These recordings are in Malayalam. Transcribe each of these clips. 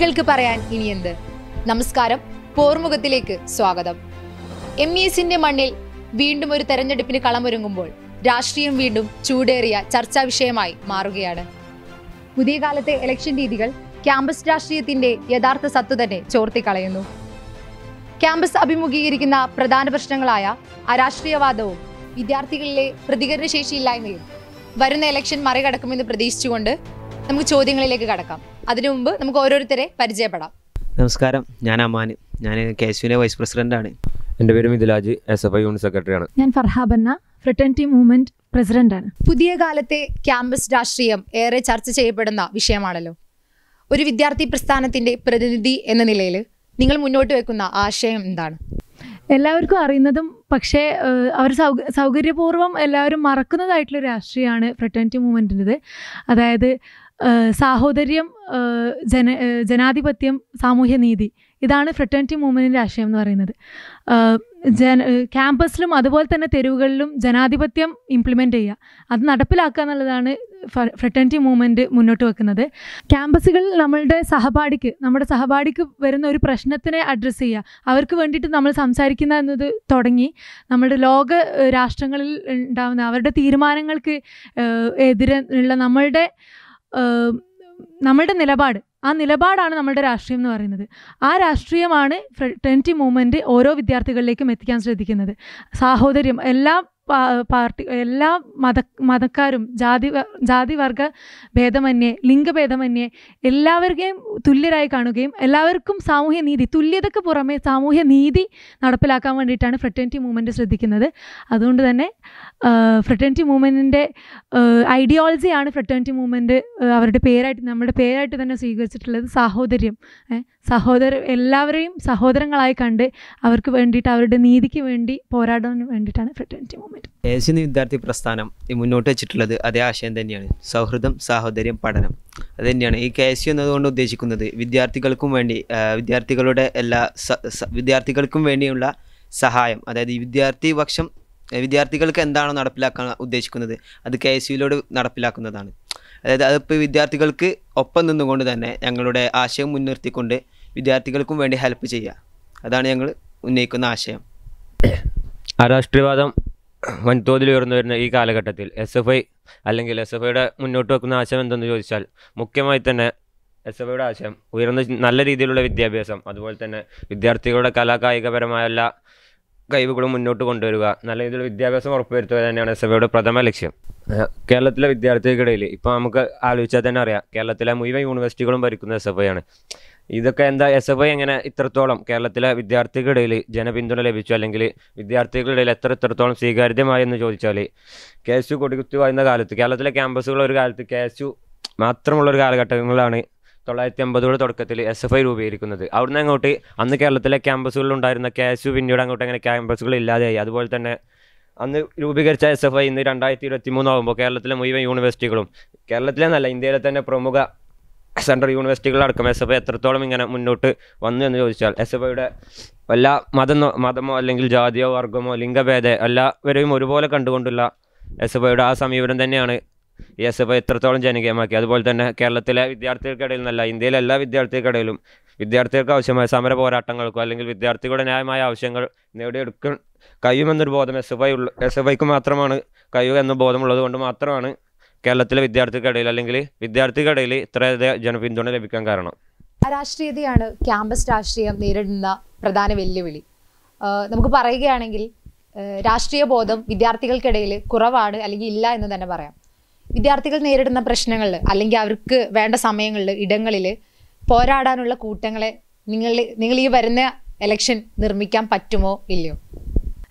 വിദ്യാർത്ഥികൾക്ക് പറയാൻ ഇനി എന്ത്? നമസ്കാരം. പോർമുഖത്തിലേക്ക് സ്വാഗതം. എം ഇ എസിന്റെ മണ്ണിൽ വീണ്ടും ഒരു തെരഞ്ഞെടുപ്പിന് കളമൊരുങ്ങുമ്പോൾ രാഷ്ട്രീയം വീണ്ടും ചൂടേറിയ ചർച്ചാ വിഷയമായി മാറുകയാണ്. പുതിയ കാലത്തെ ഇലക്ഷൻ രീതികൾ ക്യാമ്പസ് രാഷ്ട്രീയത്തിന്റെ യഥാർത്ഥ സത്തു തന്നെ ചോർത്തിക്കളയുന്നു. ക്യാമ്പസ് അഭിമുഖീകരിക്കുന്ന പ്രധാന പ്രശ്നങ്ങളായ അരാഷ്ട്രീയവാദവും വിദ്യാർത്ഥികളിലെ പ്രതികരണശേഷിയില്ലായ്മയും വരുന്ന ഇലക്ഷൻ മറികടക്കുമെന്ന് പ്രതീക്ഷിച്ചുകൊണ്ട് നമുക്ക് ചോദ്യങ്ങളിലേക്ക് കടക്കാം. അതിനു മുമ്പ് നമുക്ക് ഓരോരുത്തരെ പരിചയപ്പെടാം. നമസ്കാരം. ഞാൻ അമാൻ ഞാൻ കെ എസ് യുവിലെ വൈസ് പ്രസിഡന്റാണ് എന്റെ പേര് Mithilaj. S F I unit സെക്രട്ടറിയാണ് ഞാൻ ഫർഹാബന്ന ഫ്രട്ടന്റി മൂവ്മെന്റ് പ്രസിഡന്റാണ് പുതിയ കാലത്തെ ക്യാമ്പസ് രാഷ്ട്രീയം ഏറെ ചർച്ച ചെയ്യപ്പെടുന്ന വിഷയമാണല്ലോ. ഒരു വിദ്യാർത്ഥി പ്രസ്ഥാനത്തിന്റെ പ്രതിനിധി എന്ന നിലയിൽ നിങ്ങൾ മുന്നോട്ട് വെക്കുന്ന ആശയം എന്താണ്? എല്ലാവർക്കും അറിയുന്നതും പക്ഷേ അവർ സൗ സൗകര്യപൂർവം എല്ലാവരും മറക്കുന്നതായിട്ടുള്ള രാഷ്ട്രീയമാണ് ഫ്രട്ടേണിറ്റി മൂവ്മെന്റിന്റെത് അതായത് സാഹോദര്യം ജന ജനാധിപത്യം സാമൂഹ്യനീതി ഇതാണ് ഫ്രട്ടേണിറ്റി മൂവ്മെന്റിന്റെ ആശയം എന്ന് പറയുന്നത്. ജന ക്യാമ്പസിലും അതുപോലെ തന്നെ തെരുവുകളിലും ജനാധിപത്യം ഇംപ്ലിമെന്റ് ചെയ്യുക. അത് നടപ്പിലാക്കുക എന്നുള്ളതാണ് ഫ്രട്ടേണിറ്റി മൂവ്മെന്റ് മുന്നോട്ട് വെക്കുന്നത്. ക്യാമ്പസുകളിൽ നമ്മളുടെ സഹപാഠിക്ക് നമ്മുടെ സഹപാഠിക്ക് വരുന്ന ഒരു പ്രശ്നത്തിനെ അഡ്രസ്സ് ചെയ്യുക. അവർക്ക് വേണ്ടിയിട്ട് നമ്മൾ സംസാരിക്കുന്ന എന്നത് തുടങ്ങി നമ്മുടെ ലോക രാഷ്ട്രങ്ങളിൽ ഉണ്ടാകുന്ന അവരുടെ തീരുമാനങ്ങൾക്ക് എതിരെ ഉള്ള നമ്മളുടെ ഏഹ്, നമ്മളുടെ നിലപാട്. ആ നിലപാടാണ് നമ്മുടെ രാഷ്ട്രീയം എന്ന് പറയുന്നത്. ആ രാഷ്ട്രീയമാണ് ട്രെന്റി മൂവ്മെന്റ് ഓരോ വിദ്യാർത്ഥികളിലേക്കും എത്തിക്കാൻ ശ്രദ്ധിക്കുന്നത്. സാഹോദര്യം എല്ലാ പാർട്ടി എല്ലാ മത മതക്കാരും ജാതി ജാതി വർഗ ഭേദമന്യേ ലിംഗഭേദമന്യേ എല്ലാവരുടെയും തുല്യരായി കാണുകയും എല്ലാവർക്കും സാമൂഹ്യ നീതി തുല്യതയ്ക്ക് പുറമെ സാമൂഹ്യ നീതി നടപ്പിലാക്കാൻ വേണ്ടിയിട്ടാണ് ഫ്രട്ടേണിറ്റി മൂവ്മെന്റ് ശ്രദ്ധിക്കുന്നത്. അതുകൊണ്ട് തന്നെ ഫ്രട്ടേണിറ്റി മൂവ്മെന്റിന്റെ ഐഡിയോളജിയാണ് ഫ്രട്ടേണിറ്റി മൂവ്മെന്റ് അവരുടെ പേരായിട്ട് നമ്മുടെ പേരായിട്ട് തന്നെ സ്വീകരിച്ചിട്ടുള്ളത് സാഹോദര്യം സഹോദര എല്ലാവരെയും സഹോദരങ്ങളായി കണ്ട് അവർക്ക് വേണ്ടിയിട്ട് അവരുടെ നീതിക്ക് വേണ്ടി പോരാടാൻ വേണ്ടിയിട്ടാണ് ഫ്രട്ടേണിറ്റി മൂവ്മെന്റ് ഏഷ്യൻ വിദ്യാർത്ഥി പ്രസ്ഥാനം ഈ മുന്നോട്ട് വെച്ചിട്ടുള്ളത് അതേ ആശയം തന്നെയാണ്. സൗഹൃദം സാഹോദര്യം പഠനം അത് തന്നെയാണ് ഈ കെ എസ് യു എന്നതുകൊണ്ട് ഉദ്ദേശിക്കുന്നത് വിദ്യാർത്ഥികൾക്കും വേണ്ടി വിദ്യാർത്ഥികളുടെ എല്ലാ വിദ്യാർത്ഥികൾക്കും വേണ്ടിയുള്ള സഹായം. അതായത് വിദ്യാർത്ഥി പക്ഷം വിദ്യാർത്ഥികൾക്ക് എന്താണോ നടപ്പിലാക്കാൻ ഉദ്ദേശിക്കുന്നത് അത് കെ എസ് യുയിലൂടെ നടപ്പിലാക്കുന്നതാണ്. അതായത് അതിപ്പോൾ വിദ്യാർത്ഥികൾക്ക് ഒപ്പം നിന്നുകൊണ്ട് തന്നെ ഞങ്ങളുടെ ആശയം മുൻനിർത്തിക്കൊണ്ട് വിദ്യാർത്ഥികൾക്കും വേണ്ടി ഹെൽപ്പ് ചെയ്യുക. അതാണ് ഞങ്ങൾ ഉന്നയിക്കുന്ന ആശയം. അരാഷ്ട്രീയവാദം വൻതോതിൽ ഉയർന്നു വരുന്ന ഈ കാലഘട്ടത്തിൽ എസ് എഫ് ഐ അല്ലെങ്കിൽ എസ് എഫ് ഐയുടെ മുന്നോട്ട് വെക്കുന്ന ആശയം എന്തെന്ന് ചോദിച്ചാൽ മുഖ്യമായി തന്നെ എസ് എഫ് ഐയുടെ ആശയം ഉയർന്ന നല്ല രീതിയിലുള്ള വിദ്യാഭ്യാസം അതുപോലെ തന്നെ വിദ്യാർത്ഥികളുടെ കലാകായികപരമായ എല്ലാ കഴിവുകളും മുന്നോട്ട് കൊണ്ടുവരിക. നല്ല രീതിയിൽ വിദ്യാഭ്യാസം ഉറപ്പുവരുത്തുക തന്നെയാണ് എസ് എഫ് ഐയുടെ പ്രഥമ ലക്ഷ്യം. കേരളത്തിലെ വിദ്യാർത്ഥികൾക്കിടയിൽ ഇപ്പോൾ നമുക്ക് ആലോചിച്ചാൽ തന്നെ അറിയാം കേരളത്തിലെ മുഴുവൻ യൂണിവേഴ്സിറ്റികളും ഭരിക്കുന്ന എസ് എഫ് ഐ ആണ്. ഇതൊക്കെ എന്താ എസ് എഫ് ഐ എങ്ങനെ ഇത്രത്തോളം കേരളത്തിലെ വിദ്യാർത്ഥികളുടെ ജനപിന്തുണ ലഭിച്ചു? അല്ലെങ്കിൽ വിദ്യാർത്ഥികളുടെ ഇടയിൽ എത്ര എത്രത്തോളം സ്വീകാര്യമായി എന്ന് ചോദിച്ചാൽ കെ എസ് യു കൊടികുത്തി കാലത്ത് കേരളത്തിലെ ക്യാമ്പസുകൾ ഒരു കാലത്ത് കെ എസ് യു മാത്രമുള്ള ഒരു കാലഘട്ടങ്ങളിലാണ് തൊള്ളായിരത്തി അമ്പതുകളുടെ തുടക്കത്തിൽ എസ് എഫ് ഐ രൂപീകരിക്കുന്നത്. അവിടുന്ന് അങ്ങോട്ട് അന്ന് കേരളത്തിലെ ക്യാമ്പസുകളിൽ ഉണ്ടായിരുന്ന കെ എസ് പിന്നീട് അങ്ങോട്ട് അങ്ങനെ ക്യാമ്പസുകൾ ഇല്ലാതെയായി. അതുപോലെ തന്നെ അന്ന് രൂപീകരിച്ച എസ് എഫ് ഐ ഇന്ന് രണ്ടായിരത്തി ഇരുപത്തി മൂന്നാകുമ്പോൾ കേരളത്തിലെ മുഴുവൻ യൂണിവേഴ്സിറ്റികളും കേരളത്തിലെ നല്ല ഇന്ത്യയിലെ തന്നെ പ്രമുഖ സെൻട്രൽ യൂണിവേഴ്സിറ്റികളടക്കം എസ് എഫ് ഐ എത്രത്തോളം ഇങ്ങനെ മുന്നോട്ട് വന്നു എന്ന് ചോദിച്ചാൽ എസ് എഫ് ഐയുടെ എല്ലാ മതമോ മതമോ അല്ലെങ്കിൽ ജാതിയോ വർഗമോ ലിംഗഭേദ എല്ലാവരെയും ഒരുപോലെ കണ്ടുകൊണ്ടുള്ള എസ് എഫ് ഐയുടെ ആ സമീപനം തന്നെയാണ് ഈ എസ് എഫ് ഐ എത്രത്തോളം ജനകീയമാക്കി. അതുപോലെ തന്നെ കേരളത്തിലെ വിദ്യാർത്ഥികൾക്കിടയിൽ നിന്നല്ല ഇന്ത്യയിലെ എല്ലാ വിദ്യാർത്ഥികൾക്കിടയിലും വിദ്യാർത്ഥികൾക്ക് ആവശ്യമായ സമര പോരാട്ടങ്ങൾക്കോ അല്ലെങ്കിൽ വിദ്യാർത്ഥികളുടെ ന്യായമായ ആവശ്യങ്ങൾ നേടിയെടുക്കാൻ കഴിയുമെന്നൊരു ബോധം എസ് എഫ് ഐ ഉള്ള എസ് എഫ് ഐക്ക് മാത്രമാണ് കഴിയുക എന്ന ബോധമുള്ളത് കൊണ്ട് മാത്രമാണ് കേരളത്തിലെ വിദ്യാർത്ഥികൾക്കിടയിൽ അല്ലെങ്കിൽ വിദ്യാർത്ഥികൾക്കിടയിൽ ഇത്രയധികം ജനപിന്തുണ ലഭിക്കാൻ കാരണം. രാഷ്ട്രീയതയാണ് ക്യാമ്പസ് രാഷ്ട്രീയം നേരിടുന്ന പ്രധാന വെല്ലുവിളി. നമുക്ക് പറയുകയാണെങ്കിൽ രാഷ്ട്രീയ ബോധം വിദ്യാർത്ഥികൾക്കിടയിൽ കുറവാണ് അല്ലെങ്കിൽ ഇല്ല എന്ന് തന്നെ പറയാം. വിദ്യാർത്ഥികൾ നേരിടുന്ന പ്രശ്നങ്ങളിൽ അല്ലെങ്കിൽ അവർക്ക് വേണ്ട സമയങ്ങളിൽ ഇടങ്ങളിൽ പോരാടാനുള്ള കൂട്ടങ്ങളെ നിങ്ങൾ നിങ്ങൾ ഈ വരുന്ന എലക്ഷൻ നിർമ്മിക്കാൻ പറ്റുമോ ഇല്ലയോ?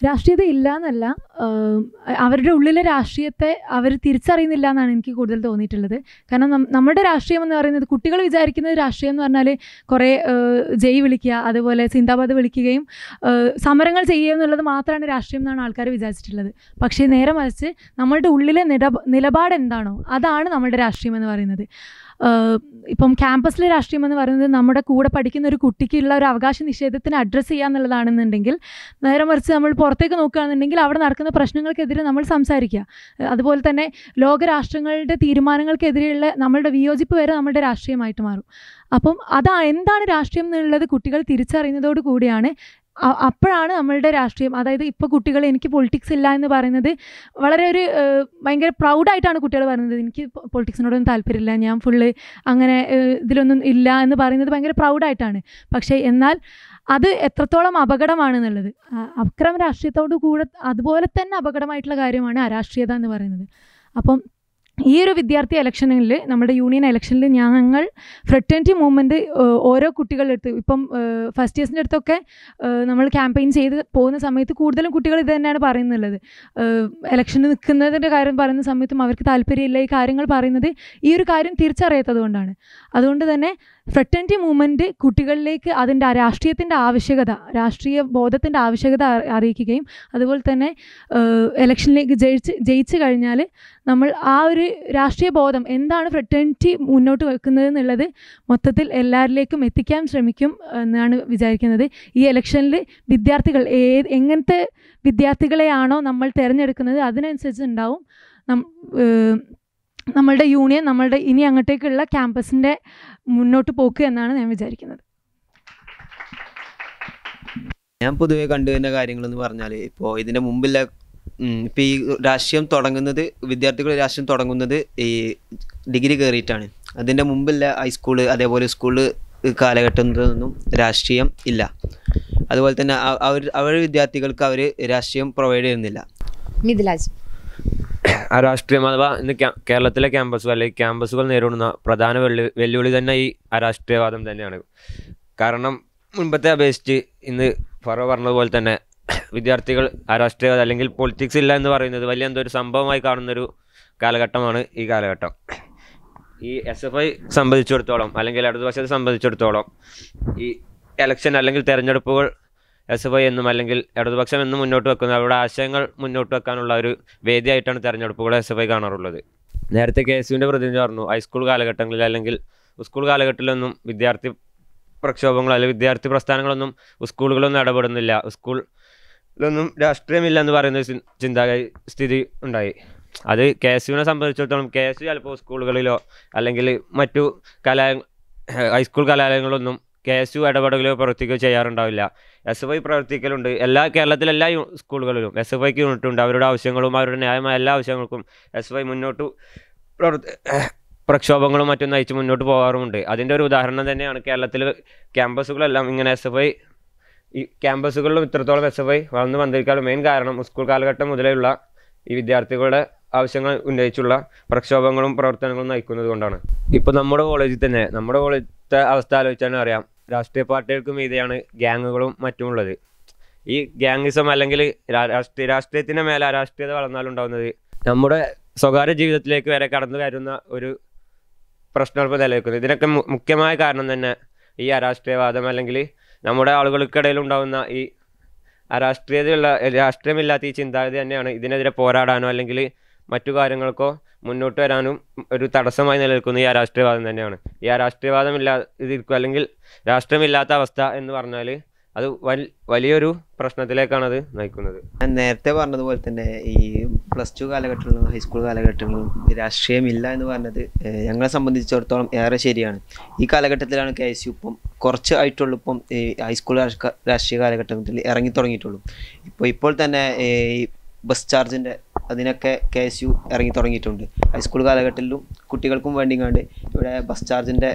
രാഷ്ട്രീയത ഇല്ല എന്നല്ല അവരുടെ ഉള്ളിലെ രാഷ്ട്രീയത്തെ അവർ തിരിച്ചറിയുന്നില്ല എന്നാണ് എനിക്ക് കൂടുതൽ തോന്നിയിട്ടുള്ളത്. കാരണം നമ്മുടെ രാഷ്ട്രീയം എന്ന് പറയുന്നത് കുട്ടികൾ വിചാരിക്കുന്നത് രാഷ്ട്രീയം എന്ന് പറഞ്ഞാൽ കുറേ ജയ് വിളിക്കുക അതുപോലെ സിന്ദാബാദ് വിളിക്കുകയും സമരങ്ങൾ ചെയ്യുക എന്നുള്ളത് മാത്രമാണ് രാഷ്ട്രീയം എന്നാണ് ആൾക്കാർ വിചാരിച്ചിട്ടുള്ളത്. പക്ഷേ നേരെ മറിച്ച് നമ്മളുടെ ഉള്ളിലെ നിലപ നിലപാട് എന്താണോ അതാണ് നമ്മുടെ രാഷ്ട്രീയം എന്ന് പറയുന്നത്. ഇപ്പം ക്യാമ്പസിലെ രാഷ്ട്രീയം എന്ന് പറയുന്നത് നമ്മുടെ കൂടെ പഠിക്കുന്ന ഒരു കുട്ടിക്കുള്ള ഒരു അവകാശ നിഷേധത്തിന് അഡ്രസ്സ് ചെയ്യുക എന്നുള്ളതാണെന്നുണ്ടെങ്കിൽ നേരെ മറിച്ച് നമ്മൾ പുറത്തേക്ക് നോക്കുകയാണെന്നുണ്ടെങ്കിൽ അവിടെ നടക്കുന്ന പ്രശ്നങ്ങൾക്കെതിരെ നമ്മൾ സംസാരിക്കുക. അതുപോലെ തന്നെ ലോകരാഷ്ട്രങ്ങളുടെ തീരുമാനങ്ങൾക്കെതിരെയുള്ള നമ്മളുടെ വിയോജിപ്പ് വരെ നമ്മുടെ രാഷ്ട്രീയമായിട്ട് മാറും. അപ്പം അതാ എന്താണ് രാഷ്ട്രീയം എന്നുള്ളത് കുട്ടികൾ തിരിച്ചറിയുന്നതോട് കൂടിയാണ് അപ്പോഴാണ് നമ്മളുടെ രാഷ്ട്രീയം. അതായത് ഇപ്പോൾ കുട്ടികൾ എനിക്ക് പൊളിറ്റിക്സ് ഇല്ല എന്ന് പറയുന്നത് വളരെ ഒരു ഭയങ്കര പ്രൗഡായിട്ടാണ് കുട്ടികൾ പറയുന്നത്. എനിക്ക് പൊളിറ്റിക്സിനോടൊന്നും താല്പര്യമില്ല. ഞാൻ ഫുള്ള് അങ്ങനെ ഇതിലൊന്നും ഇല്ല എന്ന് പറയുന്നത് ഭയങ്കര പ്രൗഡായിട്ടാണ് പക്ഷേ എന്നാൽ അത് എത്രത്തോളം അപകടമാണെന്നുള്ളത്. അക്രമ രാഷ്ട്രീയത്തോട് കൂടെ അതുപോലെ തന്നെ അപകടമായിട്ടുള്ള കാര്യമാണ് അരാഷ്ട്രീയത എന്ന് പറയുന്നത്. അപ്പം ഈ ഒരു വിദ്യാർത്ഥി ഇലക്ഷനിൽ നമ്മുടെ യൂണിയൻ ഇലക്ഷനിൽ ഞങ്ങൾ ഫ്രട്ടേണിറ്റി മൂവ്മെന്റ് ഓരോ കുട്ടികളുടെ അടുത്ത് ഇപ്പം ഫസ്റ്റ് ഇയേഴ്സിന്റെ അടുത്തൊക്കെ നമ്മൾ ക്യാമ്പയിൻ ചെയ്ത് പോകുന്ന സമയത്ത് കൂടുതലും കുട്ടികൾ ഇത് തന്നെയാണ് പറയുന്നുള്ളത്. ഇലക്ഷന് നിൽക്കുന്നതിന്റെ കാര്യം പറയുന്ന സമയത്തും അവർക്ക് താല്പര്യമില്ല ഈ കാര്യങ്ങൾ പറയുന്നത് ഈ ഒരു കാര്യം തിരിച്ചറിയാത്തത് കൊണ്ടാണ്. അതുകൊണ്ട് തന്നെ ഫ്രട്ടേണിറ്റി മൂവ്മെന്റ് കുട്ടികളിലേക്ക് അതിന്റെ രാഷ്ട്രീയത്തിന്റെ ആവശ്യകത രാഷ്ട്രീയ ബോധത്തിന്റെ ആവശ്യകത അറിയിക്കുകയും അതുപോലെ തന്നെ എലക്ഷനിലേക്ക് ജയിച്ച് ജയിച്ചു കഴിഞ്ഞാൽ നമ്മൾ ആ ഒരു രാഷ്ട്രീയ ബോധം എന്താണ് ഫ്രട്ടേണിറ്റി മുന്നോട്ട് വെക്കുന്നത് എന്നുള്ളത് മൊത്തത്തിൽ എല്ലാവരിലേക്കും എത്തിക്കാൻ ശ്രമിക്കും എന്നാണ് വിചാരിക്കുന്നത്. ഈ എലക്ഷനിൽ വിദ്യാർത്ഥികൾ ഏത് എങ്ങനത്തെ വിദ്യാർത്ഥികളെയാണോ നമ്മൾ തിരഞ്ഞെടുക്കുന്നത് അതിനനുസരിച്ച് ഉണ്ടാവും നമ്മളുടെ യൂണിയൻ നമ്മളുടെ ഇനി അങ്ങോട്ടേക്കുള്ള ക്യാമ്പസിന്റെ മുന്നോട്ട് പോക്ക് എന്നാണ് ഞാൻ വിചാരിക്കുന്നത്. ഞാൻ പൊതുവെ കണ്ടുവരുന്ന കാര്യങ്ങളെന്ന് പറഞ്ഞാൽ ഇപ്പോൾ ഇതിന്റെ മുമ്പില്ല ഇപ്പോൾ ഈ രാഷ്ട്രീയം തുടങ്ങുന്നത് വിദ്യാർത്ഥികൾ രാഷ്ട്രീയം തുടങ്ങുന്നത് ഈ ഡിഗ്രി കയറിയിട്ടാണ് അതിന്റെ മുമ്പില്ല ഹൈസ്കൂൾ അതേപോലെ സ്കൂൾ കാലഘട്ടത്തിലൊന്നും രാഷ്ട്രീയം ഇല്ല. അതുപോലെ തന്നെ അവർ അവർ അവരുടെ വിദ്യാർത്ഥികൾക്ക് അവർ രാഷ്ട്രീയം പ്രൊവൈഡ് ചെയ്യുന്നില്ല. മിഥിലാജ് ആ രാഷ്ട്രീയം അഥവാ ഇന്ന് കേരളത്തിലെ ക്യാമ്പസുകൾ അല്ലെങ്കിൽ ക്യാമ്പസുകൾ നേരിടുന്ന പ്രധാന വെള്ളി വെല്ലുവിളി തന്നെ ഈ അരാഷ്ട്രീയവാദം തന്നെയാണ്. കാരണം മുൻപത്തെ അപേക്ഷിച്ച് ഇന്ന് ഫറോ പറഞ്ഞതുപോലെ തന്നെ വിദ്യാർത്ഥികൾ അരാഷ്ട്രീയവാദം അല്ലെങ്കിൽ പൊളിറ്റിക്സ് ഇല്ല എന്ന് പറയുന്നത് വലിയ എന്തോ ഒരു സംഭവമായി കാണുന്നൊരു കാലഘട്ടമാണ് ഈ കാലഘട്ടം. ഈ എസ് എഫ് ഐ സംബന്ധിച്ചിടത്തോളം അല്ലെങ്കിൽ ഇടതുപക്ഷത്തെ സംബന്ധിച്ചിടത്തോളം ഈ എലക്ഷൻ അല്ലെങ്കിൽ തെരഞ്ഞെടുപ്പുകൾ എസ് ഐ എന്നും അല്ലെങ്കിൽ ഇടതുപക്ഷം എന്നും മുന്നോട്ട് വെക്കുന്ന അവരുടെ ആശയങ്ങൾ മുന്നോട്ട് വെക്കാനുള്ള ഒരു വേദിയായിട്ടാണ് തെരഞ്ഞെടുപ്പുകൾ എസ് എഫ് ഐ കാണാറുള്ളത്. നേരത്തെ കെ എസ് യുവിന്റെ പ്രതിനിധി പറഞ്ഞു ഹൈസ്കൂൾ കാലഘട്ടങ്ങളിൽ അല്ലെങ്കിൽ സ്കൂൾ കാലഘട്ടത്തിലൊന്നും വിദ്യാർത്ഥി പ്രക്ഷോഭങ്ങളോ അല്ലെങ്കിൽ വിദ്യാർത്ഥി പ്രസ്ഥാനങ്ങളൊന്നും സ്കൂളുകളൊന്നും ഇടപെടുന്നില്ല. സ്കൂളിലൊന്നും രാഷ്ട്രീയമില്ല എന്ന് പറയുന്ന ചിന്താഗതി സ്ഥിതി ഉണ്ടായി. അത് കെ എസ് യുവിനെ സംബന്ധിച്ചിടത്തോളം കെ എസ് യു ചിലപ്പോൾ സ്കൂളുകളിലോ അല്ലെങ്കിൽ മറ്റു കലാ ഹൈസ്കൂൾ കലാലയങ്ങളൊന്നും കെ എസ് യു ഇടപെടലോ പ്രവർത്തിക്കുകയോ ചെയ്യാറുണ്ടാവില്ല. എസ് എഫ് ഐ പ്രവർത്തിക്കലുണ്ട്. എല്ലാ കേരളത്തിലെ എല്ലാ സ്കൂളുകളിലും എസ് എഫ് ഐക്ക് യൂണിറ്റ് ഉണ്ട് അവരുടെ ആവശ്യങ്ങളും അവരുടെ ന്യായമായ എല്ലാ ആവശ്യങ്ങൾക്കും എസ് എഫ് ഐ മുന്നോട്ട് പ്രവർത്തി പ്രക്ഷോഭങ്ങളും മറ്റും നയിച്ച് മുന്നോട്ട് പോകാറുമുണ്ട്. അതിന്റെ ഒരു ഉദാഹരണം തന്നെയാണ് കേരളത്തിൽ ക്യാമ്പസുകളെല്ലാം. ഇങ്ങനെ എസ് എഫ് ഐ ഈ ക്യാമ്പസുകളിലും ഇത്രത്തോളം എസ് എഫ് ഐ വളർന്നു വന്നിരിക്കാനുള്ള മെയിൻ കാരണം സ്കൂൾ കാലഘട്ടം മുതലെയുള്ള ഈ വിദ്യാർത്ഥികളുടെ ആവശ്യങ്ങൾ ഉന്നയിച്ചുള്ള പ്രക്ഷോഭങ്ങളും പ്രവർത്തനങ്ങളും നയിക്കുന്നത് കൊണ്ടാണ് ഇപ്പോൾ നമ്മുടെ കോളേജിൽ തന്നെ നമ്മുടെ കോളേജിലത്തെ അവസ്ഥ ആലോചിച്ചാൽ അറിയാം. രാഷ്ട്രീയ പാർട്ടികൾക്കും മീതെയാണ് ഗ്യാങ്ങുകളും മറ്റുമുള്ളത്. ഈ ഗ്യാങ്ങിസം അല്ലെങ്കിൽ രാഷ്ട്രീയ രാഷ്ട്രീയത്തിന്റെ മേലെ അരാഷ്ട്രീയത വളർന്നാലുണ്ടാവുന്നത് നമ്മുടെ സ്വകാര്യ ജീവിതത്തിലേക്ക് വരെ കടന്നു വരുന്ന ഒരു പ്രശ്നം ഇപ്പോൾ നിലനിൽക്കുന്നത്. ഇതിനൊക്കെ മുഖ്യമായ കാരണം തന്നെ ഈ അരാഷ്ട്രീയവാദം അല്ലെങ്കിൽ നമ്മുടെ ആളുകൾക്കിടയിൽ ഉണ്ടാകുന്ന ഈ അരാഷ്ട്രീയതയുള്ള രാഷ്ട്രീയമില്ലാത്ത ഈ ചിന്താഗതി തന്നെയാണ് ഇതിനെതിരെ പോരാടാനോ അല്ലെങ്കിൽ മറ്റു കാര്യങ്ങൾക്കോ മുന്നോട്ട് വരാനും ഒരു തടസ്സമായി നിലനിൽക്കുന്ന ഈ രാഷ്ട്രീയവാദം തന്നെയാണ്. ഈ രാഷ്ട്രീയവാദം ഇല്ലാ ഇതിരിക്കും. അല്ലെങ്കിൽ രാഷ്ട്രമില്ലാത്ത അവസ്ഥ എന്ന് പറഞ്ഞാൽ അത് വലിയൊരു പ്രശ്നത്തിലേക്കാണ് അത് നയിക്കുന്നത്. ഞാൻ നേരത്തെ പറഞ്ഞതുപോലെ തന്നെ ഈ പ്ലസ് ടു കാലഘട്ടങ്ങളിലും ഹൈസ്കൂൾ കാലഘട്ടങ്ങളിലും രാഷ്ട്രീയമില്ല എന്ന് പറഞ്ഞത് ഞങ്ങളെ സംബന്ധിച്ചിടത്തോളം ഏറെ ശരിയാണ്. ഈ കാലഘട്ടത്തിലാണ് കെ എസ് യു ഇപ്പം കുറച്ച് ആയിട്ടുള്ളൂ ഇപ്പം ഈ ഹൈസ്കൂൾ രാഷ്ട്രീയ കാലഘട്ടത്തിൽ ഇറങ്ങി തുടങ്ങിയിട്ടുള്ളൂ. ഇപ്പോൾ ഇപ്പോൾ തന്നെ ഈ ബസ് ചാർജിന്റെ അതിനൊക്കെ കെ എസ് യു ഇറങ്ങി തുടങ്ങിയിട്ടുണ്ട്. ഹൈസ്കൂൾ കാലഘട്ടത്തിലും കുട്ടികൾക്കും വേണ്ടിങ്ങാണ്ട് ഇവിടെ ബസ് ചാർജിന്റെ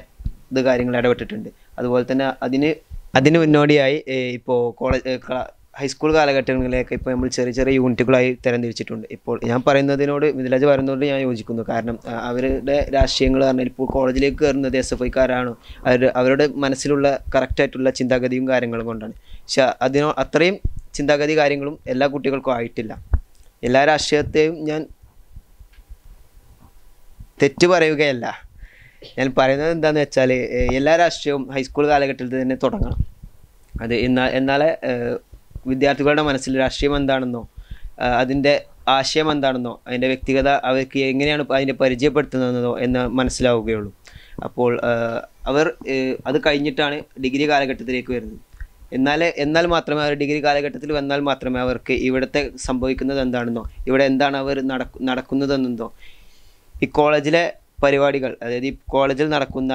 ഇത് കാര്യങ്ങൾ ഇടപെട്ടിട്ടുണ്ട്. അതുപോലെ തന്നെ അതിന് അതിന് മുന്നോടിയായി ഇപ്പോൾ കോളേജ് ഹൈസ്കൂൾ കാലഘട്ടങ്ങളിലേക്ക് ഇപ്പോൾ നമ്മൾ ചെറിയ ചെറിയ യൂണിറ്റുകളായി തരംതിരിച്ചിട്ടുണ്ട്. ഇപ്പോൾ ഞാൻ പറയുന്നതിനോട് മിഥിലാജ് പറയുന്നതിനോട് ഞാൻ യോജിക്കുന്നു. കാരണം അവരുടെ രാഷ്ട്രീയങ്ങൾ പറഞ്ഞാൽ ഇപ്പോൾ കോളേജിലേക്ക് കയറുന്നത് എസ് എഫ് ഐക്കാരാണോ. അവർ അവരുടെ മനസ്സിലുള്ള കറക്റ്റായിട്ടുള്ള ചിന്താഗതിയും കാര്യങ്ങളും കൊണ്ടാണ്. പക്ഷെ അതിനോ അത്രയും ചിന്താഗതി കാര്യങ്ങളും എല്ലാ കുട്ടികൾക്കും ആയിട്ടില്ല. എല്ലാ രാഷ്ട്രീയത്തെയും ഞാൻ തെറ്റ് പറയുകയല്ല. ഞാൻ പറയുന്നത് എന്താണെന്ന് വെച്ചാൽ എല്ലാ രാഷ്ട്രീയവും ഹൈസ്കൂൾ കാലഘട്ടത്തിൽ തന്നെ തുടങ്ങണം. അത് എന്നാൽ എന്നാലേ വിദ്യാർത്ഥികളുടെ മനസ്സിൽ രാഷ്ട്രീയം എന്താണെന്നോ അതിന്റെ ആശയം എന്താണെന്നോ അതിന്റെ വ്യക്തിഗത അവർക്ക് എങ്ങനെയാണ് അതിനെ പരിചയപ്പെടുത്തുന്നതെന്നോ എന്ന് മനസ്സിലാവുകയുള്ളൂ. അപ്പോൾ അവർ അത് കഴിഞ്ഞിട്ടാണ് ഡിഗ്രി കാലഘട്ടത്തിലേക്ക് വരുന്നത്. എന്നാലേ എന്നാൽ മാത്രമേ അവർ ഡിഗ്രി കാലഘട്ടത്തിൽ വന്നാൽ മാത്രമേ അവർക്ക് ഇവിടുത്തെ സംഭവിക്കുന്നത് എന്താണെന്നോ ഇവിടെ എന്താണ് അവർ നടക്കു നടക്കുന്നതെന്നോ. ഈ കോളേജിലെ പരിപാടികൾ അതായത് ഈ കോളേജിൽ നടക്കുന്ന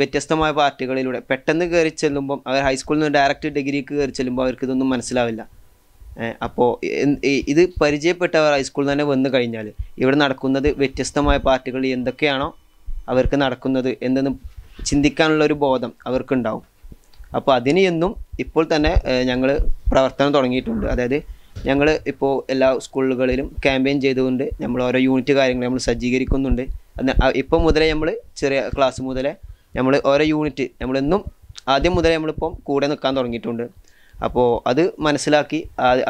വ്യത്യസ്തമായ പാർട്ടികളിലൂടെ പെട്ടെന്ന് കയറി ചെല്ലുമ്പം അവർ ഹൈസ്കൂളിൽ നിന്ന് ഡയറക്റ്റ് ഡിഗ്രിക്ക് കയറി ചെല്ലുമ്പോൾ അവർക്ക് ഇതൊന്നും മനസ്സിലാവില്ല അപ്പോൾ ഇത് പരിചയപ്പെട്ടവർ ഹൈസ്കൂളിൽ തന്നെ വന്നു കഴിഞ്ഞാൽ ഇവിടെ നടക്കുന്നത് വ്യത്യസ്തമായ പാർട്ടികൾ എന്തൊക്കെയാണോ അവർക്ക് നടക്കുന്നത് എന്തെന്ന് ചിന്തിക്കാനുള്ള ഒരു ബോധം അവർക്കുണ്ടാവും. അപ്പോൾ അതിന് എന്നും ഇപ്പോൾ തന്നെ ഞങ്ങൾ പ്രവർത്തനം തുടങ്ങിയിട്ടുണ്ട്. അതായത് ഞങ്ങൾ ഇപ്പോൾ എല്ലാ സ്കൂളുകളിലും ക്യാമ്പയിൻ ചെയ്തുകൊണ്ട് നമ്മൾ ഓരോ യൂണിറ്റ് കാര്യങ്ങൾ നമ്മൾ സജ്ജീകരിക്കുന്നുണ്ട്. ഇപ്പോൾ മുതലേ നമ്മൾ ചെറിയ ക്ലാസ് മുതലേ നമ്മൾ ഓരോ യൂണിറ്റ് നമ്മളെന്നും ആദ്യം മുതലേ നമ്മളിപ്പം കൂടെ നിൽക്കാൻ തുടങ്ങിയിട്ടുണ്ട്. അപ്പോൾ അത് മനസ്സിലാക്കി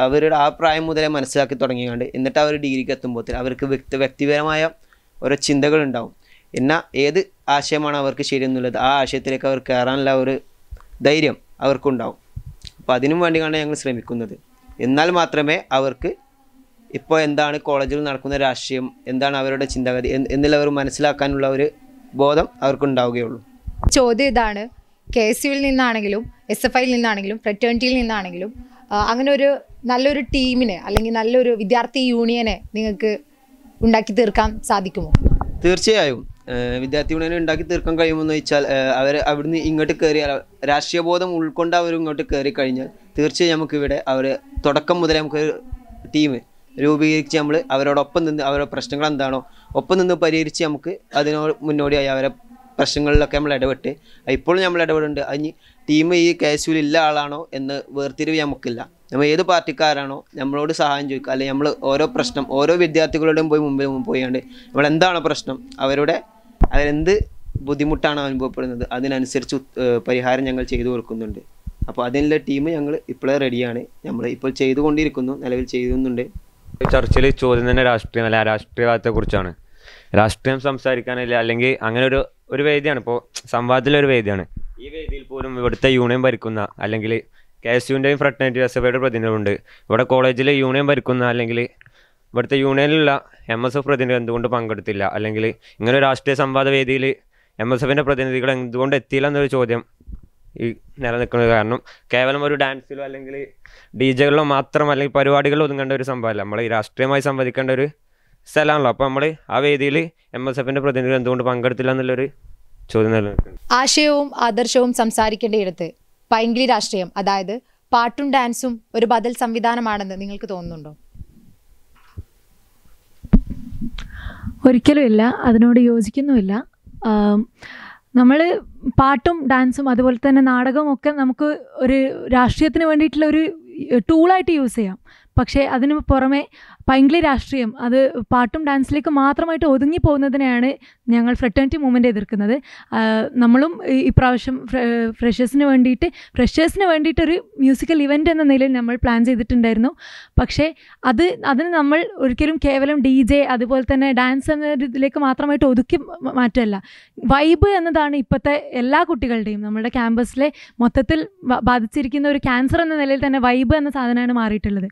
അവരുടെ ആ പ്രായം മുതലേ മനസ്സിലാക്കി തുടങ്ങിയാണ്ട് എന്നിട്ട് അവർ ഡിഗ്രിക്ക് എത്തുമ്പോൾ അവർക്ക് വ്യക്തി വ്യക്തിപരമായ ഓരോ ചിന്തകളുണ്ടാവും എന്നാൽ ഏത് ആശയമാണ് അവർക്ക് ശരിയെന്നുള്ളത്? ആ ആശയത്തിലേക്ക് അവർ കയറാനുള്ള ഒരു ധൈര്യം അവർക്കുണ്ടാവും. അപ്പോൾ അതിനും വേണ്ടിയാണ് ഞങ്ങൾ ശ്രമിക്കുന്നത്. എന്നാൽ മാത്രമേ അവർക്ക് ഇപ്പോൾ എന്താണ് കോളേജിൽ നടക്കുന്ന രാഷ്ട്രീയം എന്താണ് അവരുടെ ചിന്താഗതി എന്ന് എന്നുള്ളവർ മനസ്സിലാക്കാനുള്ള ഒരു ബോധം അവർക്കുണ്ടാവുകയുള്ളൂ. ചോദ്യം ഇതാണ്. കെ എസ് യുവിൽ നിന്നാണെങ്കിലും എസ് എഫ് ഐയിൽ നിന്നാണെങ്കിലും ഫ്രറ്റേണിറ്റിയിൽ നിന്നാണെങ്കിലും അങ്ങനെ ഒരു നല്ലൊരു ടീമിനെ അല്ലെങ്കിൽ നല്ലൊരു വിദ്യാർത്ഥി യൂണിയനെ നിങ്ങൾക്ക് ഉണ്ടാക്കി തീർക്കാൻ സാധിക്കുമോ? തീർച്ചയായും. വിദ്യാർത്ഥി യൂണിയൻ ഉണ്ടാക്കി തീർക്കാൻ കഴിയുമെന്ന് വെച്ചാൽ അവർ അവിടുന്ന് ഇങ്ങോട്ട് കയറിയാൽ രാഷ്ട്രീയ ബോധം ഉൾക്കൊണ്ട് അവർ ഇങ്ങോട്ട് കയറി കഴിഞ്ഞാൽ തീർച്ചയായും നമുക്കിവിടെ അവർ തുടക്കം മുതലേ നമുക്ക് ടീം രൂപീകരിച്ച് നമ്മൾ അവരോടൊപ്പം നിന്ന് അവരുടെ പ്രശ്നങ്ങൾ എന്താണോ ഒപ്പം നിന്ന് പരിഹരിച്ച് നമുക്ക് അതിനോട് മുന്നോടിയായി അവരെ പ്രശ്നങ്ങളിലൊക്കെ നമ്മൾ ഇടപെട്ട് ഇപ്പോഴും നമ്മൾ ഇടപെടുന്നുണ്ട്. അതിന് ടീം ഈ കേസുവിൽ ഇല്ല ആളാണോ എന്ന് വേർതിരിവ് നമുക്കില്ല. നമ്മൾ ഏത് പാർട്ടിക്കാരാണോ നമ്മളോട് സഹായം ചോദിക്കുക അല്ലെങ്കിൽ നമ്മൾ ഓരോ പ്രശ്നം ഓരോ വിദ്യാർത്ഥികളുടെയും പോയി മുമ്പിൽ പോയാണ്ട് നമ്മൾ എന്താണ് പ്രശ്നം അവരുടെ അവരെന്ത് ബുദ്ധിമുട്ടാണ് അനുഭവപ്പെടുന്നത്? അതിനനുസരിച്ച് പരിഹാരം ഞങ്ങൾ ചെയ്തു കൊടുക്കുന്നുണ്ട്. അപ്പോൾ അതിനുള്ള ടീം ഞങ്ങൾ ഇപ്പോഴേ റെഡിയാണ്. നമ്മൾ ഇപ്പോൾ ചെയ്തുകൊണ്ടിരിക്കുന്നു നിലവിൽ ചെയ്യുന്നുണ്ട്. ചർച്ചയിൽ ചോദ്യം തന്നെ രാഷ്ട്രീയം അല്ല? രാഷ്ട്രീയവാദത്തെ കുറിച്ചാണ്. രാഷ്ട്രീയം സംസാരിക്കാനില്ല? അല്ലെങ്കിൽ അങ്ങനെ ഒരു ഒരു വേദിയാണ്. ഇപ്പോൾ സംവാദത്തിലൊരു വേദിയാണ്. ഈ വേദിയിൽ പോലും ഇവിടുത്തെ യൂണിയൻ ഭരിക്കുന്ന അല്ലെങ്കിൽ കെ എസ് യുവിന്റെയും ഫ്രട്ടേണിറ്റി എസ് എഫ് ഐയുടെ പ്രതിനിധികളുണ്ട്. ഇവിടെ കോളേജിൽ യൂണിയൻ ഭരിക്കുന്ന അല്ലെങ്കിൽ ഇവിടുത്തെ യൂണിയനിലുള്ള എം എസ് എഫ് പ്രതിനിധി എന്തുകൊണ്ട് പങ്കെടുത്തില്ല? അല്ലെങ്കിൽ ഇങ്ങനെ രാഷ്ട്രീയ സംവാദ വേദിയിൽ എം എസ് എഫിന്റെ പ്രതിനിധികൾ എന്തുകൊണ്ട് എത്തിയില്ല എന്നൊരു ചോദ്യം ഈ നിലനിൽക്കുന്നത് കാരണം കേവലം ഒരു ഡാൻസിലോ അല്ലെങ്കിൽ ഡി ജെകളിലോ മാത്രം അല്ലെങ്കിൽ പരിപാടികളിലോ ഒതുങ്ങേണ്ട ഒരു സംഭവമല്ല. നമ്മൾ ഈ രാഷ്ട്രീയമായി സംവദിക്കേണ്ട ഒരു സ്ഥലമാണല്ലോ. അപ്പോൾ നമ്മൾ ആ വേദിയിൽ എം എസ് എഫിന്റെ പ്രതിനിധികൾ എന്തുകൊണ്ട് പങ്കെടുത്തില്ല എന്നുള്ളൊരു ചോദ്യം നിലനിൽക്കുന്നുണ്ട് ആശയവും ആദർശവും സംസാരിക്കേണ്ടയിടത്ത് പൈങ്കിളി രാഷ്ട്രീയം അതായത് പാട്ടും ഡാൻസും ഒരു ബദൽ സംവിധാനമാണെന്ന് നിങ്ങൾക്ക് തോന്നുന്നുണ്ടോ? ഒരിക്കലും ഇല്ല അതിനോട് യോജിക്കുന്നുമില്ല. നമ്മൾ പാട്ടും ഡാൻസും അതുപോലെ തന്നെ നാടകവും ഒക്കെ നമുക്ക് ഒരു രാഷ്ട്രീയത്തിന് വേണ്ടിയിട്ടുള്ള ഒരു ടൂളായിട്ട് യൂസ് ചെയ്യാം. പക്ഷേ അതിന് പുറമെ പൈങ്കിളി രാഷ്ട്രീയം അത് പാട്ടും ഡാൻസിലേക്ക് മാത്രമായിട്ട് ഒതുങ്ങി പോകുന്നതിനെയാണ് ഞങ്ങൾ ഫ്രട്ടേണിറ്റി മൂവ്മെന്റ് എതിർക്കുന്നത്. നമ്മളും ഇപ്രാവശ്യം ഫ്രഷേഴ്സിന് വേണ്ടിയിട്ട് ഫ്രഷേഴ്സിന് വേണ്ടിയിട്ടൊരു മ്യൂസിക്കൽ ഇവന്റ് എന്ന നിലയിൽ നമ്മൾ പ്ലാൻ ചെയ്തിട്ടുണ്ടായിരുന്നു. പക്ഷേ അത് അതിന് നമ്മൾ ഒരിക്കലും കേവലം ഡി ജെ അതുപോലെ തന്നെ ഡാൻസ് എന്ന ഇതിലേക്ക് മാത്രമായിട്ട് ഒതുക്കി മാറ്റമല്ല വൈബ് എന്നതാണ് ഇപ്പോഴത്തെ എല്ലാ കുട്ടികളുടെയും നമ്മുടെ ക്യാമ്പസിലെ മൊത്തത്തിൽ ബാധിച്ചിരിക്കുന്ന ഒരു ക്യാൻസർ എന്ന നിലയിൽ തന്നെ വൈബ് എന്ന സാധനമാണ് മാറിയിട്ടുള്ളത്.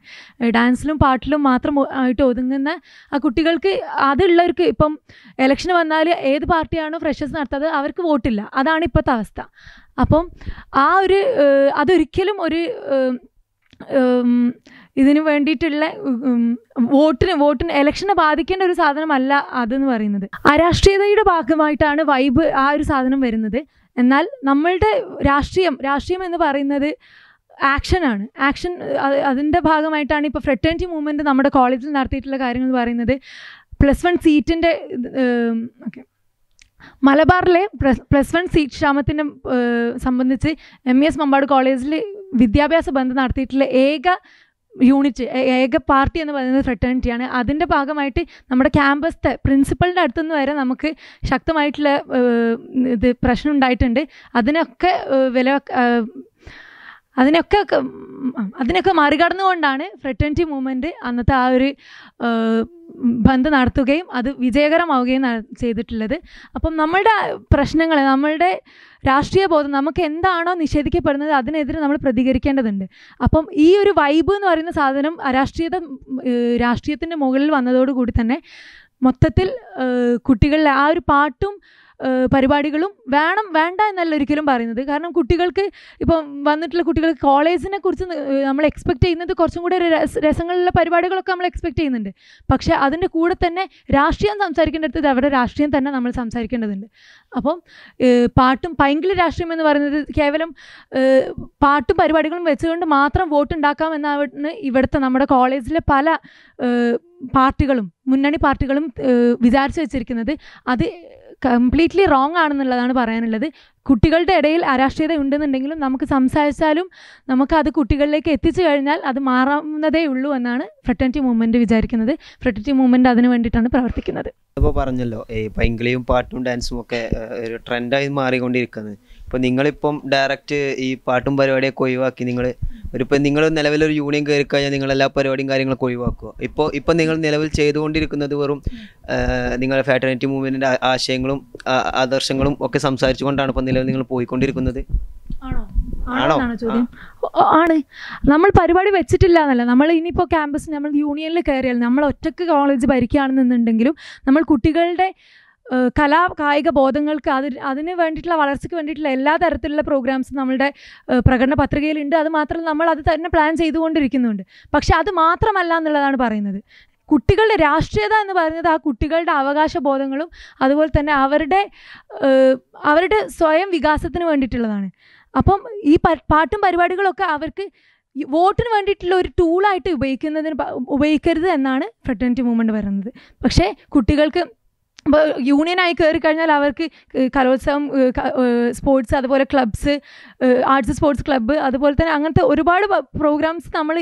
ഡാൻസിലും പാട്ടിലും മാത്രം ആയിട്ട് ഒതുങ്ങുന്ന ആ കുട്ടികൾക്ക് അതുള്ളവർക്ക് ഇപ്പം ഇലക്ഷൻ വന്നാൽ ഏത് പാർട്ടിയാണോ ഫ്രഷേഴ്സ് നടത്താത്തത് അവർക്ക് വോട്ടില്ല. അതാണ് ഇപ്പോഴത്തെ അവസ്ഥ. അപ്പം ആ ഒരു അതൊരിക്കലും ഒരു ഇതിന് വേണ്ടിയിട്ടുള്ള വോട്ടിന് വോട്ടിന് ഇലക്ഷനെ ബാധിക്കേണ്ട ഒരു സാധനമല്ല അതെന്ന് പറയുന്നത്. അരാഷ്ട്രീയതയുടെ ഭാഗമായിട്ടാണ് വൈബ് ആ ഒരു സാധനം വരുന്നത്. എന്നാൽ നമ്മളുടെ രാഷ്ട്രീയം രാഷ്ട്രീയം എന്ന് പറയുന്നത് ആക്ഷനാണ് ആക്ഷൻ അതിന്റെ ഭാഗമായിട്ടാണ് ഇപ്പോൾ ഫ്രട്ടേണിറ്റി മൂവ്മെന്റ് നമ്മുടെ കോളേജിൽ നടത്തിയിട്ടുള്ള കാര്യങ്ങൾ പറയുന്നത്. പ്ലസ് വൺ സീറ്റിന്റെ ഓക്കെ മലബാറിലെ പ്ലസ് വൺ സീറ്റ് ക്ഷാമത്തിനെ സംബന്ധിച്ച് എം എസ് മമ്പാട് കോളേജിൽ വിദ്യാഭ്യാസ ബന്ധം നടത്തിയിട്ടുള്ള ഏക യൂണിറ്റ് ഏക പാർട്ടി എന്ന് പറയുന്നത് ഫ്രട്ടേണിറ്റിയാണ് അതിന്റെ ഭാഗമായിട്ട് നമ്മുടെ ക്യാമ്പസിലെ പ്രിൻസിപ്പളിന്റെ അടുത്തുനിന്ന് വരെ നമുക്ക് ശക്തമായിട്ടുള്ള ഇത് പ്രശ്നം ഉണ്ടായിട്ടുണ്ട്. അതിനൊക്കെ വില അതിനൊക്കെ അതിനൊക്കെ മറികടന്നുകൊണ്ടാണ് ഫ്രെറ്റേണിറ്റി മൂവ്മെന്റ് അന്നത്തെ ആ ഒരു ബന്ധ നടത്തുകയും അത് വിജയകരമാവുകയും ചെയ്തിട്ടുള്ളത്. അപ്പം നമ്മളുടെ പ്രശ്നങ്ങൾ നമ്മളുടെ രാഷ്ട്രീയ ബോധം നമുക്ക് എന്താണോ നിഷേധിക്കപ്പെടുന്നത് അതിനെതിരെ നമ്മൾ പ്രതികരിക്കേണ്ടതുണ്ട്. അപ്പം ഈ ഒരു വൈബ് എന്ന് പറയുന്ന സാധനം അരാഷ്ട്രീയത രാഷ്ട്രീയത്തിന്റെ മുകളിൽ വന്നതോടുകൂടി തന്നെ മൊത്തത്തിൽ കുട്ടികളിലെ ആ ഒരു പാട്ടും പരിപാടികളും വേണം വേണ്ട എന്നല്ല ഒരിക്കലും പറയുന്നത്. കാരണം കുട്ടികൾക്ക് ഇപ്പം വന്നിട്ടുള്ള കുട്ടികൾക്ക് കോളേജിനെ കുറിച്ച് നമ്മൾ എക്സ്പെക്റ്റ് ചെയ്യുന്നത് കുറച്ചും കൂടി രസങ്ങളുള്ള പരിപാടികളൊക്കെ നമ്മൾ എക്സ്പെക്ട് ചെയ്യുന്നുണ്ട്. പക്ഷേ അതിന്റെ കൂടെ തന്നെ രാഷ്ട്രീയം സംസാരിക്കേണ്ടടുത്ത് അവരുടെ രാഷ്ട്രീയം തന്നെ നമ്മൾ സംസാരിക്കേണ്ടതുണ്ട്. അപ്പം പാട്ടും പൈങ്കിളി രാഷ്ട്രീയം എന്ന് പറയുന്നത് കേവലം പാട്ടും പരിപാടികളും വെച്ചുകൊണ്ട് മാത്രം വോട്ട് ഉണ്ടാക്കാം എന്നാണ് ഇവിടുത്തെ നമ്മുടെ കോളേജിലെ പല പാർട്ടികളും മുന്നണി പാർട്ടികളും വിചാരിച്ചു വെച്ചിരിക്കുന്നത്. അത് കംപ്ലീറ്റ്ലി റോങ് ആണെന്നുള്ളതാണ് പറയാനുള്ളത്. കുട്ടികളുടെ ഇടയിൽ അരാഷ്ട്രീയത ഉണ്ടെന്നുണ്ടെങ്കിലും നമുക്ക് സംസാരിച്ചാലും നമുക്ക് അത് കുട്ടികളിലേക്ക് എത്തിച്ചു കഴിഞ്ഞാൽ അത് മാറാവുന്നതേ ഉള്ളൂ എന്നാണ് ഫ്രട്ടേണിറ്റി മൂവ്മെന്റ് വിചാരിക്കുന്നത്. ഫ്രട്ടേണിറ്റി മൂവ്മെന്റ് അതിന് വേണ്ടിയിട്ടാണ് പ്രവർത്തിക്കുന്നത്. ഇപ്പോൾ പറഞ്ഞല്ലോ ഈ പൈങ്കിളിയും പാട്ടും ഡാൻസും ഒക്കെ ഒരു ട്രെൻഡായി മാറിക്കൊണ്ടിരിക്കുന്നത് ഇപ്പോൾ നിങ്ങളിപ്പം ഡയറക്റ്റ് ഈ പാട്ടും പരിപാടിയൊക്കെ ഒഴിവാക്കി നിങ്ങൾ ഒരു ഇപ്പം നിങ്ങൾ നിലവിലൊരു യൂണിയൻ കയറി കഴിഞ്ഞാൽ നിങ്ങൾ എല്ലാ പരിപാടിയും കാര്യങ്ങളൊക്കെ ഒഴിവാക്കുക. ഇപ്പോൾ ഇപ്പം നിങ്ങൾ നിലവിൽ ചെയ്തുകൊണ്ടിരിക്കുന്നത് വെറും നിങ്ങളുടെ ഫാറ്റർണിറ്റി മൂവ്മെന്റിന്റെ ആശയങ്ങളും ആദർശങ്ങളും ഒക്കെ സംസാരിച്ചുകൊണ്ടാണ് ഇപ്പം നിലവിൽ നിങ്ങൾ പോയിക്കൊണ്ടിരിക്കുന്നത്? ആണോ? ആണോ? ചോദ്യം? ആണ്. നമ്മൾ പരിപാടി വെച്ചിട്ടില്ല എന്നല്ല നമ്മൾ ഇനിയിപ്പോൾ ക്യാമ്പസ് നമ്മൾ യൂണിയനിൽ കയറിയാൽ നമ്മൾ ഒറ്റയ്ക്ക് കോളേജ് ഭരിക്കുകയാണെന്നുണ്ടെങ്കിലും നമ്മൾ കുട്ടികളുടെ കലാ കായിക ബോധങ്ങൾക്ക് അത് അതിന് വേണ്ടിയിട്ടുള്ള വളർച്ചയ്ക്ക് വേണ്ടിയിട്ടുള്ള എല്ലാ തരത്തിലുള്ള പ്രോഗ്രാംസും നമ്മളുടെ ഏഹ്, പ്രകടന പത്രികയിലുണ്ട്. അത് മാത്രമല്ല നമ്മൾ അത് തന്നെ പ്ലാൻ ചെയ്തുകൊണ്ടിരിക്കുന്നുണ്ട്. പക്ഷെ അത് മാത്രമല്ല എന്നുള്ളതാണ് പറയുന്നത്. കുട്ടികളുടെ രാഷ്ട്രീയത എന്ന് പറയുന്നത് ആ കുട്ടികളുടെ അവകാശ ബോധങ്ങളും അതുപോലെ തന്നെ അവരുടെ അവരുടെ സ്വയം വികാസത്തിന് വേണ്ടിയിട്ടുള്ളതാണ്. അപ്പം ഈ പാട്ടും പരിപാടികളൊക്കെ അവർക്ക് വോട്ടിന് വേണ്ടിയിട്ടുള്ള ഒരു ടൂളായിട്ട് ഉപയോഗിക്കുന്നതിന് ഉപയോഗിക്കരുത് എന്നാണ് ഫ്രട്ടേണിറ്റി മൂവ്മെന്റ് പറയുന്നത്. പക്ഷേ കുട്ടികൾക്ക് ഇപ്പോൾ യൂണിയനായി കയറി കഴിഞ്ഞാൽ അവർക്ക് കലോത്സവം സ്പോർട്സ് അതുപോലെ ക്ലബ്സ് ആർട്സ് സ്പോർട്സ് ക്ലബ്ബ് അതുപോലെ തന്നെ അങ്ങനത്തെ ഒരുപാട് പ്രോഗ്രാംസ് നമ്മൾ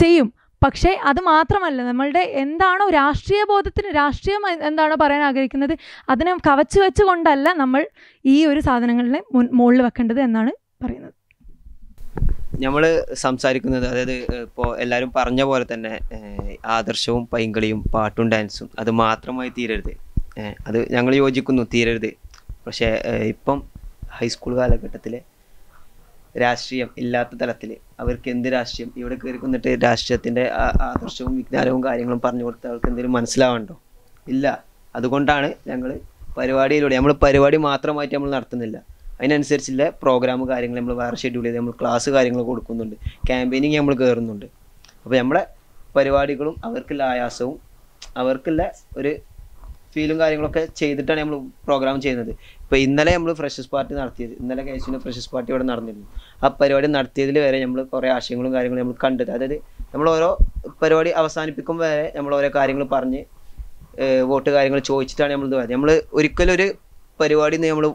ചെയ്യും. പക്ഷേ അത് മാത്രമല്ല നമ്മളുടെ എന്താണോ രാഷ്ട്രീയ ബോധത്തിന് രാഷ്ട്രീയം എന്താണോ പറയാൻ ആഗ്രഹിക്കുന്നത് അതിനെ കവച്ചു വെച്ചുകൊണ്ടല്ല നമ്മൾ ഈ ഒരു സാധനങ്ങളിനെ മുൻ മുകളിൽ വെക്കേണ്ടത് എന്നാണ് പറയുന്നത്. നമ്മൾ സംസാരിക്കുന്നത് അതായത് ഇപ്പോൾ എല്ലാവരും പറഞ്ഞ പോലെ തന്നെ ആദർശവും പൈങ്കളിയും പാട്ടും ഡാൻസും അത് മാത്രമായി തീരരുത്. അത് ഞങ്ങൾ യോജിക്കുന്നു തീരരുത്. പക്ഷേ ഇപ്പം ഹൈസ്കൂൾ കാലഘട്ടത്തിൽ രാഷ്ട്രീയം ഇല്ലാത്ത തലത്തിൽ അവർക്ക് എന്ത് രാഷ്ട്രീയം? ഇവിടെ കയറി വന്നിട്ട് രാഷ്ട്രീയത്തിന്റെ ആദർശവും വിജ്ഞാനവും കാര്യങ്ങളും പറഞ്ഞു കൊടുത്ത് അവർക്ക് എന്തെങ്കിലും മനസ്സിലാവണ്ടോ? ഇല്ല. അതുകൊണ്ടാണ് ഞങ്ങൾ പരിപാടിയിലൂടെ നമ്മൾ പരിപാടി മാത്രമായിട്ട് നമ്മൾ നടത്തുന്നില്ല. അതിനനുസരിച്ചുള്ള പ്രോഗ്രാം കാര്യങ്ങൾ നമ്മൾ വേറെ ഷെഡ്യൂൾ ചെയ്ത് നമ്മൾ ക്ലാസ് കാര്യങ്ങൾ കൊടുക്കുന്നുണ്ട്. ക്യാമ്പയിനിങ് നമ്മൾ കയറുന്നുണ്ട് അപ്പോൾ നമ്മുടെ പരിപാടികളും അവർക്കുള്ള ആയാസവും അവർക്കുള്ള ഒരു ഫീലും കാര്യങ്ങളൊക്കെ ചെയ്തിട്ടാണ് നമ്മൾ പ്രോഗ്രാം ചെയ്യുന്നത്. ഇപ്പോൾ ഇന്നലെ നമ്മൾ ഫ്രഷസ് പാർട്ടി നടത്തിയത്. ഇന്നലെ കേസിന് ഫ്രഷസ് പാർട്ടി ഇവിടെ നടന്നിരുന്നു. ആ പരിപാടി നടത്തിയതിൽ വരെ നമ്മൾ കുറേ ആശയങ്ങളും കാര്യങ്ങളും നമ്മൾ കണ്ടത്. അതായത് നമ്മൾ ഓരോ പരിപാടി അവസാനിപ്പിക്കും വരെ നമ്മൾ ഓരോ കാര്യങ്ങൾ പറഞ്ഞ് വോട്ട് കാര്യങ്ങൾ ചോദിച്ചിട്ടാണ് നമ്മൾ ഇത് നമ്മൾ ഒരിക്കലും ഒരു പരിപാടി നമ്മൾ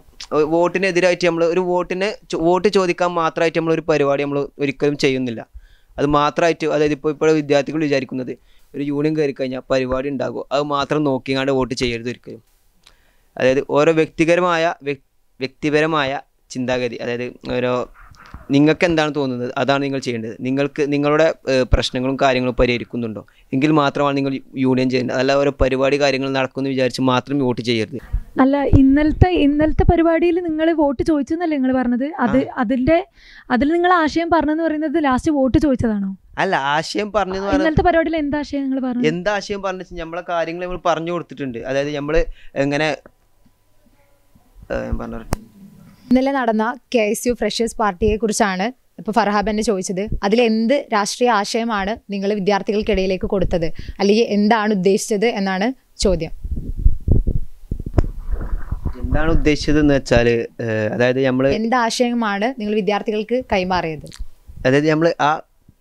വോട്ടിനെതിരായിട്ട് നമ്മൾ ഒരു വോട്ടിനെ വോട്ട് ചോദിക്കാൻ മാത്രമായിട്ട് നമ്മൾ ഒരു പരിപാടി നമ്മൾ ഒരിക്കലും ചെയ്യുന്നില്ല. അത് മാത്രമായിട്ട് അതായത് ഇപ്പോൾ ഇപ്പോൾ വിദ്യാർത്ഥികൾ വിചാരിക്കുന്നത് ഒരു യൂണിയൻ കയറി കഴിഞ്ഞാൽ പരിപാടി ഉണ്ടാകും. അത് മാത്രം നോക്കിയാണ്ട് വോട്ട് ചെയ്യരുത് ഒരിക്കലും. അതായത് ഓരോ വ്യക്തിപരമായ വ്യക്തിപരമായ ചിന്താഗതി അതായത് ഓരോ നിങ്ങൾക്ക് എന്താണ് തോന്നുന്നത്? അതാണ് നിങ്ങൾ ചെയ്യേണ്ടത്. നിങ്ങൾക്ക് നിങ്ങളുടെ പ്രശ്നങ്ങളും കാര്യങ്ങളും പരിഹരിക്കുന്നുണ്ടോ? എങ്കിൽ മാത്രമാണ് നിങ്ങൾ യൂണിയൻ ചെയ്യേണ്ടത്. അല്ല ഓരോ പരിപാടി കാര്യങ്ങൾ നടക്കുമെന്ന് വിചാരിച്ച് മാത്രം വോട്ട് ചെയ്യരുത്. അല്ല ഇന്നലത്തെ ഇന്നലത്തെ പരിപാടിയിൽ നിങ്ങൾ വോട്ട് ചോദിച്ചു എന്നല്ലേ നിങ്ങൾ പറഞ്ഞത്? അത് അതിന്റെ അതിൽ നിങ്ങൾ ആശയം പറഞ്ഞെന്ന് പറയുന്നത് ലാസ്റ്റ് വോട്ട് ചോദിച്ചതാണോ? അല്ല ആശയം പറഞ്ഞു ഇന്നത്തെ പരിപാടിയിൽ എന്താ ആശയം നിങ്ങൾ പറഞ്ഞു? എന്ത് ആശയം പറഞ്ഞു നമ്മളെ കാര്യങ്ങൾ നമ്മൾ പറഞ്ഞു കൊടുത്തിട്ടുണ്ട്. അതായത് നമ്മൾ എങ്ങനെ ഞാൻ പറഞ്ഞു ഇന്നലെ നടന്ന കെ എസ് യു ഫ്രഷേഴ്സ് പാർട്ടിയെ കുറിച്ചാണ് ഇപ്പൊ ഫർഹാബ് എന്നെ ചോദിച്ചത്. അതിൽ എന്ത് രാഷ്ട്രീയ ആശയമാണ് നിങ്ങൾ വിദ്യാർത്ഥികൾക്കിടയിലേക്ക് കൊടുത്തത്? അല്ലെങ്കിൽ എന്താണ് ഉദ്ദേശിച്ചത് എന്നാണ് ചോദ്യം. എന്താണ് ഉദ്ദേശിച്ചത് എന്ന് വെച്ചാൽ അതായത് നമ്മൾ എന്ത് ആശയമാണ് നിങ്ങൾ വിദ്യാർത്ഥികൾക്ക് കൈമാറിയത്? അതായത് നമ്മൾ ആ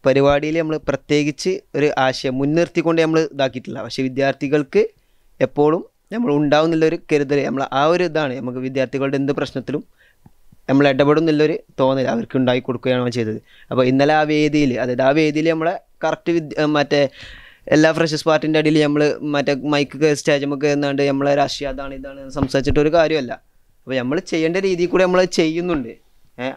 പരിപാടിയിൽ നമ്മൾ പ്രത്യേകിച്ച് ഒരു ആശയം മുൻനിർത്തിക്കൊണ്ട് നമ്മൾ ഇതാക്കിയിട്ടില്ല. പക്ഷേ വിദ്യാർത്ഥികൾക്ക് എപ്പോഴും നമ്മൾ ഉണ്ടാവുന്നില്ല ഒരു കരുതൽ നമ്മൾ ആ ഒരു ഇതാണ്. നമുക്ക് വിദ്യാർത്ഥികളുടെ എന്ത് പ്രശ്നത്തിലും നമ്മൾ ഇടപെടും എന്നുള്ളൊരു തോന്നൽ അവർക്ക് ഉണ്ടാക്കി കൊടുക്കുകയാണ് ചെയ്തത്. അപ്പോൾ ഇന്നലെ ആ വേദിയിൽ അതായത് ആ വേദിയിൽ നമ്മളെ കറക്റ്റ് വിദ്യ മറ്റേ എല്ലാ ഫ്രഷസ് പാർട്ടിന്റെ അടിയിൽ നമ്മൾ മറ്റേ മൈക്ക് സ്റ്റേജ് നമുക്ക് എന്നാണ്ട് നമ്മളെ രാഷ്ട്രീയ അതാണ് ഇതാണ് സംസാരിച്ചിട്ടൊരു കാര്യമല്ല. അപ്പോൾ നമ്മൾ ചെയ്യേണ്ട രീതിയിൽ കൂടെ നമ്മൾ ചെയ്യുന്നുണ്ട്.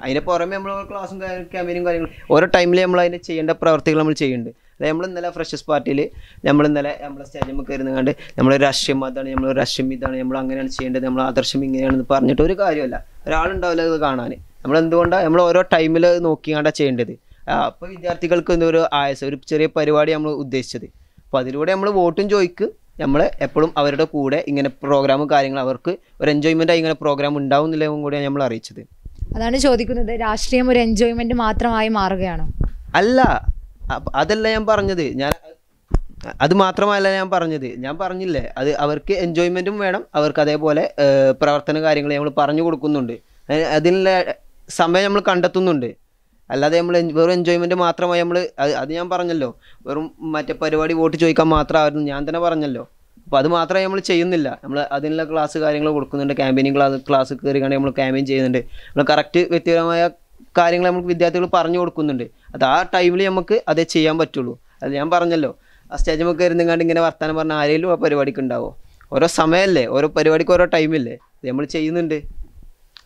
അതിന് പുറമെ നമ്മൾ ക്ലാസ്സും ക്യാമ്പയിനും കാര്യങ്ങളും ഓരോ ടൈമിൽ നമ്മൾ അതിന് ചെയ്യേണ്ട പ്രവർത്തികൾ നമ്മൾ ചെയ്യുന്നുണ്ട്. അതായത് നമ്മൾ ഇന്നലെ ഫ്രഷേഴ്സ് പാർട്ടിയിൽ നമ്മൾ ഇന്നലെ നമ്മളെ സ്റ്റേജിൽ നമുക്ക് കണ്ട് നമ്മൾ രാഷ്ട്രീയം അതാണ് നമ്മൾ രാഷ്ട്രീയം ഇതാണ് നമ്മൾ അങ്ങനെയാണ് ചെയ്യേണ്ടത് നമ്മൾ ആദർശം ഇങ്ങനെയാണെന്ന് പറഞ്ഞിട്ട് ഒരു കാര്യമല്ല ഒരാളുണ്ടാവില്ല അത് കാണാൻ. നമ്മൾ എന്തുകൊണ്ടാണ് നമ്മൾ ഓരോ ടൈമിൽ നോക്കിയാണ്ടാണ് ചെയ്യേണ്ടത്. അപ്പോൾ വിദ്യാർത്ഥികൾക്ക് ഒരു ആയസം ഒരു ചെറിയ പരിപാടി നമ്മൾ ഉദ്ദേശിച്ചത്. അപ്പോൾ അതിലൂടെ നമ്മൾ വോട്ടും ചോദിക്കും. നമ്മൾ എപ്പോഴും അവരുടെ കൂടെ ഇങ്ങനെ പ്രോഗ്രാമും കാര്യങ്ങളും അവർക്ക് ഒരു എൻജോയ്മെന്റായി ഇങ്ങനെ പ്രോഗ്രാം ഉണ്ടാവുന്നില്ലെന്നും കൂടിയാണ് നമ്മൾ അറിയിച്ചത്. അതാണ് ചോദിക്കുന്നത്. രാഷ്ട്രീയം ഒരു എൻജോയ്മെന്റ് മാത്രമായി മാറുകയാണോ? അല്ല. അതല്ല ഞാൻ പറഞ്ഞത്. ഞാൻ അത് മാത്രമല്ല ഞാൻ പറഞ്ഞത്. ഞാൻ പറഞ്ഞില്ലേ അത് അവർക്ക് എൻജോയ്മെന്റും വേണം. അവർക്ക് അതേപോലെ പ്രവർത്തന കാര്യങ്ങൾ നമ്മൾ പറഞ്ഞു കൊടുക്കുന്നുണ്ട്. അതിന് അതിനുള്ള സമയം നമ്മൾ കണ്ടെത്തുന്നുണ്ട്. അല്ലാതെ നമ്മൾ വെറും എൻജോയ്മെന്റ് മാത്രമായി നമ്മൾ അത് ഞാൻ പറഞ്ഞല്ലോ. വെറും മറ്റേ പരിപാടി വോട്ട് ചോദിക്കാൻ മാത്രമായിരുന്നു. ഞാൻ തന്നെ പറഞ്ഞല്ലോ. അപ്പോൾ അത് മാത്രമേ നമ്മൾ ചെയ്യുന്നില്ല. നമ്മൾ അതിനുള്ള ക്ലാസ് കാര്യങ്ങൾ കൊടുക്കുന്നുണ്ട്. ക്യാമ്പയിനിങ് ക്ലാസ് ക്ലാസ് കയറിക്കാണ്ട് നമ്മൾ ക്യാമ്പയിൻ ചെയ്യുന്നുണ്ട്. നമ്മൾ കറക്റ്റ് വ്യക്തിപരമായ കാര്യങ്ങൾ നമുക്ക് വിദ്യാർത്ഥികൾ പറഞ്ഞു കൊടുക്കുന്നുണ്ട്. അത് ആ ടൈമിൽ നമുക്ക് അതേ ചെയ്യാൻ പറ്റുള്ളൂ. അത് ഞാൻ പറഞ്ഞല്ലോ. ആ സ്റ്റേജ് നമുക്ക് ഇരുന്നങ്ങാണ്ട് ഇങ്ങനെ വർത്താനം പറഞ്ഞ ആരെങ്കിലും ആ പരിപാടിക്ക് ഉണ്ടാവോ? ഓരോ സമയമല്ലേ ഓരോ പരിപാടിക്ക് ഓരോ ടൈമില്ലേ അത് നമ്മൾ ചെയ്യുന്നുണ്ട്.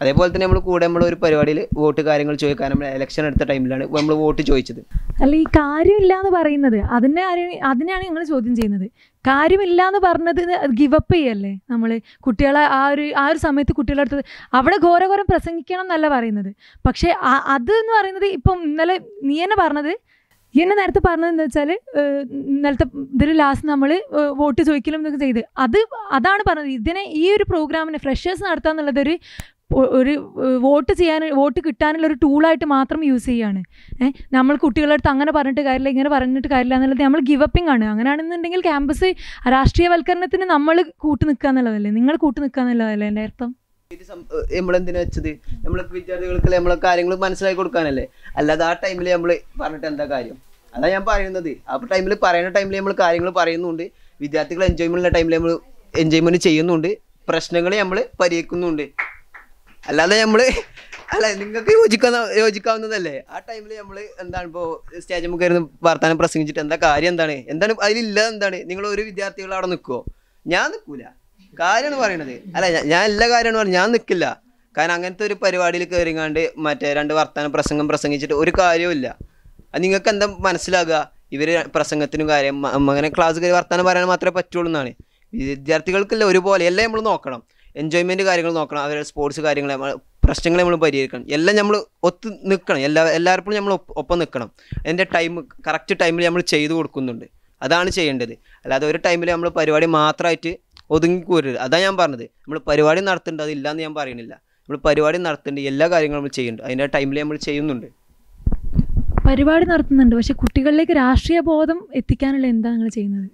അതേപോലെ തന്നെ നമ്മൾ കൂടെ നമ്മൾ ഒരു പരിപാടിയിൽ വോട്ട് കാര്യങ്ങൾ ചോദിക്കാൻ നമ്മൾ ഇലക്ഷൻ എടുത്ത ടൈമിലാണ് നമ്മൾ വോട്ട് ചോദിച്ചത്. അല്ല ഈ കാര്യമില്ല എന്ന് പറയുന്നത് അതിനെ അതിനെയാണ് ഞങ്ങൾ ചോദ്യം ചെയ്യുന്നത്. കാര്യമില്ല എന്ന് പറഞ്ഞത് ഗിവപ്പ് ചെയ്യല്ലേ? നമ്മൾ കുട്ടികളെ ആ ഒരു ആ ഒരു സമയത്ത് കുട്ടികളുടെ അടുത്ത് അവിടെ ഘോരഘോരം പ്രസംഗിക്കണം എന്നല്ല പറയുന്നത്. പക്ഷേ അത് എന്ന് പറയുന്നത് ഇപ്പം ഇന്നലെ നീ തന്നെ പറഞ്ഞത് ഈ എന്നെ നേരത്തെ പറഞ്ഞത് എന്താ വെച്ചാൽ ഇന്നലത്തെ ഇതിൽ ലാസ്റ്റ് നമ്മൾ വോട്ട് ചോദിക്കലും എന്നൊക്കെ ചെയ്ത്. അത് അതാണ് പറഞ്ഞത്. ഇതിനെ ഈ ഒരു പ്രോഗ്രാമിനെ ഫ്രഷേഴ്സ് നടത്തുക എന്നുള്ളത് ഒരു ഒരു വോട്ട് ചെയ്യാൻ വോട്ട് കിട്ടാനുള്ള ഒരു ടൂളായിട്ട് മാത്രം യൂസ് ചെയ്യുകയാണ് നമ്മൾ കുട്ടികളുടെ അടുത്ത് അങ്ങനെ പറഞ്ഞിട്ട് കാര്യമില്ല ഇങ്ങനെ പറഞ്ഞിട്ട് കാര്യമില്ല എന്നുള്ളത് നമ്മൾ ഗിവ് അപ്പിംഗ് ആണ്. അങ്ങനെയാണെന്നുണ്ടെങ്കിൽ ക്യാമ്പസ് രാഷ്ട്രീയവൽക്കരണത്തിന് നമ്മൾ കൂട്ടു നിൽക്കുക എന്നുള്ളതല്ലേ? നിങ്ങൾ കൂട്ടു നിൽക്കുക എന്നുള്ളതല്ലേ എന്റെ അർത്ഥം? നമ്മളെന്തിനാ വെച്ചത്? നമ്മൾ വിദ്യാർത്ഥികൾക്ക് നമ്മളെ കാര്യങ്ങൾ മനസ്സിലാക്കി കൊടുക്കാനല്ലേ? അല്ലാതെ ആ ടൈമിൽ നമ്മൾ പറഞ്ഞിട്ട് എന്താ കാര്യം? അതാ ഞാൻ പറയുന്നത്. ആ ടൈമിൽ പറയുന്ന ടൈമിൽ നമ്മൾ കാര്യങ്ങൾ പറയുന്നുണ്ട്. വിദ്യാർത്ഥികൾ എൻജോയ്മെന്റുള്ള ടൈമിൽ നമ്മൾ എൻജോയ്മെന്റ് ചെയ്യുന്നുണ്ട്. പ്രശ്നങ്ങൾ നമ്മൾ പരിഹരിക്കുന്നുണ്ട്. അല്ലാതെ നമ്മൾ അല്ല നിങ്ങൾക്ക് യോജിക്കുന്ന യോജിക്കാവുന്നതല്ലേ? ആ ടൈമിൽ നമ്മൾ എന്താണ് ഇപ്പോൾ സ്റ്റേജ് നമുക്ക് ഇരുന്ന് വർത്താനം പ്രസംഗിച്ചിട്ട് എന്താ കാര്യം എന്താണ്? എന്താണ് അതിലില്ല എന്താണ്? നിങ്ങൾ ഒരു വിദ്യാർത്ഥികൾ അവിടെ നിൽക്കുമോ ഞാൻ നിൽക്കൂല കാര്യമാണ് പറയണത്. അല്ല ഞാൻ- എല്ലാ കാര്യമാണ് പറയുന്നത് ഞാൻ നിൽക്കില്ല കാരണം അങ്ങനത്തെ ഒരു പരിപാടിയിൽ കയറിങ്ങാണ്ട് മറ്റേ രണ്ട് വർത്താനം പ്രസംഗം പ്രസംഗിച്ചിട്ട് ഒരു കാര്യവുമില്ല നിങ്ങൾക്ക് എന്താ മനസ്സിലാകുക ഇവർ പ്രസംഗത്തിനും കാര്യം അങ്ങനെ ക്ലാസ് കയറി വർത്താനം പറയാൻ മാത്രമേ പറ്റുള്ളൂ എന്നാണ്. വിദ്യാർത്ഥികൾക്കല്ല ഒരുപോലെ. എല്ലാം നമ്മൾ നോക്കണം. എൻജോയ്മെന്റ് കാര്യങ്ങൾ നോക്കണം അവരുടെ സ്പോർട്സ് കാര്യങ്ങൾ പ്രശ്നങ്ങൾ നമ്മൾ പരിഹരിക്കണം. എല്ലാം നമ്മൾ ഒത്ത് നിൽക്കണം എല്ലാ എല്ലാവർക്കും നമ്മൾ ഒപ്പം നിൽക്കണം അതിന്റെ ടൈം കറക്റ്റ് ടൈമിൽ നമ്മൾ ചെയ്തു കൊടുക്കുന്നുണ്ട്. അതാണ് ചെയ്യേണ്ടത്. അല്ലാതെ ഒരു ടൈമിൽ നമ്മൾ പരിപാടി മാത്രമായിട്ട് ഒതുങ്ങിക്കൂരരുത്. അതാണ് ഞാൻ പറഞ്ഞത്. നമ്മൾ പരിപാടി നടത്തേണ്ടത് അതില്ലാന്ന് ഞാൻ പറയുന്നില്ല. നമ്മൾ പരിപാടി നടത്തേണ്ട എല്ലാ കാര്യങ്ങളും നമ്മൾ ചെയ്യുന്നുണ്ട്. അതിന്റെ ടൈമിൽ നമ്മൾ ചെയ്യുന്നുണ്ട്. പരിപാടി നടത്തുന്നുണ്ട്. പക്ഷെ കുട്ടികളിലേക്ക് രാഷ്ട്രീയ ബോധം എത്തിക്കാനുള്ള എന്താ നിങ്ങൾ ചെയ്യുന്നത്?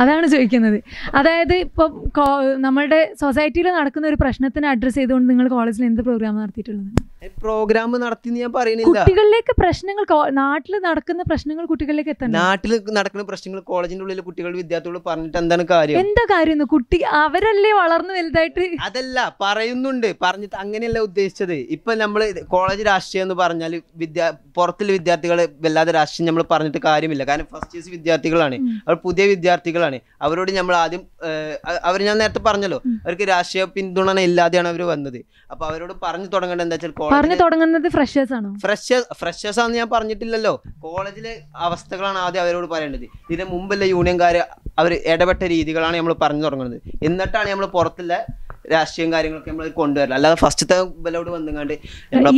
അതാണ് ചോദിക്കുന്നത്. അതായത് ഇപ്പം നമ്മുടെ സൊസൈറ്റിയിൽ നടക്കുന്ന ഒരു പ്രശ്നത്തിന് അഡ്രസ്സ് ചെയ്തുകൊണ്ട് നിങ്ങൾ കോളേജിൽ എന്ത് പ്രോഗ്രാം നടത്തിയിട്ടുള്ളത്? പ്രോഗ്രാം നടത്തി ഞാൻ പറയുന്നില്ല കുട്ടികളിലേക്ക് പ്രശ്നങ്ങൾ നാട്ടിൽ നടക്കുന്ന പ്രശ്നങ്ങൾ കുട്ടികളിലേക്ക് എത്തണം നാട്ടിൽ നടക്കുന്ന പ്രശ്നങ്ങൾ കോളേജിന്റെ ഉള്ളിൽ കുട്ടികൾ വിദ്യാർത്ഥികൾ പറഞ്ഞിട്ട് എന്താണ് കാര്യം? എന്താ കാര്യം കുട്ടി അവരല്ലേ വളർന്നു വലുതായിട്ട്? അതല്ല പറയുന്നുണ്ട്. പറഞ്ഞിട്ട് അങ്ങനെയല്ല ഉദ്ദേശിച്ചത്. ഇപ്പൊ നമ്മൾ കോളേജ് രാഷ്ട്രീയം എന്ന് പറഞ്ഞാൽ വിദ്യാ പുറത്തുള്ള വിദ്യാർത്ഥികളെ വല്ലാതെ രാഷ്ട്രീയം നമ്മൾ പറഞ്ഞിട്ട് കാര്യമില്ല. കാരണം ഫസ്റ്റ് ഇയേഴ്സ് വിദ്യാർത്ഥികളാണ്. അവർ പുതിയ വിദ്യാർത്ഥികളാണ്. അവരോട് നമ്മൾ ആദ്യം അവർ ഞാൻ നേരത്തെ പറഞ്ഞല്ലോ അവർക്ക് രാഷ്ട്രീയ പിന്തുണ ഇല്ലാതെയാണ് അവർ വന്നത്. അപ്പൊ അവരോട് പറഞ്ഞു തുടങ്ങേണ്ടത് എന്താ വെച്ചാൽ പറഞ്ഞു തുടങ്ങുന്നത് ഫ്രഷേഴ്സ് ആണോ? ഫ്രഷേഴ്സ് ഫ്രഷേഴ്സ് ആണെന്ന് ഞാൻ പറഞ്ഞിട്ടില്ലല്ലോ. കോളേജിലെ അവസ്ഥകളാണ് ആദ്യം അവരോട് പറയേണ്ടത്. ഇതിന് മുമ്പല്ല യൂണിയൻകാർ അവർ ഇടപെട്ട രീതികളാണ് നമ്മൾ പറഞ്ഞു തുടങ്ങുന്നത്. എന്നിട്ടാണ് നമ്മൾ പുറത്തുള്ള രാഷ്ട്രീയം കാര്യങ്ങളൊക്കെ നമ്മൾ കൊണ്ടുവരില്ല. അല്ലാതെ ഫസ്റ്റത്തെ ബലോട് വന്നുകൊണ്ട്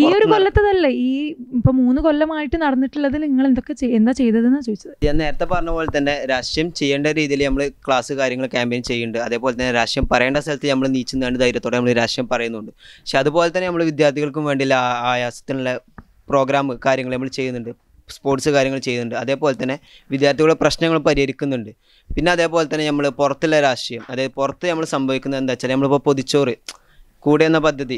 ഈ ഒരു കൊല്ലത്തതല്ല. ഈ ഇപ്പൊ മൂന്ന് കൊല്ലമായിട്ട് നടന്നിട്ടുള്ളതിൽ നിങ്ങൾ എന്തൊക്കെ എന്താ ചെയ്തതെന്ന് ചോദിച്ചത്? ഞാൻ നേരത്തെ പറഞ്ഞ പോലെ തന്നെ രാഷ്ട്രീയം ചെയ്യേണ്ട രീതിയിൽ നമ്മൾ ക്ലാസ് കാര്യങ്ങൾ ക്യാമ്പയിൻ ചെയ്യുന്നുണ്ട്. അതേപോലെ തന്നെ രാഷ്ട്രീയം പറയേണ്ട സ്ഥലത്ത് നമ്മൾ നീച്ചുന്നാണ്ട് ധൈര്യത്തോടെ നമ്മൾ രാഷ്ട്രീയം പറയുന്നുണ്ട്. പക്ഷെ അതുപോലെ തന്നെ നമ്മൾ വിദ്യാർത്ഥികൾക്കും വേണ്ടിയുള്ള ആയാസത്തിനുള്ള പ്രോഗ്രാം കാര്യങ്ങൾ നമ്മൾ ചെയ്യുന്നുണ്ട്. സ്പോർട്സ് കാര്യങ്ങൾ ചെയ്യുന്നുണ്ട്. അതേപോലെ തന്നെ വിദ്യാർത്ഥികളുടെ പ്രശ്നങ്ങൾ പരിഹരിക്കുന്നുണ്ട്. പിന്നെ അതേപോലെ തന്നെ നമ്മൾ പുറത്തുള്ള രാഷ്ട്രീയം. അതായത് പുറത്ത് നമ്മൾ സംഭവിക്കുന്നത് എന്താ വെച്ചാൽ നമ്മളിപ്പോൾ പൊതിച്ചോറ്. കൂടെ എന്ന പദ്ധതി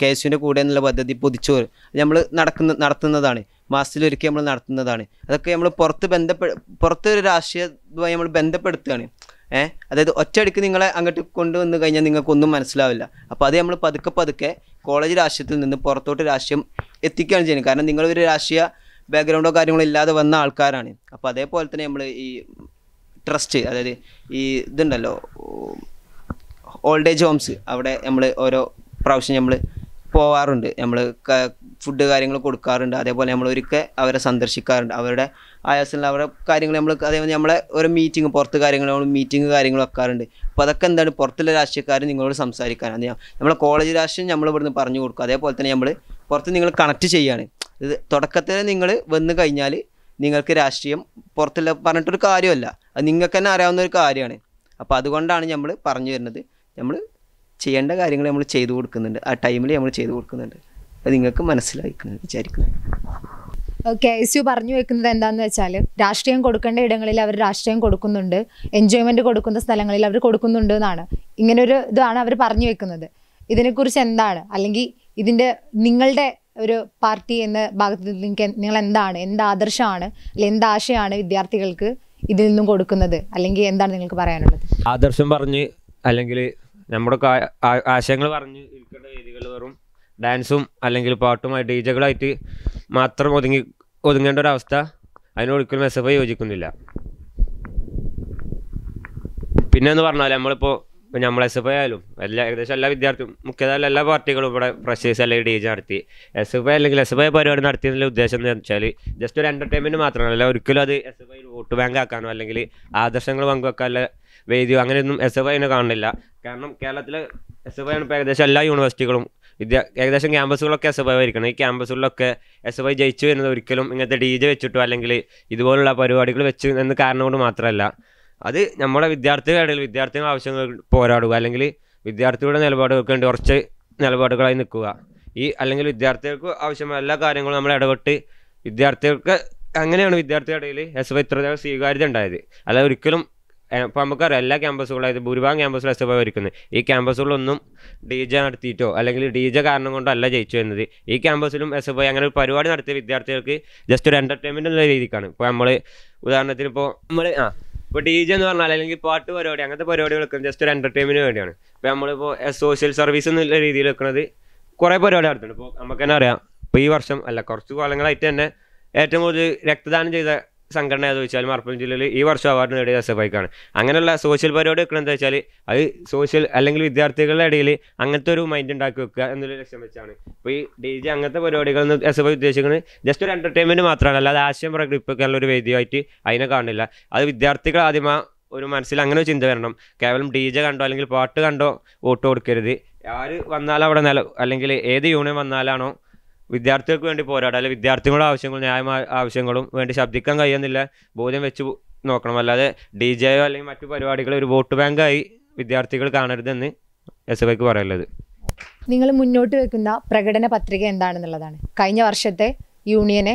കെ എസ് യുവിന്റെ കൂടെ എന്നുള്ള പദ്ധതി പൊതിച്ചോറ് നമ്മൾ നടക്കുന്ന നടത്തുന്നതാണ്. മാസത്തിലൊരിക്കൽ നമ്മൾ നടത്തുന്നതാണ്. അതൊക്കെ നമ്മൾ പുറത്ത് ബന്ധപ്പെ പുറത്ത് ഒരു രാഷ്ട്രീയമായി നമ്മൾ ബന്ധപ്പെടുത്തുകയാണ്. ഏഹ് അതായത് ഒറ്റയടിക്ക് നിങ്ങളെ അങ്ങോട്ട് കൊണ്ടുവന്ന് കഴിഞ്ഞാൽ നിങ്ങൾക്കൊന്നും മനസ്സിലാവില്ല. അപ്പോൾ അത് നമ്മൾ പതുക്കെ പതുക്കെ കോളേജ് രാഷ്ട്രീയത്തിൽ നിന്ന് പുറത്തോട്ട് രാഷ്ട്രീയം എത്തിക്കുകയാണ് ചെയ്യുന്നത്. കാരണം നിങ്ങളൊരു രാഷ്ട്രീയ ബാക്ക്ഗ്രൗണ്ടോ കാര്യങ്ങളോ ഇല്ലാതെ വന്ന ആൾക്കാരാണ്. അപ്പോൾ അതേപോലെ തന്നെ നമ്മൾ ഈ ട്രസ്റ്റ് അതായത് ഈ ഇതുണ്ടല്ലോ ഓൾഡ് ഏജ് ഹോംസ് അവിടെ നമ്മൾ ഓരോ പ്രാവശ്യം നമ്മൾ പോവാറുണ്ട്. നമ്മൾ ഫുഡ് കാര്യങ്ങൾ കൊടുക്കാറുണ്ട്. അതേപോലെ നമ്മൾ ഒരിക്കൽ അവരെ സന്ദർശിക്കാറുണ്ട്. അവരുടെ ആയാസത്തിൽ അവരുടെ കാര്യങ്ങൾ നമ്മൾ അതേപോലെ നമ്മളെ ഓരോ മീറ്റിംഗ് പുറത്ത് കാര്യങ്ങൾ നമ്മൾ മീറ്റിംഗ് കാര്യങ്ങൾ വെക്കാറുണ്ട്. അപ്പോൾ അതൊക്കെ എന്താണ് പുറത്തുള്ള രാഷ്ട്രീയക്കാർ നിങ്ങളോട് സംസാരിക്കാൻ ഞാൻ നമ്മളെ കോളേജ് രാഷ്ട്രീയം നമ്മൾ ഇവിടുന്ന് പറഞ്ഞു കൊടുക്കും. അതേപോലെ തന്നെ നമ്മൾ പുറത്ത് നിങ്ങൾ കണക്ട് ചെയ്യാണ്. ഇത് തുടക്കത്തിൽ നിങ്ങൾ വന്നു കഴിഞ്ഞാൽ നിങ്ങൾക്ക് രാഷ്ട്രീയം പുറത്തുള്ള പറഞ്ഞിട്ടൊരു കാര്യമല്ല. അത് നിങ്ങൾക്ക് തന്നെ അറിയാവുന്ന ഒരു കാര്യമാണ്. അപ്പോൾ അതുകൊണ്ടാണ് നമ്മൾ പറഞ്ഞു വരുന്നത്. നമ്മൾ ചെയ്യേണ്ട കാര്യങ്ങൾ നമ്മൾ ചെയ്തു കൊടുക്കുന്നുണ്ട്. ആ ടൈമിൽ നമ്മൾ ചെയ്തു കൊടുക്കുന്നുണ്ട്. അത് നിങ്ങൾക്ക് മനസ്സിലായിക്കുന്നു വിചാരിക്കുന്നു. കെ എസ് യു പറഞ്ഞു വെക്കുന്നത് എന്താണെന്ന് വെച്ചാൽ രാഷ്ട്രീയം കൊടുക്കേണ്ട ഇടങ്ങളിൽ അവർ രാഷ്ട്രീയം കൊടുക്കുന്നുണ്ട്. എൻജോയ്മെന്റ് കൊടുക്കുന്ന സ്ഥലങ്ങളിൽ അവർ കൊടുക്കുന്നുണ്ട് എന്നാണ്. ഇങ്ങനൊരു ഇതാണ് അവർ പറഞ്ഞു വെക്കുന്നത്. ഇതിനെക്കുറിച്ച് എന്താണ്? അല്ലെങ്കിൽ ഇതിന്റെ നിങ്ങളുടെ ഒരു പാർട്ടി എന്ന ഭാഗത്ത് നിങ്ങൾക്ക് നിങ്ങൾ എന്താണ് എന്ത് ആദർശമാണ്? അല്ലെങ്കിൽ എന്ത് ആശയമാണ് വിദ്യാർത്ഥികൾക്ക് ഇതിൽ നിന്നും കൊടുക്കുന്നത്? അല്ലെങ്കിൽ എന്താണ് നിങ്ങൾക്ക് പറയാനുള്ളത്? ആദർശം പറഞ്ഞ് അല്ലെങ്കിൽ നമ്മുടെ ആശയങ്ങൾ പറഞ്ഞ് ഇരിക്കേണ്ട രീതികൾ വെറും ഡാൻസും അല്ലെങ്കിൽ പാട്ടുമായി ഡി ജകളായിട്ട് മാത്രം ഒതുങ്ങി ഒതുങ്ങേണ്ട ഒരു അവസ്ഥ അതിനൊരിക്കലും എസ് എഫ് യോജിക്കുന്നില്ല. പിന്നെ എന്ന് പറഞ്ഞാൽ നമ്മളിപ്പോൾ ഇപ്പം നമ്മൾ എസ് എഫ് ആയാലും എല്ലാ ഏകദേശം എല്ലാ വിദ്യാർത്ഥിയും മുഖ്യധാര എല്ലാ പാർട്ടികളും ഇവിടെ ഫ്രഷേഴ്സ് അല്ലെങ്കിൽ ഡി ജെ നടത്തി. എസ് എഫ് ഐ അല്ലെങ്കിൽ എസ് എഫ് ഐ പരിപാടി നടത്തിയതിന്റെ ഉദ്ദേശം എന്ന് വെച്ചാൽ ജസ്റ്റ് ഒരു എന്റർടൈൻമെന്റ് മാത്രമല്ല ഒരിക്കലും അത് S F I vote bank ആക്കാനോ അല്ലെങ്കിൽ ആദർശങ്ങൾ പങ്കുവെക്കാനുള്ള വേദിയോ അങ്ങനെയൊന്നും എസ് എഫ് ഐനെ കാണുന്നില്ല. കാരണം കേരളത്തിലെ എസ് എഫ് ഐ ആണ് ഇപ്പോൾ ഏകദേശം എല്ലാ യൂണിവേഴ്സിറ്റികളും വിദ്യ ഏകദേശം ക്യാമ്പസുകളൊക്കെ എസ് എഫ് ഐ ആയിരിക്കണം ഈ ക്യാമ്പസുകളിലൊക്കെ എസ് എഫ് ഐ ജയിച്ചു വരുന്നത് ഒരിക്കലും ഇങ്ങനത്തെ ഡി ജെ വെച്ചിട്ടോ അല്ലെങ്കിൽ ഇതുപോലുള്ള പരിപാടികൾ വെച്ച് എന്ന് കാരണം കൊണ്ട് മാത്രമല്ല. അത് നമ്മുടെ വിദ്യാർത്ഥികളുടെ ഇടയിൽ വിദ്യാർത്ഥികളുടെ ആവശ്യങ്ങൾ പോരാടുക അല്ലെങ്കിൽ വിദ്യാർത്ഥികളുടെ നിലപാടുകൾക്ക് വേണ്ടി ഉറച്ച് നിലപാടുകളായി നിൽക്കുക. ഈ അല്ലെങ്കിൽ വിദ്യാർത്ഥികൾക്ക് ആവശ്യമായ എല്ലാ കാര്യങ്ങളും നമ്മൾ ഇടപെട്ട് വിദ്യാർത്ഥികൾക്ക് അങ്ങനെയാണ് വിദ്യാർത്ഥികളുടെ ഇടയിൽ എസ് എഫ് ഇത്ര സ്വീകാര്യത ഉണ്ടായത്. അല്ലാതെ ഒരിക്കലും ഇപ്പോൾ നമുക്കറിയാം എല്ലാ ക്യാമ്പസുകളും അതായത് ഭൂരിഭാഗം ക്യാമ്പസുകൾ എസ് എഫ് ഐ ഈ ക്യാമ്പസുകളൊന്നും ഡി ജെ നടത്തിയിട്ടോ അല്ലെങ്കിൽ ഡി ജെ കാരണം കൊണ്ടോ അല്ല ജയിച്ചു എന്നത്. ഈ ക്യാമ്പസിലും എസ് എഫ് ഐ അങ്ങനെ ഒരു പരിപാടി നടത്തിയ വിദ്യാർത്ഥികൾക്ക് ജസ്റ്റ് ഒരു എന്റർടൈൻമെന്റ് എന്നുള്ള രീതിക്കാണ്. ഇപ്പോൾ നമ്മൾ ഉദാഹരണത്തിന് ഇപ്പോൾ നമ്മൾ ആ ഇപ്പോൾ ഡി ജെ എന്ന് പറഞ്ഞാൽ അല്ലെങ്കിൽ പാട്ട് പരിപാടി അങ്ങനത്തെ പരിപാടികൾ വെക്കുന്നത് ജസ്റ്റ് ഒരു എന്റർടൈൻമെന്റിന് വേണ്ടിയാണ്. ഇപ്പോൾ നമ്മളിപ്പോൾ സോഷ്യൽ സർവീസ് എന്നുള്ള രീതിയിൽ വെക്കുന്നത് കുറേ പരിപാടി നടത്തുന്നുണ്ട്. ഇപ്പോൾ നമുക്ക് തന്നെ അറിയാം. ഇപ്പോൾ ഈ വർഷം അല്ല കുറച്ച് കാലങ്ങളായിട്ട് തന്നെ ഏറ്റവും കൂടുതൽ രക്തദാനം ചെയ്ത സംഘടന ഏതാ ചോദിച്ചാൽ മലപ്പുറം ജില്ലയിൽ ഈ വർഷം അവാർഡ് നേടിയ എസ് എഫ് ഐക്കാണ് അങ്ങനെയുള്ള സോഷ്യൽ പരിപാടി വെക്കണം എന്താ വെച്ചാൽ അത് സോഷ്യൽ അല്ലെങ്കിൽ വിദ്യാർത്ഥികളുടെ ഇടയിൽ അങ്ങനത്തെ ഒരു മൈൻഡ് ഉണ്ടാക്കി വെക്കുക എന്നുള്ള ലക്ഷ്യം വെച്ചാണ്. അപ്പോൾ ഈ ഡി ജെ അങ്ങനത്തെ പരിപാടികൾ എസ് എഫ് ഐ ഉദ്ദേശിക്കുന്നത് ജസ്റ്റ് ഒരു എന്റർടൈൻമെന്റ് മാത്രമാണ്. അല്ലാതെ ആശയം പ്രകടിപ്പിക്കാനുള്ള ഒരു വേദിയായിട്ട് അതിനെ കാണില്ല അത് വിദ്യാർത്ഥികൾ ആദ്യം ആ ഒരു മനസ്സിൽ അങ്ങനെ ഒരു ചിന്ത വരണം. കേവലം ഡി ജെ കണ്ടോ അല്ലെങ്കിൽ പാട്ട് കണ്ടോ വോട്ട് കൊടുക്കരുത്. ആര് വന്നാലും അവിടെ നില അല്ലെങ്കിൽ ഏത് യൂണിയൻ വന്നാലാണോ വിദ്യാർത്ഥികൾക്ക് വേണ്ടി പോരാടുക അല്ലെങ്കിൽ വിദ്യാർത്ഥികളുടെ ആവശ്യങ്ങളും ന്യായമായ ആവശ്യങ്ങളും വേണ്ടി ശബ്ദിക്കാൻ കഴിയുന്നില്ല. ബോധ്യം വെച്ച് നോക്കണം. അല്ലാതെ ഡി ജെയോ അല്ലെങ്കിൽ മറ്റു പരിപാടികൾ ഒരു വോട്ട് ബാങ്കായി വിദ്യാർത്ഥികൾ കാണരുതെന്ന് എസ് എഫ് ഐക്ക് പറയുള്ളത് നിങ്ങൾ മുന്നോട്ട് വെക്കുന്ന പ്രകടന പത്രിക എന്താണെന്നുള്ളതാണ്. കഴിഞ്ഞ വർഷത്തെ യൂണിയനെ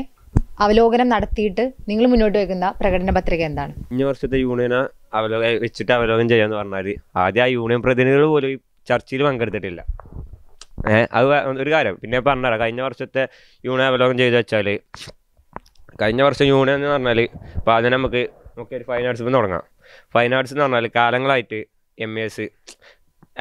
അവലോകനം നടത്തിയിട്ട് നിങ്ങൾ മുന്നോട്ട് വെക്കുന്ന പ്രകടന പത്രിക എന്താണ്? കഴിഞ്ഞ വർഷത്തെ യൂണിയനെ അവലോക വെച്ചിട്ട് അവലോകനം ചെയ്യാന്ന് പറഞ്ഞാൽ ആദ്യം ആ യൂണിയൻ പ്രതിനിധികൾ പോലും ചർച്ചയിൽ പങ്കെടുത്തിട്ടില്ല. അത് ഒരു കാര്യം. പിന്നെ പറഞ്ഞാൽ കഴിഞ്ഞ വർഷത്തെ യൂണിയൻ അവലോകനം ചെയ്ത് വെച്ചാൽ കഴിഞ്ഞ വർഷം യൂണിയൻ എന്ന് പറഞ്ഞാൽ ഇപ്പോൾ അതിനെ നമുക്ക് നമുക്ക് ഒരു ഫൈൻ ആർട്സ് തുടങ്ങാം. ഫൈൻ ആർട്സ് എന്ന് പറഞ്ഞാൽ കാലങ്ങളായിട്ട് എം എസ്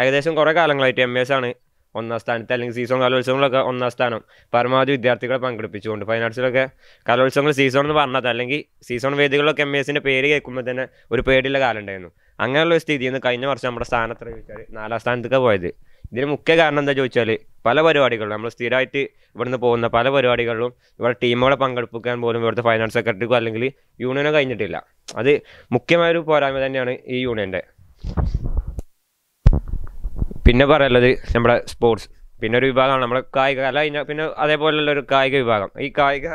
ഏകദേശം കുറേ കാലങ്ങളായിട്ട് എം എസ് ആണ് ഒന്നാം സ്ഥാനത്ത് അല്ലെങ്കിൽ സീസൺ കലോത്സവങ്ങളൊക്കെ ഒന്നാം സ്ഥാനം പരമാവധി വിദ്യാർത്ഥികളെ പങ്കെടുപ്പിച്ചുകൊണ്ട് ഫൈൻ ആർട്സിലൊക്കെ കലോത്സവങ്ങൾ സീസൺ എന്ന് പറഞ്ഞത് അല്ലെങ്കിൽ സീസൺ വേദികളിലൊക്കെ എം എസിന്റെ പേര് കേൾക്കുമ്പോൾ തന്നെ ഒരു പേടിയുള്ള കാലം ഉണ്ടായിരുന്നു. അങ്ങനെയുള്ള ഒരു സ്ഥിതിയിൽ നിന്ന് കഴിഞ്ഞ വർഷം നമ്മുടെ സ്ഥാനം എത്ര ചോദിച്ചാൽ നാലാം സ്ഥാനത്തൊക്കെ പോയത്. ഇതിന് മുഖ്യ കാരണം എന്താ ചോദിച്ചാൽ പല പരിപാടികളും നമ്മൾ സ്ഥിരമായിട്ട് ഇവിടുന്ന് പോകുന്ന പല പരിപാടികളിലും ഇവിടെ ടീമുകളെ പങ്കെടുപ്പിക്കാൻ പോലും ഇവിടുത്തെ ഫൈനാൻസ് സെക്രട്ടറിക്കോ അല്ലെങ്കിൽ യൂണിയനോ കഴിഞ്ഞിട്ടില്ല. അത് മുഖ്യമായൊരു പോരായ്മ തന്നെയാണ് ഈ യൂണിയന്റെ പിന്നെ പറയാനുള്ളത് നമ്മുടെ സ്പോർട്സ് പിന്നെ ഒരു വിഭാഗമാണ് നമ്മുടെ കായിക അല്ല പിന്നെ അതേപോലെയുള്ള ഒരു കായിക വിഭാഗം. ഈ കായിക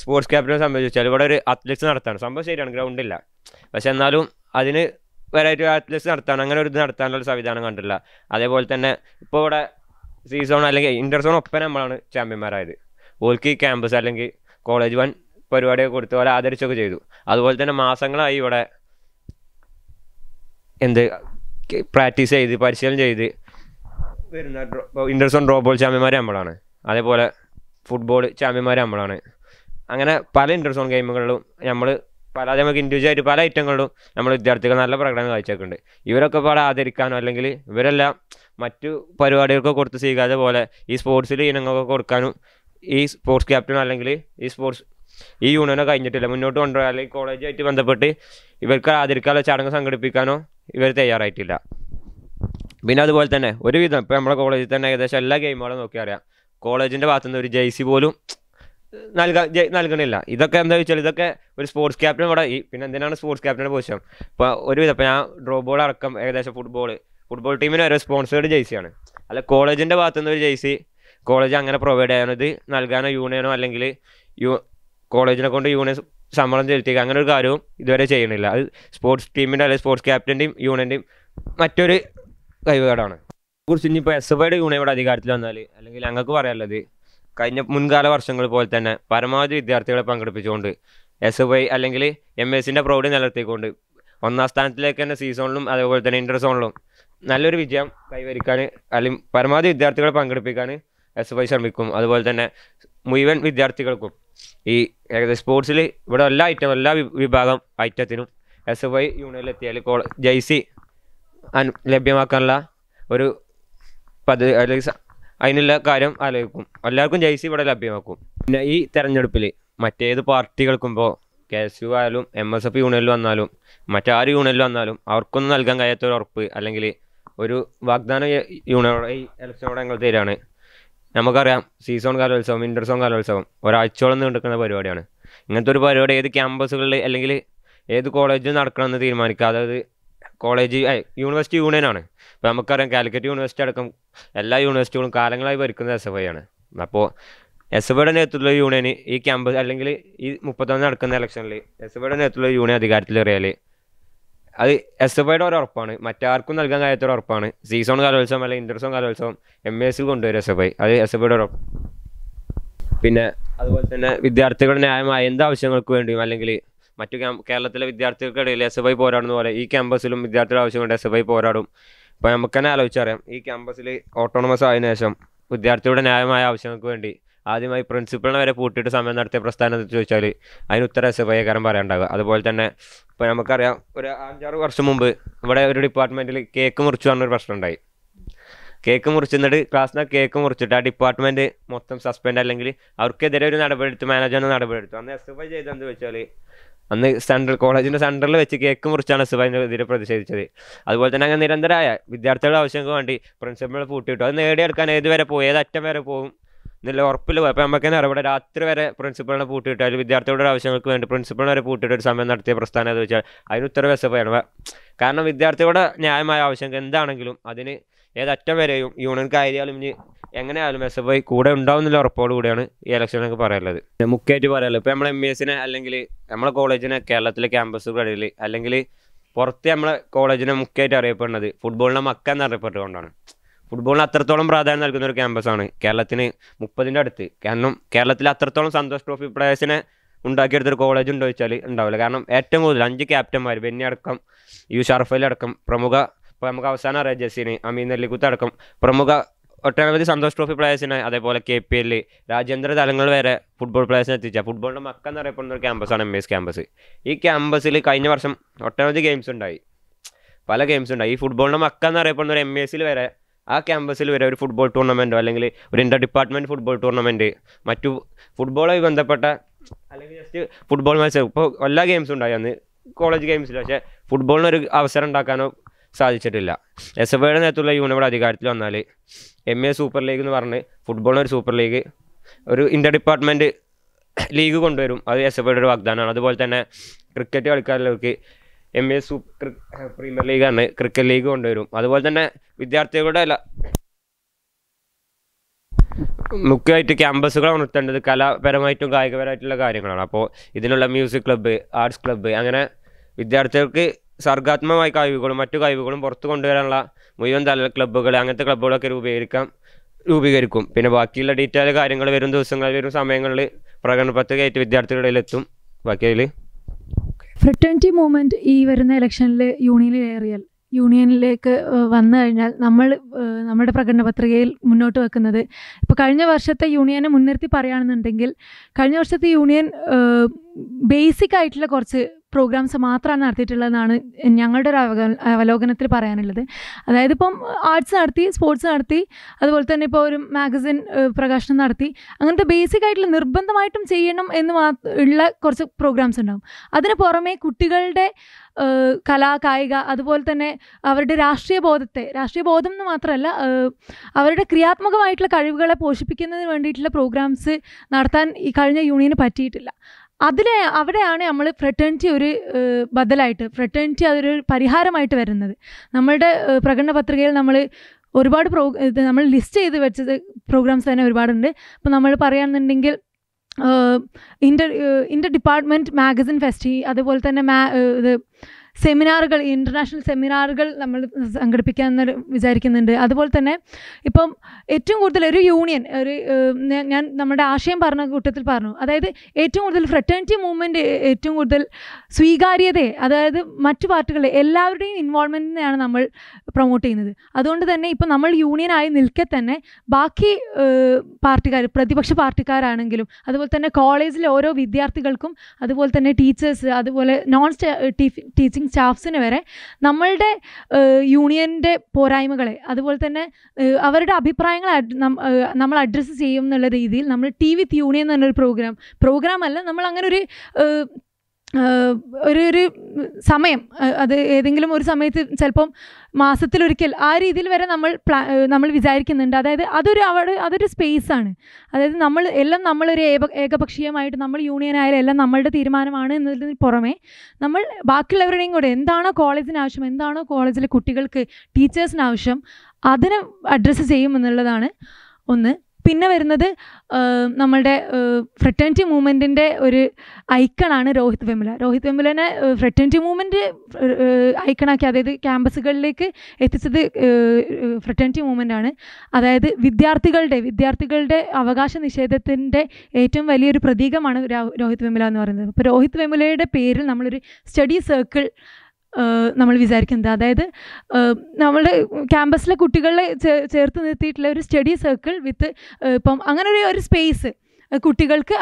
സ്പോർട്സ് ക്യാപ്റ്റനെ സംബന്ധിച്ചാൽ ഇവിടെ ഒരു അത്ലറ്റ്സ് നടത്താണ്. സംഭവം ശരിയാണ് ഗ്രൗണ്ടില്ല പക്ഷെ എന്നാലും അതിന് വെറൈറ്റി അത്ലറ്റ്സ് നടത്താൻ അങ്ങനെ ഒരു ഇത് നടത്താനുള്ള സംവിധാനം കണ്ടില്ല അതേപോലെ തന്നെ ഇപ്പോൾ ഇവിടെ സീസോൺ അല്ലെങ്കിൽ ഇന്റർ സോൺ ഒപ്പം നമ്മളാണ് ചാമ്പ്യന്മാരായത് ഓൾക്ക് ക്യാമ്പസ് അല്ലെങ്കിൽ കോളേജ് വൺ പരിപാടിയൊക്കെ കൊടുത്ത് പോലെ ആദരിച്ചൊക്കെ ചെയ്തു. അതുപോലെ തന്നെ മാസങ്ങളായി ഇവിടെ എന്ത് പ്രാക്ടീസ് ചെയ്ത് പരിശീലനം ചെയ്ത് വരുന്ന ഇന്റർ സോൺ ഡ്രോ ബോൾ ചാമ്പ്യന്മാർ നമ്മളാണ്. അതേപോലെ ഫുട്ബോൾ ചാമ്പ്യന്മാർ നമ്മളാണ്. അങ്ങനെ പല ഇന്റർ സോൺ ഗെയിമുകളിലും നമ്മൾ പല നമുക്ക് ഇൻഡിവിജ്വലായിട്ട് പല ഐറ്റങ്ങളും നമ്മൾ വിദ്യാർത്ഥികൾ നല്ല പ്രകടനം കാഴ്ചവെക്കുന്നുണ്ട്. ഇവരൊക്കെ പാടെ ആദരിക്കാനോ അല്ലെങ്കിൽ ഇവരെല്ലാം മറ്റു പരിപാടികൾക്ക് കൊടുത്ത് സ്വീകാര്യ പോലെ ഈ സ്പോർട്സിൽ ഇനങ്ങൾക്ക് കൊടുക്കാനും ഈ സ്പോർട്സ് ക്യാപ്റ്റൻ അല്ലെങ്കിൽ ഈ സ്പോർട്സ് ഈ യൂണിയനോ കഴിഞ്ഞിട്ടില്ല മുന്നോട്ട് കൊണ്ടുപോകാൻ അല്ലെങ്കിൽ കോളേജുമായിട്ട് ബന്ധപ്പെട്ട് ഇവർക്ക് ആദരിക്കാനുള്ള ചടങ്ങ് സംഘടിപ്പിക്കാനോ ഇവർ തയ്യാറായിട്ടില്ല. പിന്നെ അതുപോലെ തന്നെ ഒരുവിധം ഇപ്പോൾ നമ്മുടെ കോളേജിൽ തന്നെ ഏകദേശം എല്ലാ ഗെയിമുകളും നോക്കിയാൽ അറിയാം കോളേജിന്റെ ഭാഗത്തുനിന്ന് ഒരു ജേഴ്സി പോലും നൽകാൻ ജെ- നൽകണില്ല. ഇതൊക്കെ എന്താ വെച്ചാൽ ഇതൊക്കെ ഒരു സ്പോർട്സ് ക്യാപ്റ്റൻ ഇവിടെ പിന്നെ എന്തിനാണ് സ്പോർട്സ് ക്യാപ്റ്റന്റെ പൊസിഷൻ ഇപ്പോൾ ഒരുവിധം ഞാൻ ഡ്രോ ബോൾ അടക്കം ഏകദേശം ഫുട്ബോൾ ഫുട്ബോൾ ടീമിന് ഓരോ സ്പോൺസേഡ് ജേഴ്സിയാണ് അല്ല കോളേജിന്റെ ഭാഗത്തുനിന്ന് ഒരു ജേഴ്സി കോളേജ് അങ്ങനെ പ്രൊവൈഡ് ചെയ്യാനോ ഇത് നൽകാനോ യൂണിയനോ അല്ലെങ്കിൽ യു കോളേജിനെ കൊണ്ട് യൂണിയൻ ശമ്പളം ചെലുത്തിക്കുക അങ്ങനെ ഒരു കാര്യവും ഇതുവരെ ചെയ്യണില്ല അത് സ്പോർട്സ് ടീമിന്റെ അല്ലെങ്കിൽ സ്പോർട്സ് ക്യാപ്റ്റന്റെയും യൂണിയന്റെയും മറ്റൊരു കഴിവുകേടാണ് കുറിച്ച് ഇനിയിപ്പോൾ എസ് എഫ് ഐയുടെ യൂണിയൻ ഇവിടെ അധികാരത്തിൽ വന്നാൽ അല്ലെങ്കിൽ ഞങ്ങൾക്ക് പറയാനുള്ളത് കഴിഞ്ഞ മുൻകാല വർഷങ്ങൾ പോലെ തന്നെ പരമാവധി വിദ്യാർത്ഥികളെ പങ്കെടുപ്പിച്ചുകൊണ്ട് എസ് വൈ അല്ലെങ്കിൽ എം എസിന്റെ പ്രൗഢി നിലനിർത്തിക്കൊണ്ട് ഒന്നാം സ്ഥാനത്തിലേക്ക് തന്നെ സീസണിലും അതേപോലെ തന്നെ ഇന്റർ സോണിലും നല്ലൊരു വിജയം കൈവരിക്കാൻ അല്ലെങ്കിൽ പരമാവധി വിദ്യാർത്ഥികളെ പങ്കെടുപ്പിക്കാൻ എസ് വൈ ശ്രമിക്കും. അതുപോലെ തന്നെ മുഴുവൻ വിദ്യാർത്ഥികൾക്കും ഈ ഏകദേശം സ്പോർട്സിൽ ഇവിടെ എല്ലാ ഐറ്റം എല്ലാ വിഭാഗം ഐറ്റത്തിനും എസ് വൈ യൂണിയനിലെത്തിയാൽ കോളേജ് സി ലഭ്യമാക്കാനുള്ള ഒരു പദ്ധതി അല്ലെങ്കിൽ അതിനുള്ള കാര്യം ആലോചിക്കും. എല്ലാവർക്കും ജൈസി ഇവിടെ ലഭ്യമാക്കും. പിന്നെ ഈ തെരഞ്ഞെടുപ്പിൽ മറ്റേത് പാർട്ടികൾക്കും ഇപ്പോൾ കെ എസ് യു ആയാലും എം എസ് എഫ് യൂണിയനിൽ വന്നാലും മറ്റാര് യൂണിയനിൽ വന്നാലും അവർക്കൊന്നും നൽകാൻ കഴിയാത്ത ഒരു ഉറപ്പ് അല്ലെങ്കിൽ ഒരു വാഗ്ദാന യൂണിയനോട് ഈ ഇലക്ഷനോട് ഞങ്ങൾ തരികയാണ്. നമുക്കറിയാം സീസോൺ കാലോത്സവം സോൺ കാലോത്സവം ഒരാഴ്ചയോളം നീണ്ടുക്കുന്ന പരിപാടിയാണ്. ഇങ്ങനത്തെ ഒരു പരിപാടി ഏത് ക്യാമ്പസുകളിൽ അല്ലെങ്കിൽ ഏത് കോളേജിൽ നടക്കണമെന്ന് തീരുമാനിക്കുക അത് കോളേജ് യൂണിവേഴ്സിറ്റി യൂണിയൻ ആണ്. ഇപ്പോൾ നമുക്കറിയാം കാലിക്കറ്റ് യൂണിവേഴ്സിറ്റി അടക്കം എല്ലാ യൂണിവേഴ്സിറ്റികളും കാലങ്ങളായി ഭരിക്കുന്നത് എസ് എഫ് ഐ ആണ്. അപ്പോൾ എസ് എഫ് ഐയുടെ നേതൃത്വത്തിലുള്ള യൂണിയന് ഈ ക്യാമ്പസ് അല്ലെങ്കിൽ ഈ മുപ്പത്തൊന്ന് നടക്കുന്ന ഇലക്ഷനിൽ എസ് എഫ് ഐയുടെ നേതൃത്വത്തിലുള്ള യൂണിയൻ അധികാരത്തിലേറിയാൽ അത് എസ് എഫ് ഐയുടെ ഉറപ്പാണ്. മറ്റാർക്കും നൽകാൻ കഴിയാത്ത ഒരു ഉറപ്പാണ്. സീസോൺ കാലോത്സവം അല്ലെങ്കിൽ ഇന്റർസോൺ കാലോത്സവം എം എസ് സി കൊണ്ടുവരും എസ് എഫ് ഐ അത് എസ് എഫ് ഐയുടെ ഉറപ്പ്. പിന്നെ അതുപോലെ തന്നെ വിദ്യാർത്ഥികളുടെ ന്യായമായ എന്ത് ആവശ്യങ്ങൾക്ക് വേണ്ടിയും അല്ലെങ്കിൽ മറ്റു കേരളത്തിലെ വിദ്യാർത്ഥികൾക്കിടയിൽ എസ് എഫ് ഐ പോരാടുന്ന പോലെ ഈ ക്യാമ്പസിലും വിദ്യാർത്ഥികൾ ആവശ്യമുണ്ട് എസ് എഫ് ഐ പോരാടും. ഇപ്പോൾ നമുക്ക് തന്നെ ആലോചിച്ചറിയാം. ഈ ക്യാമ്പസിൽ ഓട്ടോണമസ് ആയതിനു ശേഷം വിദ്യാർത്ഥിയുടെ ന്യായമായ ആവശ്യങ്ങൾക്ക് വേണ്ടി ആദ്യമായി പ്രിൻസിപ്പളിനെ വരെ പൂട്ടിയിട്ട് സമയം നടത്തിയ പ്രസ്ഥാനം എന്ന് ചോദിച്ചാൽ അതിന് ഉത്തര എസ് എഫ് ഐക്കാരൻ പറയാനുണ്ടാകുക അതുപോലെ തന്നെ ഇപ്പോൾ നമുക്കറിയാം ഒരു അഞ്ചാറ് വർഷം മുമ്പ് ഇവിടെ ഒരു ഡിപ്പാർട്ട്മെന്റിൽ കേക്ക് മുറിച്ചു പറഞ്ഞൊരു പ്രശ്നം ഉണ്ടായി. കേക്ക് മുറിച്ചിട്ട് ക്ലാസ്സിന് കേക്ക് മുറിച്ചിട്ട് ആ ഡിപ്പാർട്ട്മെന്റ് മൊത്തം സസ്പെൻഡ് അല്ലെങ്കിൽ അവർക്കെതിരെ ഒരു നടപടി എടുത്ത് മാനേജറിന് നടപടി എടുത്തു അന്ന് എസ് എഫ് ഐ ചെയ്തെന്ന് വെച്ചാൽ അന്ന് സെൻട്രൽ കോളേജിന്റെ സെന്ററിൽ വെച്ച് കേക്ക് മുറിച്ചാണ് ഐനെതിരെ പ്രതിഷേധിച്ചത്. അതുപോലെ തന്നെ അങ്ങനെ നിരന്തരമായ വിദ്യാർത്ഥികളുടെ ആവശ്യങ്ങൾക്ക് വേണ്ടി പ്രിൻസിപ്പൾ പൂട്ടിയിട്ടു. അത് നേടിയെടുക്കാൻ ഏതുവരെ പോകും ഏതറ്റം വരെ പോകും എന്നുള്ള ഉറപ്പിൽ പോയി. അപ്പോൾ നമുക്ക് തന്നെ ഇവിടെ രാത്രി വരെ പ്രിൻസിപ്പളിനെ പൂട്ടിയിട്ട് അതിൽ വിദ്യാർത്ഥികളുടെ ആവശ്യങ്ങൾക്ക് വേണ്ടി പ്രിൻസിപ്പളിനെ വരെ പൂട്ടിയിട്ട് ഒരു സമയം നടത്തിയ പ്രസ്ഥാനം എന്ന് വെച്ചാൽ അതിന് ഉത്തര എസ് എഫ് ആണ് കാരണം വിദ്യാർത്ഥികളുടെ ന്യായമായ ആവശ്യങ്ങൾക്ക് എന്താണെങ്കിലും അതിന് ഏതറ്റം വരെയും യൂണിയൻ കാര്യാലും ഇനി എങ്ങനെയായാലും എസ് എഫ് ഐ കൂടെ ഉണ്ടാവുന്നില്ല ഉറപ്പോട് കൂടിയാണ് ഈ ഇലക്ഷനൊക്കെ പറയാനുള്ളത്. മുഖ്യമായിട്ട് പറയാനുള്ളത് ഇപ്പോൾ നമ്മൾ എം ബി എസിനെ അല്ലെങ്കിൽ നമ്മളെ കോളേജിനെ കേരളത്തിലെ ക്യാമ്പസുകളിൽ അല്ലെങ്കിൽ പുറത്ത് നമ്മളെ കോളേജിനെ മുഖ്യമായിട്ട് അറിയപ്പെടുന്നത് ഫുട്ബോളിനെ മക്ക എന്ന് എന്നറിയപ്പെട്ടുകൊണ്ടാണ് ഫുട്ബോളിന് അത്രത്തോളം പ്രാധാന്യം നൽകുന്ന ഒരു ക്യാമ്പസാണ് കേരളത്തിന് മുപ്പതിന്റെ അടുത്ത്. കാരണം കേരളത്തിൽ അത്രത്തോളം സന്തോഷ് ട്രോഫി പ്ലേയേഴ്സിനെ ഉണ്ടാക്കിയെടുത്തൊരു കോളേജ് ഉണ്ടോ ചോദിച്ചാൽ ഉണ്ടാവില്ല. കാരണം ഏറ്റവും കൂടുതൽ അഞ്ച് ക്യാപ്റ്റന്മാർ ബെന്നി അടക്കം യു ഷറഫലി അടക്കം പ്രമുഖ ഇപ്പോൾ നമുക്ക് അവസാനം അറിയാം ജസീന് അമീൻ നെല്ലിക്കുത്ത് അടക്കം പ്രമുഖ ഒട്ടനവധി സന്തോഷ് ട്രോഫി പ്ലേയേഴ്സിനെ അതേപോലെ കെ പി എല്ലിൽ രാജ്യാന്തര തലങ്ങൾ വരെ ഫുട്ബോൾ പ്ലേയേഴ്സിനെ എത്തിച്ച ഫുട്ബോളിന്റെ മക്ക എന്ന് അറിയപ്പെടുന്ന ഒരു ക്യാമ്പസാണ് എം എസ് ക്യാമ്പസ് ഈ ക്യാമ്പസിൽ കഴിഞ്ഞ വർഷം ഒട്ടനവധി ഗെയിംസ് ഉണ്ടായി. പല ഗെയിംസ് ഉണ്ടായി. ഈ ഫുട്ബോളിന്റെ മക്ക എന്നറിയപ്പെടുന്ന ഒരു എം എസിൽ വരെ ആ ക്യാമ്പസിൽ വരെ ഒരു ഫുട്ബോൾ ടൂർണമെന്റോ അല്ലെങ്കിൽ ഒരു ഇന്റർ ഡിപ്പാർട്ട്മെന്റ് ഫുട്ബോൾ ടൂർണമെന്റ് മറ്റു ഫുട്ബോളുമായി ബന്ധപ്പെട്ട അല്ലെങ്കിൽ ജസ്റ്റ് ഫുട്ബോൾ മത്സരം ഇപ്പോൾ എല്ലാ ഗെയിംസും ഉണ്ടായി. അന്ന് കോളേജ് ഗെയിംസിൽ പക്ഷേ ഫുട്ബോളിനൊരു അവസരം ഉണ്ടാക്കാനോ സാധിച്ചിട്ടില്ല. എസ് എഫ് ഐയുടെ നേതൃത്വമുള്ള യൂണിവിടെ അധികാരത്തിൽ വന്നാൽ എം എ സൂപ്പർ ലീഗ് എന്ന് പറഞ്ഞ് ഫുട്ബോളിനൊരു സൂപ്പർ ലീഗ് ഒരു ഇന്റർ ഡിപ്പാർട്ട്മെന്റ് ലീഗ് കൊണ്ടുവരും. അത് എസ് എഫ് ഐയുടെ ഒരു വാഗ്ദാനമാണ്. അതുപോലെ തന്നെ ക്രിക്കറ്റ് കളിക്കാരിലേക്ക് എം എ സൂപ്പർ പ്രീമിയർ ലീഗാണ് ക്രിക്കറ്റ് ലീഗ് കൊണ്ടുവരും. അതുപോലെ തന്നെ വിദ്യാർത്ഥികളുടെ മുഖ്യമായിട്ട് ക്യാമ്പസുകൾ ഉണർത്തേണ്ടത് കലാപരമായിട്ടും കായികപരമായിട്ടുള്ള കാര്യങ്ങളാണ്. അപ്പോൾ ഇതിനുള്ള മ്യൂസിക് ക്ലബ്ബ് ആർട്സ് ക്ലബ്ബ് അങ്ങനെ വിദ്യാർത്ഥികൾക്ക് സർഗാത്മകമായ കഴിവുകളും മറ്റു കഴിവുകളും പുറത്തു കൊണ്ടുവരാനുള്ള മുഴുവൻ തല ക്ലബ്ബുകൾ അങ്ങനത്തെ ക്ലബ്ബുകളൊക്കെ രൂപീകരിക്കാം രൂപീകരിക്കും. പിന്നെ ബാക്കിയുള്ള ഡീറ്റെയിൽ കാര്യങ്ങൾ വരും ദിവസങ്ങളിൽ വരും സമയങ്ങളിൽ പ്രകടന പത്രികയായിട്ട് വിദ്യാർത്ഥികളുടെ ഇടയിൽ എത്തും ഫ്രറ്റേണിറ്റി മൂവ്മെന്റ് ഈ വരുന്ന ഇലക്ഷനിൽ യൂണിയനിൽ ഏറിയാൽ യൂണിയനിലേക്ക് വന്നു കഴിഞ്ഞാൽ നമ്മൾ നമ്മുടെ പ്രകടന പത്രികയിൽ മുന്നോട്ട് വെക്കുന്നത്. ഇപ്പോൾ കഴിഞ്ഞ വർഷത്തെ യൂണിയനെ മുൻനിർത്തി പറയുകയാണെന്നുണ്ടെങ്കിൽ കഴിഞ്ഞ വർഷത്തെ യൂണിയൻ ബേസിക് ആയിട്ടുള്ള കുറച്ച് പ്രോഗ്രാംസ് മാത്രമാണ് നടത്തിയിട്ടുള്ളതെന്നാണ് ഞങ്ങളുടെ ഒരു അവക അവലോകനത്തിൽ പറയാനുള്ളത്. അതായത് ഇപ്പം ആർട്സ് നടത്തി സ്പോർട്സ് നടത്തി അതുപോലെ തന്നെ ഇപ്പോൾ ഒരു മാഗസിൻ പ്രകാശനം നടത്തി അങ്ങനത്തെ ബേസിക് ആയിട്ടുള്ള നിർബന്ധമായിട്ടും ചെയ്യണം എന്ന് മാ ഉള്ള കുറച്ച് പ്രോഗ്രാംസ് ഉണ്ടാകും അതിന് പുറമെ കുട്ടികളുടെ കലാ കായിക അതുപോലെ തന്നെ അവരുടെ രാഷ്ട്രീയ ബോധത്തെ രാഷ്ട്രീയ ബോധം എന്ന് മാത്രമല്ല അവരുടെ ക്രിയാത്മകമായിട്ടുള്ള കഴിവുകളെ പോഷിപ്പിക്കുന്നതിന് വേണ്ടിയിട്ടുള്ള പ്രോഗ്രാംസ് നടത്താൻ ഈ കഴിഞ്ഞ യൂണിയന് പറ്റിയിട്ടില്ല. അതിലെ അവിടെയാണ് നമ്മൾ ഫ്രട്ടേണിറ്റി ഒരു ബദലായിട്ട് ഫ്രട്ടേണിറ്റി അതൊരു പരിഹാരമായിട്ട് വരുന്നത്. നമ്മളുടെ പ്രകടന പത്രികയിൽ നമ്മൾ ഒരുപാട് പ്രോ ഇത് നമ്മൾ ലിസ്റ്റ് ചെയ്ത് വെച്ചത് പ്രോഗ്രാംസ് തന്നെ ഒരുപാടുണ്ട്. അപ്പോൾ നമ്മൾ പറയുകയാണെന്നുണ്ടെങ്കിൽ ഇന്റർ ഇന്റർ ഡിപ്പാർട്ട്മെന്റ് മാഗസിൻ ഫെസ്റ്റി അതുപോലെ തന്നെ മാ ഇത് സെമിനാറുകൾ ഇന്റർനാഷണൽ സെമിനാറുകൾ നമ്മൾ സംഘടിപ്പിക്കാമെന്ന് വിചാരിക്കുന്നുണ്ട്. അതുപോലെ തന്നെ ഇപ്പം ഏറ്റവും കൂടുതൽ ഒരു യൂണിയൻ ഒരു ഞാൻ- നമ്മുടെ ആശയം പറഞ്ഞ കൂട്ടത്തിൽ പറഞ്ഞു. അതായത് ഏറ്റവും കൂടുതൽ ഫ്രട്ടേണിറ്റി മൂവ്മെന്റ് ഏറ്റവും കൂടുതൽ സ്വീകാര്യതയെ അതായത് മറ്റു പാർട്ടികളെ എല്ലാവരുടെയും ഇൻവോൾവ്മെന്റിനെയാണ് നമ്മൾ പ്രൊമോട്ട് ചെയ്യുന്നത്. അതുകൊണ്ട് തന്നെ ഇപ്പം നമ്മൾ യൂണിയനായി നിൽക്കെ തന്നെ ബാക്കി പാർട്ടിക്കാർ പ്രതിപക്ഷ പാർട്ടിക്കാരാണെങ്കിലും അതുപോലെ തന്നെ കോളേജിലെ ഓരോ വിദ്യാർത്ഥികൾക്കും അതുപോലെ തന്നെ ടീച്ചേഴ്സ് അതുപോലെ നോൺ ടീച്ചിങ് സ്റ്റാഫ്സിന് വരെ നമ്മളുടെ യൂണിയന്റെ പോരായ്മകളെ അതുപോലെ തന്നെ അവരുടെ അഭിപ്രായങ്ങൾ നമ്മൾ അഡ്രസ്സ് ചെയ്യും എന്നുള്ള രീതിയിൽ നമ്മൾ ടി വിത്ത് യൂണിയൻ എന്നൊരു പ്രോഗ്രാം പ്രോഗ്രാം അല്ല നമ്മൾ അങ്ങനെ ഒരു ഒരു ഒരു സമയം അത് ഏതെങ്കിലും ഒരു സമയത്ത് ചിലപ്പം മാസത്തിലൊരിക്കൽ ആ രീതിയിൽ വരെ നമ്മൾ പ്ലാ നമ്മൾ വിചാരിക്കുന്നുണ്ട്. അതായത് അതൊരു അവിടെ അതൊരു സ്പേസ് ആണ് അതായത് നമ്മൾ എല്ലാം നമ്മളൊരു ഏക ഏകപക്ഷീയമായിട്ട് നമ്മൾ യൂണിയൻ ആയാലും എല്ലാം നമ്മളുടെ തീരുമാനമാണ് എന്നതിന് പുറമെ നമ്മൾ ബാക്കിയുള്ളവരുടെയും കൂടെ എന്താണോ കോളേജിന് ആവശ്യം എന്താണോ കോളേജിലെ കുട്ടികൾക്ക് ടീച്ചേഴ്സിന് ആവശ്യം അതിനെ അഡ്രസ്സ് ചെയ്യും എന്നുള്ളതാണ് ഒന്ന്. പിന്നെ വരുന്നത് നമ്മളുടെ ഫ്രട്ടേണിറ്റി മൂവ്മെന്റിന്റെ ഒരു ഐക്കണാണ് രോഹിത് വെമുല രോഹിത് വെമുലനെ ഫ്രട്ടേണിറ്റി മൂവ്മെന്റ് ഐക്കണാക്കി അതായത് ക്യാമ്പസുകളിലേക്ക് എത്തിച്ചത് മൂവ്മെന്റ് ആണ്. അതായത് വിദ്യാർത്ഥികളുടെ വിദ്യാർത്ഥികളുടെ അവകാശ നിഷേധത്തിന്റെ ഏറ്റവും വലിയൊരു പ്രതീകമാണ് രോഹിത് വെമുല എന്ന് പറയുന്നത്. അപ്പോൾ രോഹിത് വെമുലയുടെ പേരിൽ നമ്മളൊരു സ്റ്റഡി സർക്കിൾ നമ്മൾ വിചാരിക്കുന്നത്. അതായത് നമ്മുടെ ക്യാമ്പസിലെ കുട്ടികളെ ചേർത്ത് നിർത്തിയിട്ടുള്ള ഒരു സ്റ്റഡി സർക്കിൾ വിത്ത് ഇപ്പം അങ്ങനെ ഒരു ഒരു സ്പേസ്. കുട്ടികൾക്ക്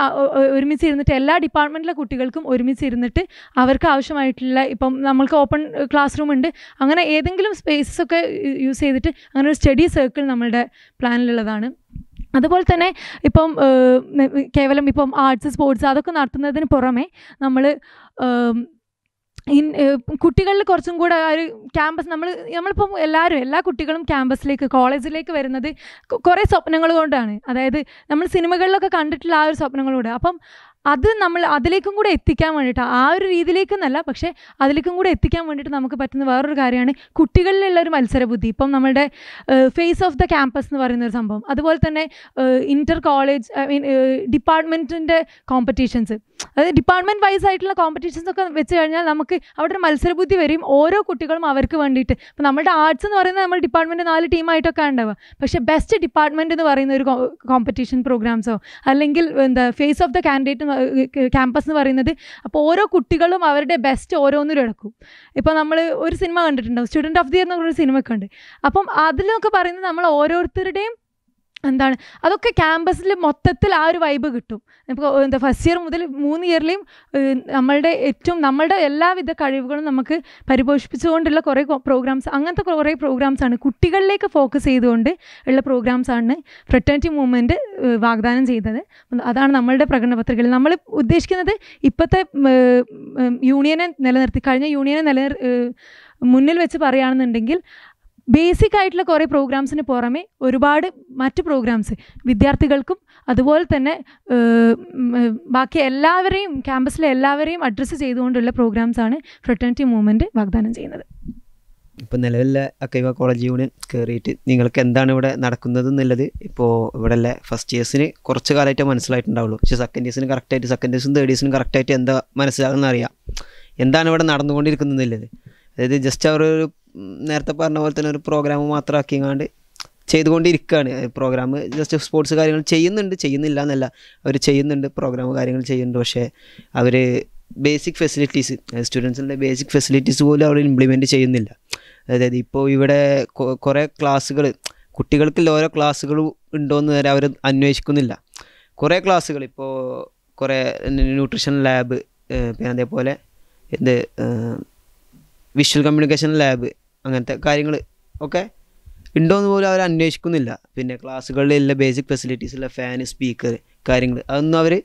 ഒരുമിച്ച് ഇരുന്നിട്ട് എല്ലാ ഡിപ്പാർട്ട്മെന്റിലെ കുട്ടികൾക്കും ഒരുമിച്ച് ഇരുന്നിട്ട് അവർക്ക് ആവശ്യമായിട്ടുള്ള ഇപ്പം നമ്മൾക്ക് ഓപ്പൺ ക്ലാസ് റൂം ഉണ്ട്. അങ്ങനെ ഏതെങ്കിലും സ്പേസസ് ഒക്കെ യൂസ് ചെയ്തിട്ട് അങ്ങനെ ഒരു സ്റ്റഡി സർക്കിൾ നമ്മളുടെ പ്ലാനിലുള്ളതാണ്. അതുപോലെ തന്നെ ഇപ്പം കേവലം ഇപ്പം ആർട്സ് സ്പോർട്സ് അതൊക്കെ നടത്തുന്നതിന് പുറമെ നമ്മൾ കുട്ടികളിൽ കുറച്ചും കൂടെ ആ ഒരു ക്യാമ്പസ് നമ്മൾ നമ്മളിപ്പം എല്ലാവരും എല്ലാ കുട്ടികളും ക്യാമ്പസിലേക്ക് കോളേജിലേക്ക് വരുന്നത് കുറേ സ്വപ്നങ്ങൾ കൊണ്ടാണ്. അതായത് നമ്മൾ സിനിമകളിലൊക്കെ കണ്ടിട്ടുള്ള ആ ഒരു സ്വപ്നങ്ങളോട് അപ്പം അത് നമ്മൾ അതിലേക്കും കൂടെ എത്തിക്കാൻ വേണ്ടിയിട്ട് ആ ഒരു രീതിയിലേക്കെന്നല്ല പക്ഷേ അതിലേക്കും കൂടെ എത്തിക്കാൻ വേണ്ടിയിട്ട് നമുക്ക് പറ്റുന്ന വേറൊരു കാര്യമാണ് കുട്ടികളിലുള്ള ഒരു മത്സരബുദ്ധി. ഇപ്പം നമ്മുടെ ഫേസ് ഓഫ് ദ ക്യാമ്പസ് എന്ന് പറയുന്ന ഒരു സംഭവം. അതുപോലെ തന്നെ ഇന്റർ കോളേജ് ഐ മീൻ ഡിപ്പാർട്ട്മെന്റിന്റെ കോമ്പറ്റീഷൻസ് അതായത് ഡിപ്പാർട്ട്മെന്റ് വൈസ് ആയിട്ടുള്ള കോമ്പറ്റീഷൻസ് ഒക്കെ വെച്ച് കഴിഞ്ഞാൽ നമുക്ക് അവിടെ ഒരു മത്സരബുദ്ധി വരും. ഓരോ കുട്ടികളും അവർക്ക് വേണ്ടിയിട്ട്. ഇപ്പം നമ്മുടെ ആർട്സ് എന്ന് പറയുന്നത് നമ്മൾ ഡിപ്പാർട്ട്മെന്റ് നാല് ടീമായിട്ടൊക്കെ ഉണ്ടാവുക. പക്ഷേ ബെസ്റ്റ് ഡിപ്പാർട്ട്മെന്റ് എന്ന് പറയുന്ന ഒരു കോമ്പറ്റീഷൻ പ്രോഗ്രാംസോ അല്ലെങ്കിൽ എന്താ face of the candidate campus എന്ന് പറയുന്നത് അപ്പോൾ ഓരോ കുട്ടികളും അവരുടെ ബെസ്റ്റ് ഓരോന്നിലും എടുക്കും. ഇപ്പോൾ നമ്മൾ ഒരു സിനിമ കണ്ടിട്ടുണ്ടാവും. സ്റ്റുഡന്റ് ഓഫ് ദി ഇയർ എന്ന് പറഞ്ഞൊരു സിനിമ ഒക്കെ ഉണ്ട്. അപ്പം അതിലൊക്കെ പറയുന്നത് നമ്മൾ ഓരോരുത്തരുടെയും എന്താണ് അതൊക്കെ ക്യാമ്പസിൽ മൊത്തത്തിൽ ആ ഒരു വൈബ് കിട്ടും. ഇപ്പോൾ എന്താ ഫസ്റ്റ് ഇയർ മുതൽ മൂന്ന് ഇയറിലെയും നമ്മളുടെ ഏറ്റവും നമ്മളുടെ എല്ലാവിധ കഴിവുകളും നമുക്ക് പരിപോഷിപ്പിച്ചുകൊണ്ടുള്ള കുറേ പ്രോഗ്രാംസ് അങ്ങനത്തെ കുറേ പ്രോഗ്രാംസ് ആണ് കുട്ടികളിലേക്ക് ഫോക്കസ് ചെയ്തുകൊണ്ട് ഉള്ള പ്രോഗ്രാംസ് ആണ് ഫ്രട്ടേണിറ്റി മൂവ്മെന്റ് വാഗ്ദാനം ചെയ്തത്. അതാണ് നമ്മളുടെ പ്രകടന പത്രികയിൽ നമ്മൾ ഉദ്ദേശിക്കുന്നത് ഇപ്പോഴത്തെ യൂണിയനെ നിലനിർത്തി കഴിഞ്ഞ യൂണിയനെ നിലനിർ മുന്നിൽ വെച്ച് പറയുകയാണെന്നുണ്ടെങ്കിൽ ബേസിക് ആയിട്ടുള്ള കുറേ പ്രോഗ്രാംസിന് പുറമെ ഒരുപാട് മറ്റ് പ്രോഗ്രാംസ് വിദ്യാർത്ഥികൾക്കും അതുപോലെ തന്നെ ബാക്കി എല്ലാവരെയും ക്യാമ്പസിലെ എല്ലാവരെയും അഡ്രസ്സ് ചെയ്തുകൊണ്ടുള്ള പ്രോഗ്രാംസാണ് ഫ്രട്ടേണിറ്റി മൂവ്മെന്റ് വാഗ്ദാനം ചെയ്യുന്നത്. ഇപ്പോൾ നിലവിലെ അക്കൈവ കോളേജ് യൂണിയൻ കയറിയിട്ട് നിങ്ങൾക്ക് എന്താണ് ഇവിടെ നടക്കുന്നത് എന്നുള്ളത് ഇപ്പോൾ ഇവിടെ ഉള്ള ഫസ്റ്റ് ഇയേഴ്സിന് കുറച്ച് കാലമായിട്ട് മനസ്സിലായിട്ടുണ്ടാവുള്ളൂ. പക്ഷേ സെക്കൻഡ് ഇയേഴ്സിന് കറക്റ്റായിട്ട് സെക്കൻഡ് ഇയേഴ്സും തേർഡ് ഇയേഴ്സിനും കറക്റ്റായിട്ട് എന്താ മനസ്സിലാകുന്ന അറിയാം എന്താണ് ഇവിടെ നടന്നുകൊണ്ടിരിക്കുന്നത് എന്നുള്ളത് അതായത് ജസ്റ്റ് അവർ ഒരു നേരത്തെ പറഞ്ഞ പോലെ തന്നെ ഒരു പ്രോഗ്രാം മാത്രമാക്കിങ്ങാണ്ട് ചെയ്തുകൊണ്ടിരിക്കുകയാണ് പ്രോഗ്രാം ജസ്റ്റ് സ്പോർട്സ് കാര്യങ്ങൾ ചെയ്യുന്നുണ്ട്. ചെയ്യുന്നില്ല എന്നല്ല അവർ ചെയ്യുന്നുണ്ട്. പ്രോഗ്രാം കാര്യങ്ങൾ ചെയ്യുന്നുണ്ട്. പക്ഷേ അവർ ബേസിക് ഫെസിലിറ്റീസ് സ്റ്റുഡൻസിന്റെ ബേസിക് ഫെസിലിറ്റീസ് പോലും അവർ ഇംപ്ലിമെന്റ് ചെയ്യുന്നില്ല. അതായത് ഇപ്പോൾ ഇവിടെ കുറേ ക്ലാസ്സുകൾ കുട്ടികൾക്കുള്ള ഓരോ ക്ലാസ്സുകൾ ഉണ്ടോയെന്ന് വരെ അവർ അന്വേഷിക്കുന്നില്ല. കുറേ ക്ലാസ്സുകൾ ഇപ്പോൾ കുറേ ന്യൂട്രീഷൻ ലാബ് പിന്നെ അതേപോലെ എന്ത് വിഷ്വൽ കമ്മ്യൂണിക്കേഷൻ ലാബ് അങ്ങനത്തെ കാര്യങ്ങൾ ഒക്കെ ഉണ്ടോയെന്ന് പോലും അവർ അന്വേഷിക്കുന്നില്ല. പിന്നെ ക്ലാസ്സുകളിലുള്ള ബേസിക് ഫെസിലിറ്റീസ് ഉള്ള ഫാൻ സ്പീക്കർ കാര്യങ്ങൾ അതൊന്നും അവർ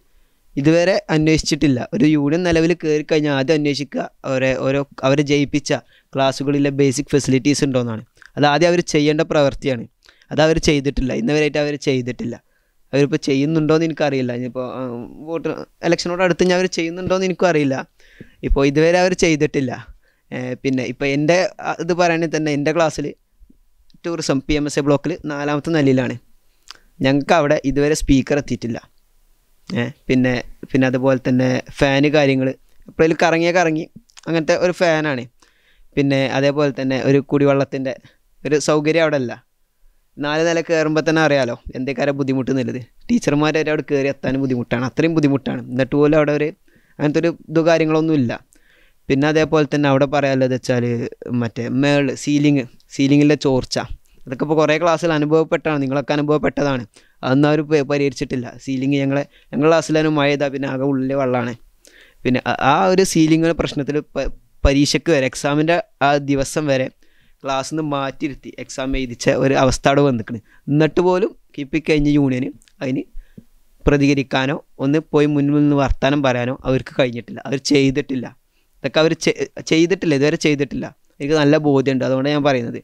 ഇതുവരെ അന്വേഷിച്ചിട്ടില്ല. ഒരു യൂണിയൻ നിലവിൽ കയറി കഴിഞ്ഞാൽ ആദ്യം അന്വേഷിക്കുക. അവരെ ഓരോ അവരെ ജയിപ്പിച്ച ക്ലാസ്സുകളിലെ ബേസിക് ഫെസിലിറ്റീസ് ഉണ്ടോയെന്നാണ് അത് ആദ്യം അവർ ചെയ്യേണ്ട പ്രവൃത്തിയാണ്. അത് അവർ ചെയ്തിട്ടില്ല. ഇന്നവരായിട്ട് അവർ ചെയ്തിട്ടില്ല. അവരിപ്പോൾ ചെയ്യുന്നുണ്ടോ എന്ന് എനിക്കറിയില്ല ഇനിയിപ്പോൾ വോട്ട് ഇലക്ഷനോട് അടുത്ത് ഞാൻ അവർ ചെയ്യുന്നുണ്ടോ എന്ന് എനിക്കും അറിയില്ല. ഇപ്പോൾ ഇതുവരെ അവർ ചെയ്തിട്ടില്ല. പിന്നെ ഇപ്പോൾ എന്റെ ഇത് പറയുകയാണെങ്കിൽ തന്നെ എന്റെ ക്ലാസ്സിൽ tourism P M S A ബ്ലോക്കിൽ നാലാമത്തെ നിലയിലാണ്. ഞങ്ങൾക്ക് അവിടെ ഇതുവരെ സ്പീക്കർ എത്തിയിട്ടില്ല. പിന്നെ പിന്നെ അതുപോലെ തന്നെ ഫാന് കാര്യങ്ങൾ എപ്പോഴേലും കറങ്ങിയ കറങ്ങി. അങ്ങനത്തെ ഒരു ഫാനാണ് പിന്നെ അതേപോലെ തന്നെ ഒരു കുടിവെള്ളത്തിന്റെ ഒരു സൗകര്യം അവിടെ അല്ല നാല് നില കയറുമ്പോൾ തന്നെ അറിയാലോ എന്തൊക്കെ ബുദ്ധിമുട്ട് എന്നുള്ളത്. ടീച്ചർമാരെ അവിടെ കയറി എത്താൻ ബുദ്ധിമുട്ടാണ്. അത്രയും ബുദ്ധിമുട്ടാണ്. എന്നിട്ട് പോലും അവിടെ ഒരു അങ്ങനത്തെ ഒരു ഇത് കാര്യങ്ങളൊന്നും ഇല്ല പിന്നെ അതേപോലെ തന്നെ അവിടെ പറയാനുള്ളത് വെച്ചാൽ മറ്റേ മേൾ സീലിങ് സീലിങ്ങിലെ ചോർച്ച. അതൊക്കെ ഇപ്പോൾ കുറേ ക്ലാസ്സിൽ അനുഭവപ്പെട്ടാണ് നിങ്ങളൊക്കെ അനുഭവപ്പെട്ടതാണ്. അതൊന്നും അവർ പരിഹരിച്ചിട്ടില്ല. സീലിംഗ് ഞങ്ങളെ ഞങ്ങളുടെ ക്ലാസ്സിലും മഴ പിന്നെ ആകെ ഉള്ളിൽ വെള്ളമാണ് പിന്നെ ആ- ഒരു സീലിംഗ് പ്രശ്നത്തിൽ പരീക്ഷയ്ക്ക് വരെ എക്സാമിന്റെ ആ ദിവസം വരെ ക്ലാസ്സിൽ നിന്ന് മാറ്റിയിരുത്തി എക്സാം എഴുതിച്ച ഒരു അവസ്ഥ അവിടെ വന്നിക്കണ്. എന്നിട്ട് പോലും കിപ്പി കഴിഞ്ഞ യൂണിയന് അതിന് പ്രതികരിക്കാനോ ഒന്ന് പോയി മുന്നിൽ നിന്ന് വർത്തമാനം പറയാനോ അവർക്ക് കഴിഞ്ഞിട്ടില്ല. അവർ ചെയ്തിട്ടില്ല. ഇതൊക്കെ അവർ ചെയ്തിട്ടില്ല ഇതുവരെ ചെയ്തിട്ടില്ല. എനിക്ക് നല്ല ബോധ്യമുണ്ട്. അതുകൊണ്ട് ഞാൻ പറയുന്നത്.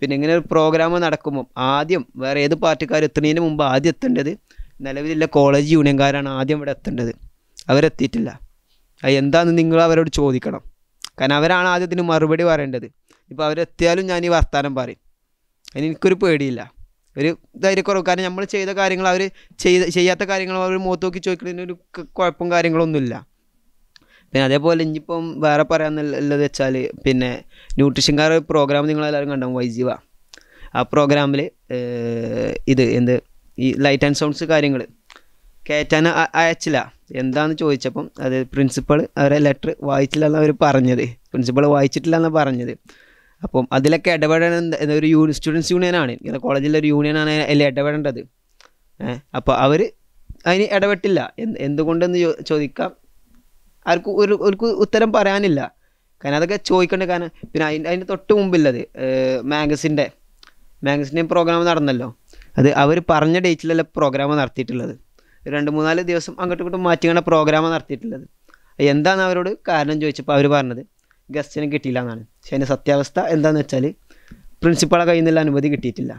പിന്നെ ഇങ്ങനെ ഒരു പ്രോഗ്രാം നടക്കുമ്പോൾ ആദ്യം വേറെ ഏത് പാർട്ടിക്കാർ എത്തുന്നതിന് മുമ്പ് ആദ്യം എത്തേണ്ടത് നിലവിലുള്ള കോളേജ് യൂണിയൻകാരാണ് ആദ്യം ഇവിടെ എത്തേണ്ടത്. അവരെത്തിയിട്ടില്ല. അത് എന്താണെന്ന് നിങ്ങൾ അവരോട് ചോദിക്കണം. കാരണം അവരാണ് ആദ്യം ഇതിന് മറുപടി പറയേണ്ടത്. ഇപ്പോൾ അവരെത്തിയാലും ഞാൻ ഈ വർത്തമാനം പറയും. അതിന് എനിക്കൊരു പേടിയില്ല. ഒരു ധൈര്യക്കുറവ്. കാരണം നമ്മൾ ചെയ്ത കാര്യങ്ങൾ അവർ ചെയ്ത ചെയ്യാത്ത കാര്യങ്ങൾ അവർ മുഖത്ത് നോക്കി ചോദിക്കുന്നതിന് ഒരു കുഴപ്പം കാര്യങ്ങളൊന്നുമില്ല. പിന്നെ അതേപോലെ ഇനിയിപ്പം വേറെ പറയാനുള്ളത് വെച്ചാൽ പിന്നെ ന്യൂട്രീഷൻകാർ പ്രോഗ്രാം നിങ്ങളെല്ലാവരും കണ്ടാവും വൈജീവ. ആ പ്രോഗ്രാമിൽ ഇത് എന്ത്? ഈ ലൈറ്റ് ആൻഡ് സൗണ്ട്സ് കാര്യങ്ങൾ കയറ്റാൻ അയച്ചില്ല. എന്താന്ന് ചോദിച്ചപ്പം അത് പ്രിൻസിപ്പൾ അവരെ ലെറ്റർ വായിച്ചില്ല എന്നാണ് അവർ പറഞ്ഞത്. പ്രിൻസിപ്പൾ വായിച്ചിട്ടില്ല എന്നാണ് പറഞ്ഞത്. അപ്പം അതിലൊക്കെ ഇടപെടണം ഒരു യൂ സ്റ്റുഡൻസ് യൂണിയനാണ് ഇങ്ങനെ കോളേജിലെ ഒരു യൂണിയനാണ് അതിൽ ഇടപെടേണ്ടത്. അപ്പോൾ അവർ അതിന് ഇടപെട്ടില്ല. എന്ത് എന്തുകൊണ്ടെന്ന് ചോദിക്കാം. ആർക്കും ഒരു ഒരു ഉത്തരം പറയാനില്ല. കാരണം അതൊക്കെ ചോദിക്കേണ്ട കാരണം പിന്നെ അതിന്റെ അതിന്റെ തൊട്ട് മുമ്പില്ലത് മാഗസിന്റെ മാഗസിന്റെ പ്രോഗ്രാം നടന്നല്ലോ. അത് അവർ പറഞ്ഞ ഡേറ്റിലല്ല പ്രോഗ്രാം നടത്തിയിട്ടുള്ളത്. രണ്ട് മൂന്നാൽ ദിവസം അങ്ങോട്ടും ഇങ്ങോട്ടും മാറ്റിക്കണ പ്രോഗ്രാം നടത്തിയിട്ടുള്ളത്. എന്താണ് അവരോട് കാരണം ചോദിച്ചപ്പോൾ അവർ പറഞ്ഞത് ഗസ്റ്റിനെ കിട്ടിയില്ല എന്നാണ്. പക്ഷേ അതിന്റെ സത്യാവസ്ഥ എന്താണെന്ന് വെച്ചാൽ പ്രിൻസിപ്പളെ കയ്യിൽ നിന്നുള്ള അനുമതി കിട്ടിയിട്ടില്ല.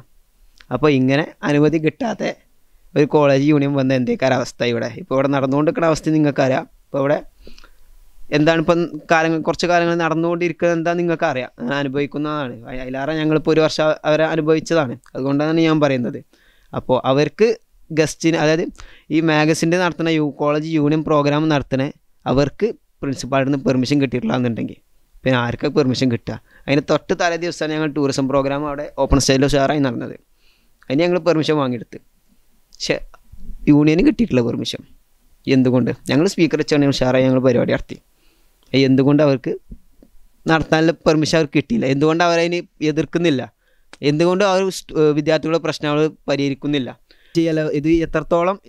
അപ്പോൾ ഇങ്ങനെ അനുമതി കിട്ടാത്ത ഒരു കോളേജ് യൂണിയൻ വന്ന എന്തേക്കാരവസ്ഥ ഇവിടെ. ഇപ്പോൾ ഇവിടെ നടന്നുകൊണ്ടിരിക്കുന്ന അവസ്ഥ നിങ്ങൾക്കറിയാം. ഇപ്പോൾ ഇവിടെ എന്താണ് ഇപ്പം കാലങ്ങൾ കുറച്ച് കാലങ്ങൾ നടന്നുകൊണ്ടിരിക്കുന്നത് എന്താ നിങ്ങൾക്ക് അറിയാം അങ്ങനെ അനുഭവിക്കുന്നതാണ് അതിലേറെ ഞങ്ങളിപ്പോൾ ഒരു വർഷം അവരെ അനുഭവിച്ചതാണ്. അതുകൊണ്ടാണ് ഞാൻ പറയുന്നത്. അപ്പോൾ അവർക്ക് ഗസ്റ്റിന് അതായത് ഈ മാഗസിന്റെ നടത്തുന്ന യു കോളേജ് യൂണിയൻ പ്രോഗ്രാം നടത്തുന്ന അവർക്ക് പ്രിൻസിപ്പാളിൽ നിന്ന് പെർമിഷൻ കിട്ടിയിട്ടില്ല എന്നുണ്ടെങ്കിൽ പിന്നെ ആർക്കാ പെർമിഷൻ കിട്ടുക? അതിന് തൊട്ട് തലേ ദിവസമാണ് ഞങ്ങൾ ടൂറിസം പ്രോഗ്രാം അവിടെ ഓപ്പൺ സ്റ്റൈലിൽ ഉഷാറായി നടന്നത്. അതിന് ഞങ്ങൾ പെർമിഷൻ വാങ്ങിയെടുത്ത്. പക്ഷേ യൂണിയന് കിട്ടിയിട്ടില്ല പെർമിഷൻ. എന്തുകൊണ്ട്? ഞങ്ങൾ സ്പീക്കർ വെച്ചാണ് ഉഷാറായി ഞങ്ങൾ പരിപാടി നടത്തി. എന്തുകൊണ്ട് അവർക്ക് നടത്താനുള്ള പെർമിഷൻ അവർക്ക് കിട്ടിയില്ല? എന്തുകൊണ്ട് അവരതിന് എതിർക്കുന്നില്ല? എന്തുകൊണ്ട് അവർ വിദ്യാർത്ഥികളുടെ പ്രശ്നങ്ങൾ പരിഹരിക്കുന്നില്ല? ചെയ്യല ഇത് എത്രത്തോളം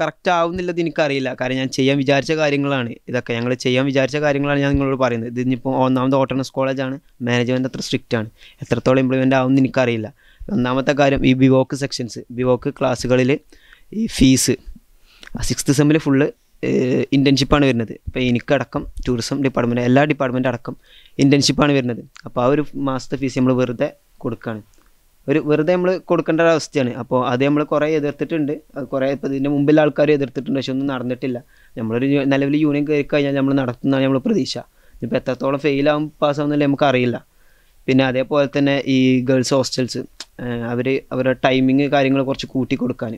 കറക്റ്റ് ആവുന്നില്ലത് എനിക്കറിയില്ല. കാരണം ഞാൻ ചെയ്യാൻ വിചാരിച്ച കാര്യങ്ങളാണ് ഇതൊക്കെ. ഞങ്ങൾ ചെയ്യാൻ വിചാരിച്ച കാര്യങ്ങളാണ് ഞാൻ നിങ്ങളോട് പറയുന്നത്. ഇത് ഇനിയിപ്പോൾ ഒന്നാമത് ഓട്ടോണസ് കോളേജാണ്. മാനേജ്മെന്റ് അത്ര സ്ട്രിക്റ്റ് ആണ്. എത്രത്തോളം ഇംപ്ലിമെന്റ് ആവുമെന്ന് എനിക്കറിയില്ല. ഒന്നാമത്തെ കാര്യം ഈ ബിവോക്ക് സെക്ഷൻസ് ബിവോക്ക് ക്ലാസ്സുകളിൽ ഈ ഫീസ് സിക്സ്ത് സെമ്മിൽ ഫുള്ള് ഇന്റേൺഷിപ്പാണ് വരുന്നത്. ഇപ്പോൾ എനിക്കടക്കം ടൂറിസം ഡിപ്പാർട്ട്മെന്റ് എല്ലാ ഡിപ്പാർട്ട്മെന്റ് അടക്കം ഇന്റേൺഷിപ്പാണ് വരുന്നത്. അപ്പോൾ ആ ഒരു മാസത്തെ ഫീസ് നമ്മൾ വെറുതെ കൊടുക്കുകയാണ് ഒരു വെറുതെ നമ്മൾ കൊടുക്കേണ്ട ഒരു അവസ്ഥയാണ്. അപ്പോൾ അത് നമ്മൾ കുറേ എതിർത്തിട്ടുണ്ട്. അത് കുറേ ഇപ്പോൾ ഇതിന്റെ മുമ്പിൽ ആൾക്കാർ എതിർത്തിട്ടുണ്ട്. പക്ഷെ ഒന്നും നടന്നിട്ടില്ല. നമ്മളൊരു നിലവിൽ യൂണിയൻ കയറി കഴിഞ്ഞാൽ നമ്മൾ നടത്തുന്നതാണ് നമ്മൾ പ്രതീക്ഷ. ഇപ്പോൾ എത്രത്തോളം ഫെയിലാവും പാസ്സാവുന്നില്ല നമുക്കറിയില്ല പിന്നെ അതേപോലെ തന്നെ ഈ ഗേൾസ് ഹോസ്റ്റൽസ് അവർ അവരുടെ ടൈമിങ് കാര്യങ്ങൾ കുറച്ച് കൂട്ടി കൊടുക്കാൻ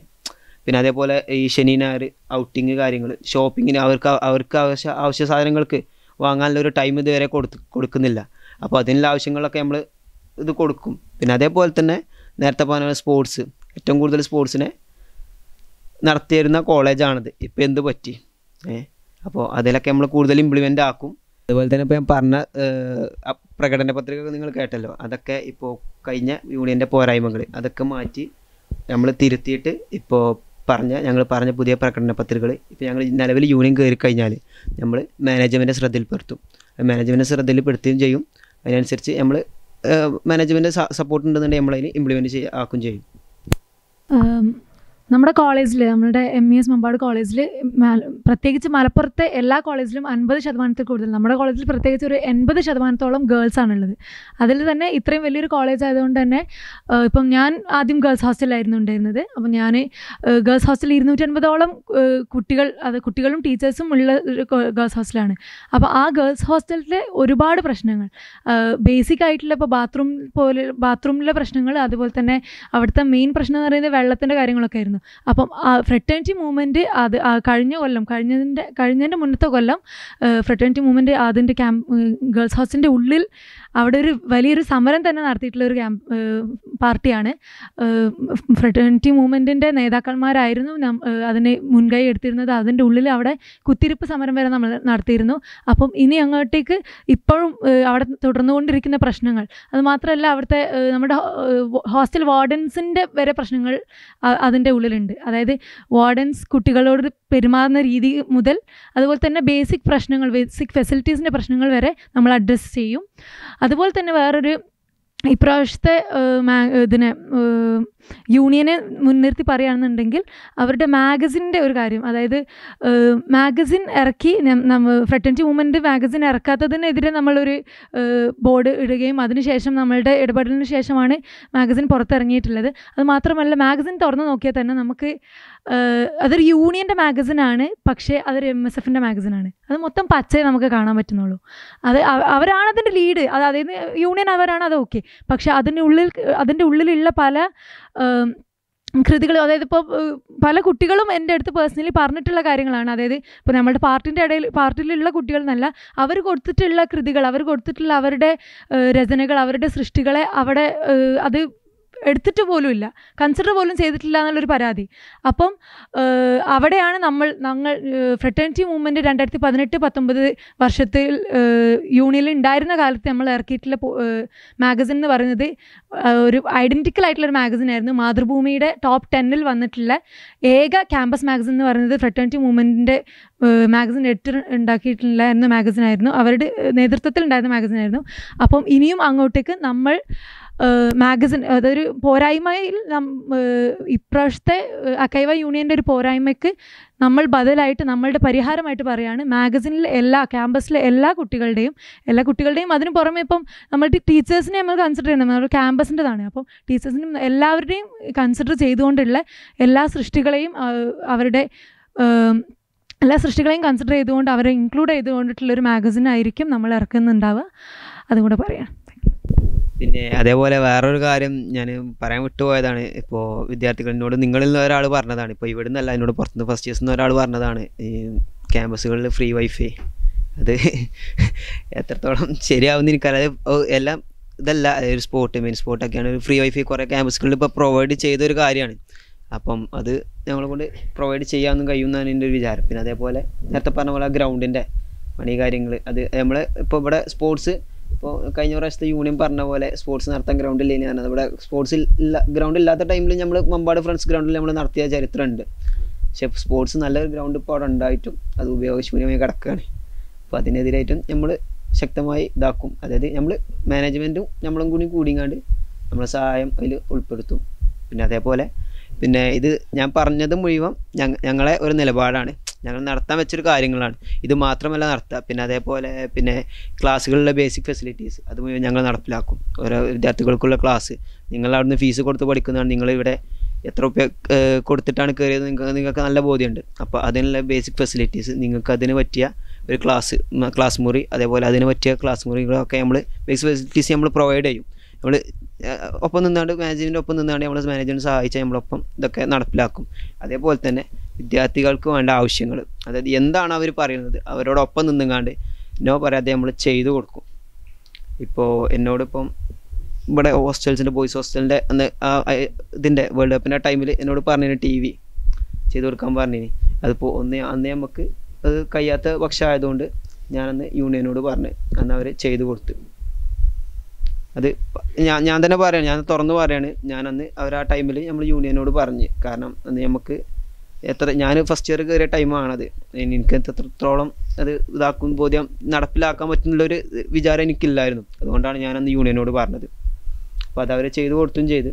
പിന്നെ അതേപോലെ ഈ ശനി ഞായർ ഔട്ടിങ് കാര്യങ്ങൾ ഷോപ്പിങ്ങിന് അവർക്ക് അവർക്ക് ആവശ്യ ആവശ്യ സാധനങ്ങൾക്ക് വാങ്ങാനുള്ള ഒരു ടൈം ഇതുവരെ കൊടുത്ത് കൊടുക്കുന്നില്ല. അപ്പോൾ അതിനുള്ള ആവശ്യങ്ങളൊക്കെ നമ്മൾ ഇത് കൊടുക്കും. പിന്നെ അതേപോലെ തന്നെ നേരത്തെ പറഞ്ഞ സ്പോർട്സ് ഏറ്റവും കൂടുതൽ സ്പോർട്സിനെ നടത്തിയിരുന്ന കോളേജാണിത് ഇപ്പോൾ എന്ത് പറ്റി? ഏ? അപ്പോൾ അതിലൊക്കെ നമ്മൾ കൂടുതൽ ഇംപ്ലിമെന്റ് ആക്കും. അതുപോലെ തന്നെ ഇപ്പോൾ ഞാൻ പറഞ്ഞ ഏഹ്, പ്രകടന പത്രിക നിങ്ങൾ കേട്ടല്ലോ. അതൊക്കെ ഇപ്പോൾ കഴിഞ്ഞ യൂണിയന്റെ പോരായ്മകൾ അതൊക്കെ മാറ്റി നമ്മൾ തിരുത്തിയിട്ട് ഇപ്പോൾ പറഞ്ഞ ഞങ്ങൾ പറഞ്ഞ പുതിയ പ്രകടന പത്രികകൾ ഇപ്പോൾ ഞങ്ങൾ നിലവിൽ യൂണിയൻ കയറി കഴിഞ്ഞാൽ നമ്മൾ മാനേജ്മെന്റ് ശ്രദ്ധയിൽപ്പെടുത്തും. മാനേജ്മെന്റ് ശ്രദ്ധയിൽപ്പെടുത്തുകയും ചെയ്യും. അതിനനുസരിച്ച് നമ്മൾ മാനേജ്മെന്റ് സപ്പോർട്ട് ഉണ്ടെന്നുണ്ടെങ്കിൽ നമ്മളതിന് ഇംപ്ലിമെന്റ് ചെയ്യ ആക്കുകയും ചെയ്യും. നമ്മുടെ കോളേജിൽ നമ്മുടെ എം ഇ എസ് മമ്പാട് കോളേജിൽ പ്രത്യേകിച്ച് മലപ്പുറത്തെ എല്ലാ കോളേജിലും അൻപത് ശതമാനത്തിൽ കൂടുതൽ നമ്മുടെ കോളേജിൽ പ്രത്യേകിച്ച് ഒരു എൺപത് ശതമാനത്തോളം ഗേൾസ് ആണുള്ളത്. അതിൽ തന്നെ ഇത്രയും വലിയൊരു കോളേജ് ആയതുകൊണ്ട് തന്നെ ഇപ്പം ഞാൻ ആദ്യം ഗേൾസ് ഹോസ്റ്റലിലായിരുന്നു ഉണ്ടായിരുന്നത്. അപ്പം ഞാൻ ഗേൾസ് ഹോസ്റ്റലിൽ ഇരുന്നൂറ്റൻപതോളം കുട്ടികൾ അത് കുട്ടികളും ടീച്ചേഴ്സും ഉള്ള ഒരു ഗേൾസ് ഹോസ്റ്റലാണ്. അപ്പോൾ ആ ഗേൾസ് ഹോസ്റ്റലിലെ ഒരുപാട് പ്രശ്നങ്ങൾ ബേസിക് ആയിട്ടുള്ള ഇപ്പോൾ ബാത്റൂം പോലെ ബാത്റൂമിലെ പ്രശ്നങ്ങൾ അതുപോലെ തന്നെ അവിടുത്തെ മെയിൻ പ്രശ്നം എന്ന് പറയുന്നത് വെള്ളത്തിന്റെ കാര്യങ്ങളൊക്കെ ആയിരുന്നു. അപ്പം ആ ഫ്രട്ടേണിറ്റി മൂവ്മെന്റ് അത് കഴിഞ്ഞ കൊല്ലം കഴിഞ്ഞതിന്റെ കഴിഞ്ഞതിന്റെ മുന്നത്തെ കൊല്ലം ഫ്രട്ടേണിറ്റി മൂവ്മെന്റ് അതിന്റെ ക്യാമ്പ് ഗേൾസ് ഹൗസിന്റെ ഉള്ളിൽ അവിടെ ഒരു വലിയൊരു സമരം തന്നെ നടത്തിയിട്ടുള്ള ഒരു പാർട്ടിയാണ്. ഫ്രട്ടേണിറ്റി മൂവ്മെന്റിന്റെ നേതാക്കന്മാരായിരുന്നു അതിന് മുൻകൈ എടുത്തിരുന്നത്. അതിന്റെ ഉള്ളിൽ അവിടെ കുത്തിരിപ്പ് സമരം വരെ നമ്മൾ നടത്തിയിരുന്നു. അപ്പം ഇനി അങ്ങോട്ടേക്ക് ഇപ്പോഴും അവിടെ തുടർന്നുകൊണ്ടിരിക്കുന്ന പ്രശ്നങ്ങൾ അതുമാത്രമല്ല അവിടുത്തെ നമ്മുടെ ഹോസ്റ്റൽ വാർഡൻസിന്റെ വരെ പ്രശ്നങ്ങൾ അതിന്റെ ഉള്ളിലുണ്ട്. അതായത് വാർഡൻസ് കുട്ടികളോട് പെരുമാറുന്ന രീതി മുതൽ അതുപോലെ തന്നെ ബേസിക് പ്രശ്നങ്ങൾ ബേസിക് ഫെസിലിറ്റീസിന്റെ പ്രശ്നങ്ങൾ വരെ നമ്മൾ അഡ്രസ്സ് ചെയ്യും. അതുപോലെ തന്നെ വേറൊരു ഇപ്രാവശ്യത്തെ മാ- ഇതിനെ യൂണിയനെ മുൻനിർത്തി പറയുകയാണെന്നുണ്ടെങ്കിൽ അവരുടെ മാഗസിന്റെ ഒരു കാര്യം അതായത് മാഗസിൻ ഇറക്കി നമ്മൾ ഫ്രട്ടന്റി മൂവ്മെന്റ് മാഗസിൻ ഇറക്കാത്തതിനെതിരെ നമ്മളൊരു ബോർഡ് ഇടുകയും അതിനുശേഷം നമ്മളുടെ ഇടപെടലിന് ശേഷമാണ് മാഗസിൻ പുറത്തിറങ്ങിയിട്ടുള്ളത്. അത് മാത്രമല്ല മാഗസിൻ തുറന്നു നോക്കിയാൽ തന്നെ നമുക്ക് അതൊരു യൂണിയന്റെ മാഗസിനാണ് പക്ഷേ അതൊരു എം എസ് എഫിന്റെ മാഗസിനാണ്. അത് മൊത്തം പച്ചയെ നമുക്ക് കാണാൻ പറ്റുന്നുള്ളൂ. അത് അവ- അവരാണ് അതിന്റെ ലീഡ് അത് അതായത് യൂണിയൻ അവരാണ് അത് ഓക്കെ പക്ഷേ അതിന്റെ ഉള്ളിൽ അതിന്റെ ഉള്ളിലുള്ള പല കൃതികൾ അതായത് ഇപ്പോൾ പല കുട്ടികളും എന്റെ അടുത്ത് പേഴ്സണലി പറഞ്ഞിട്ടുള്ള കാര്യങ്ങളാണ്. അതായത് ഇപ്പോൾ നമ്മുടെ പാർട്ടിന്റെ ഇടയിൽ പാർട്ടിയിലുള്ള കുട്ടികൾ എന്നല്ല അവർ കൊടുത്തിട്ടുള്ള കൃതികൾ അവർ കൊടുത്തിട്ടുള്ള അവരുടെ രചനകൾ അവരുടെ സൃഷ്ടികളെ അവിടെ അത് എടുത്തിട്ട് പോലുമില്ല കൺസിഡർ പോലും ചെയ്തിട്ടില്ല എന്നുള്ളൊരു പരാതി. അപ്പം അവിടെയാണ് നമ്മൾ ഞങ്ങൾ ഫ്രട്ടേണിറ്റി മൂവ്മെന്റ് രണ്ടായിരത്തി പതിനെട്ട് പത്തൊമ്പത് വർഷത്തിൽ യൂണിയനിൽ ഉണ്ടായിരുന്ന കാലത്ത് നമ്മൾ ഇറക്കിയിട്ടുള്ള മാഗസിൻ എന്ന് പറയുന്നത് ഒരു ഐഡന്റിക്കൽ ആയിട്ടുള്ള ഒരു മാഗസിൻ ആയിരുന്നു. മാതൃഭൂമിയുടെ ടോപ്പ് ടെന്നിൽ വന്നിട്ടുള്ള ഏക ക്യാമ്പസ് മാഗസിൻ എന്ന് പറയുന്നത് ഫ്രട്ടേണിറ്റി മൂവ്മെന്റിന്റെ മാഗസിൻ എഡിറ്റർ മാഗസിൻ ആയിരുന്നു അവരുടെ നേതൃത്വത്തിൽ ഉണ്ടായിരുന്ന മാഗസിൻ ആയിരുന്നു. അപ്പം ഇനിയും അങ്ങോട്ടേക്ക് നമ്മൾ മാഗസിൻ അതൊരു പോരായ്മയിൽ ഇപ്രാവശ്യത്തെ അക്കൈവ യൂണിയന്റെ ഒരു പോരായ്മയ്ക്ക് നമ്മൾ ബദലായിട്ട് നമ്മളുടെ പരിഹാരമായിട്ട് പറയുകയാണ് മാഗസിനിലെ എല്ലാ ക്യാമ്പസിലെ എല്ലാ കുട്ടികളുടെയും എല്ലാ കുട്ടികളുടെയും അതിന് പുറമെ ഇപ്പം നമ്മളുടെ ടീച്ചേഴ്സിനെ നമ്മൾ കൺസിഡർ ചെയ്യണം നമ്മൾ ക്യാമ്പസിന്റെതാണ്. അപ്പോൾ ടീച്ചേഴ്സിനും എല്ലാവരുടെയും കൺസിഡർ ചെയ്തുകൊണ്ടുള്ള എല്ലാ സൃഷ്ടികളെയും അവരുടെ എല്ലാ സൃഷ്ടികളെയും കൺസിഡർ ചെയ്തുകൊണ്ട് അവരെ ഇൻക്ലൂഡ് ചെയ്തുകൊണ്ടിട്ടുള്ളൊരു മാഗസിൻ ആയിരിക്കും നമ്മൾ ഇറക്കുന്നുണ്ടാവുക. അതും കൂടെ പറയാം. പിന്നെ അതേപോലെ വേറൊരു കാര്യം ഞാൻ പറയാൻ വിട്ടുപോയതാണ്. ഇപ്പോൾ വിദ്യാർത്ഥികൾ എന്നോട് നിങ്ങളിൽ നിന്ന് ഒരാൾ പറഞ്ഞതാണ്. ഇപ്പോൾ ഇവിടെ നിന്നല്ല എന്നോട് പുറത്തുനിന്ന് ഫസ്റ്റ് ഇയേഴ്സിൽ നിന്ന് ഒരാൾ പറഞ്ഞതാണ്. ഈ ക്യാമ്പസുകളിൽ ഫ്രീ വൈഫൈ അത് എത്രത്തോളം ശരിയാവുന്ന എനിക്കറിയാതെ എല്ലാം ഇതല്ല. ഒരു സ്പോട്ട് മെയിൻ സ്പോട്ടൊക്കെയാണ് ഫ്രീ വൈഫൈ കുറേ ക്യാമ്പസുകളിൽ ഇപ്പോൾ പ്രൊവൈഡ് ചെയ്തൊരു കാര്യമാണ്. അപ്പം അത് ഞങ്ങളെ കൊണ്ട് പ്രൊവൈഡ് ചെയ്യാമെന്നും കഴിയുമെന്നാണ് എന്റെ ഒരു വിചാരം. പിന്നെ അതേപോലെ നേരത്തെ പറഞ്ഞ പോലെ ഗ്രൗണ്ടിന്റെ പണി കാര്യങ്ങൾ അത് നമ്മൾ ഇപ്പോൾ ഇവിടെ സ്പോർട്സ് ഇപ്പോൾ കഴിഞ്ഞ പ്രാവശ്യത്തെ യൂണിയൻ പറഞ്ഞ പോലെ സ്പോർട്സ് നടത്താൻ ഗ്രൗണ്ട് ഇല്ലെങ്കിൽ പറഞ്ഞത്. ഇവിടെ സ്പോർട്സ് ഇല്ല ഗ്രൗണ്ട് ഇല്ലാത്ത ടൈമിൽ നമ്മൾ മമ്പാട് ഫ്രണ്ട്സ് ഗ്രൗണ്ടിൽ നമ്മൾ നടത്തിയ ചരിത്രമുണ്ട് പക്ഷെ സ്പോർട്സ് നല്ലൊരു ഗ്രൗണ്ട് ഇപ്പോൾ അവിടെ ഉണ്ടായിട്ടും അത് ഉപയോഗശൂന്യമായി കിടക്കുകയാണ് അപ്പോൾ അതിനെതിരായിട്ടും നമ്മൾ ശക്തമായി ഇതാക്കും. അതായത് നമ്മൾ മാനേജ്മെന്റും നമ്മളും കൂടി കൂടിങ്ങാണ്ട് നമ്മളെ സഹായം അതിൽ ഉൾപ്പെടുത്തും. പിന്നെ അതേപോലെ പിന്നെ ഇത് ഞാൻ പറഞ്ഞത് മുഴുവൻ ഞങ്ങളെ ഒരു നിലപാടാണ്. ഞങ്ങൾ നടത്താൻ വെച്ചൊരു കാര്യങ്ങളാണ്. ഇത് മാത്രമല്ല നടത്തുക പിന്നെ അതേപോലെ പിന്നെ ക്ലാസ്സുകളിലെ ബേസിക് ഫെസിലിറ്റീസ് അത് ഞങ്ങൾ നടപ്പിലാക്കും. ഓരോ വിദ്യാർത്ഥികൾക്കുള്ള ക്ലാസ് നിങ്ങൾ അവിടുന്ന് ഫീസ് കൊടുത്ത് പഠിക്കുന്നതാണ്. നിങ്ങളിവിടെ എത്ര രൂപ കൊടുത്തിട്ടാണ് കയറിയത് നിങ്ങൾക്ക് നിങ്ങൾക്ക് നല്ല ബോധ്യമുണ്ട്. അപ്പോൾ അതിനുള്ള ബേസിക് ഫെസിലിറ്റീസ് നിങ്ങൾക്ക് അതിന് പറ്റിയ ഒരു ക്ലാസ് ക്ലാസ് മുറി അതേപോലെ അതിന് പറ്റിയ ക്ലാസ് മുറികളൊക്കെ നമ്മൾ ബേസിക് ഫെസിലിറ്റീസ് നമ്മൾ പ്രൊവൈഡ് ചെയ്യും. നമ്മൾ ഒപ്പം നിന്നാണ്ട് മാനേജ്മെന്റ് ഒപ്പം നിന്നാണ്ട് നമ്മൾ മാനേജ്മെന്റ് സഹായിച്ച് നമ്മളൊപ്പം ഇതൊക്കെ നടപ്പിലാക്കും. അതേപോലെ തന്നെ വിദ്യാർത്ഥികൾക്ക് വേണ്ട ആവശ്യങ്ങൾ. അതായത് എന്താണ് അവർ പറയുന്നത്? അവരോടൊപ്പം നിന്നുങ്ങാണ്ട് നോ പറയാതെ നമ്മൾ ചെയ്തു കൊടുക്കും. ഇപ്പോൾ എന്നോടിപ്പം ഇവിടെ ഹോസ്റ്റൽസിന്റെ ബോയ്സ് ഹോസ്റ്റലിന്റെ അന്ന് ഇതിന്റെ വേൾഡ് കപ്പിന്റെ ടൈമിൽ എന്നോട് പറഞ്ഞിന് ടി വി ചെയ്തു കൊടുക്കാൻ പറഞ്ഞിന്. അതിപ്പോൾ ഒന്ന് അന്ന് നമുക്ക് അത് കഴിയാത്ത പക്ഷമായതുകൊണ്ട് ഞാനന്ന് യൂണിയനോട് പറഞ്ഞ് അന്ന് അവർ ചെയ്തു കൊടുത്തു. അത് ഞാൻ ഞാൻ തന്നെ പറയാണ് ഞാൻ തുറന്നു പറയാണ്. ഞാൻ അന്ന് അവർ ആ ടൈമിൽ നമ്മൾ യൂണിയനോട് പറഞ്ഞ്. കാരണം അന്ന് നമുക്ക് എത്ര ഞാൻ ഫസ്റ്റ് ഇയർ കയറിയ ടൈമാണത് എനിക്ക് എത്രത്തോളം അത് ഇതാക്കും ബോധ്യം നടപ്പിലാക്കാൻ പറ്റുന്നുള്ളൊരു വിചാരം എനിക്കില്ലായിരുന്നു. അതുകൊണ്ടാണ് ഞാൻ അന്ന് യൂണിയനോട് പറഞ്ഞത്. അപ്പോൾ അത് അവർ ചെയ്തു കൊടുത്തും ചെയ്ത്.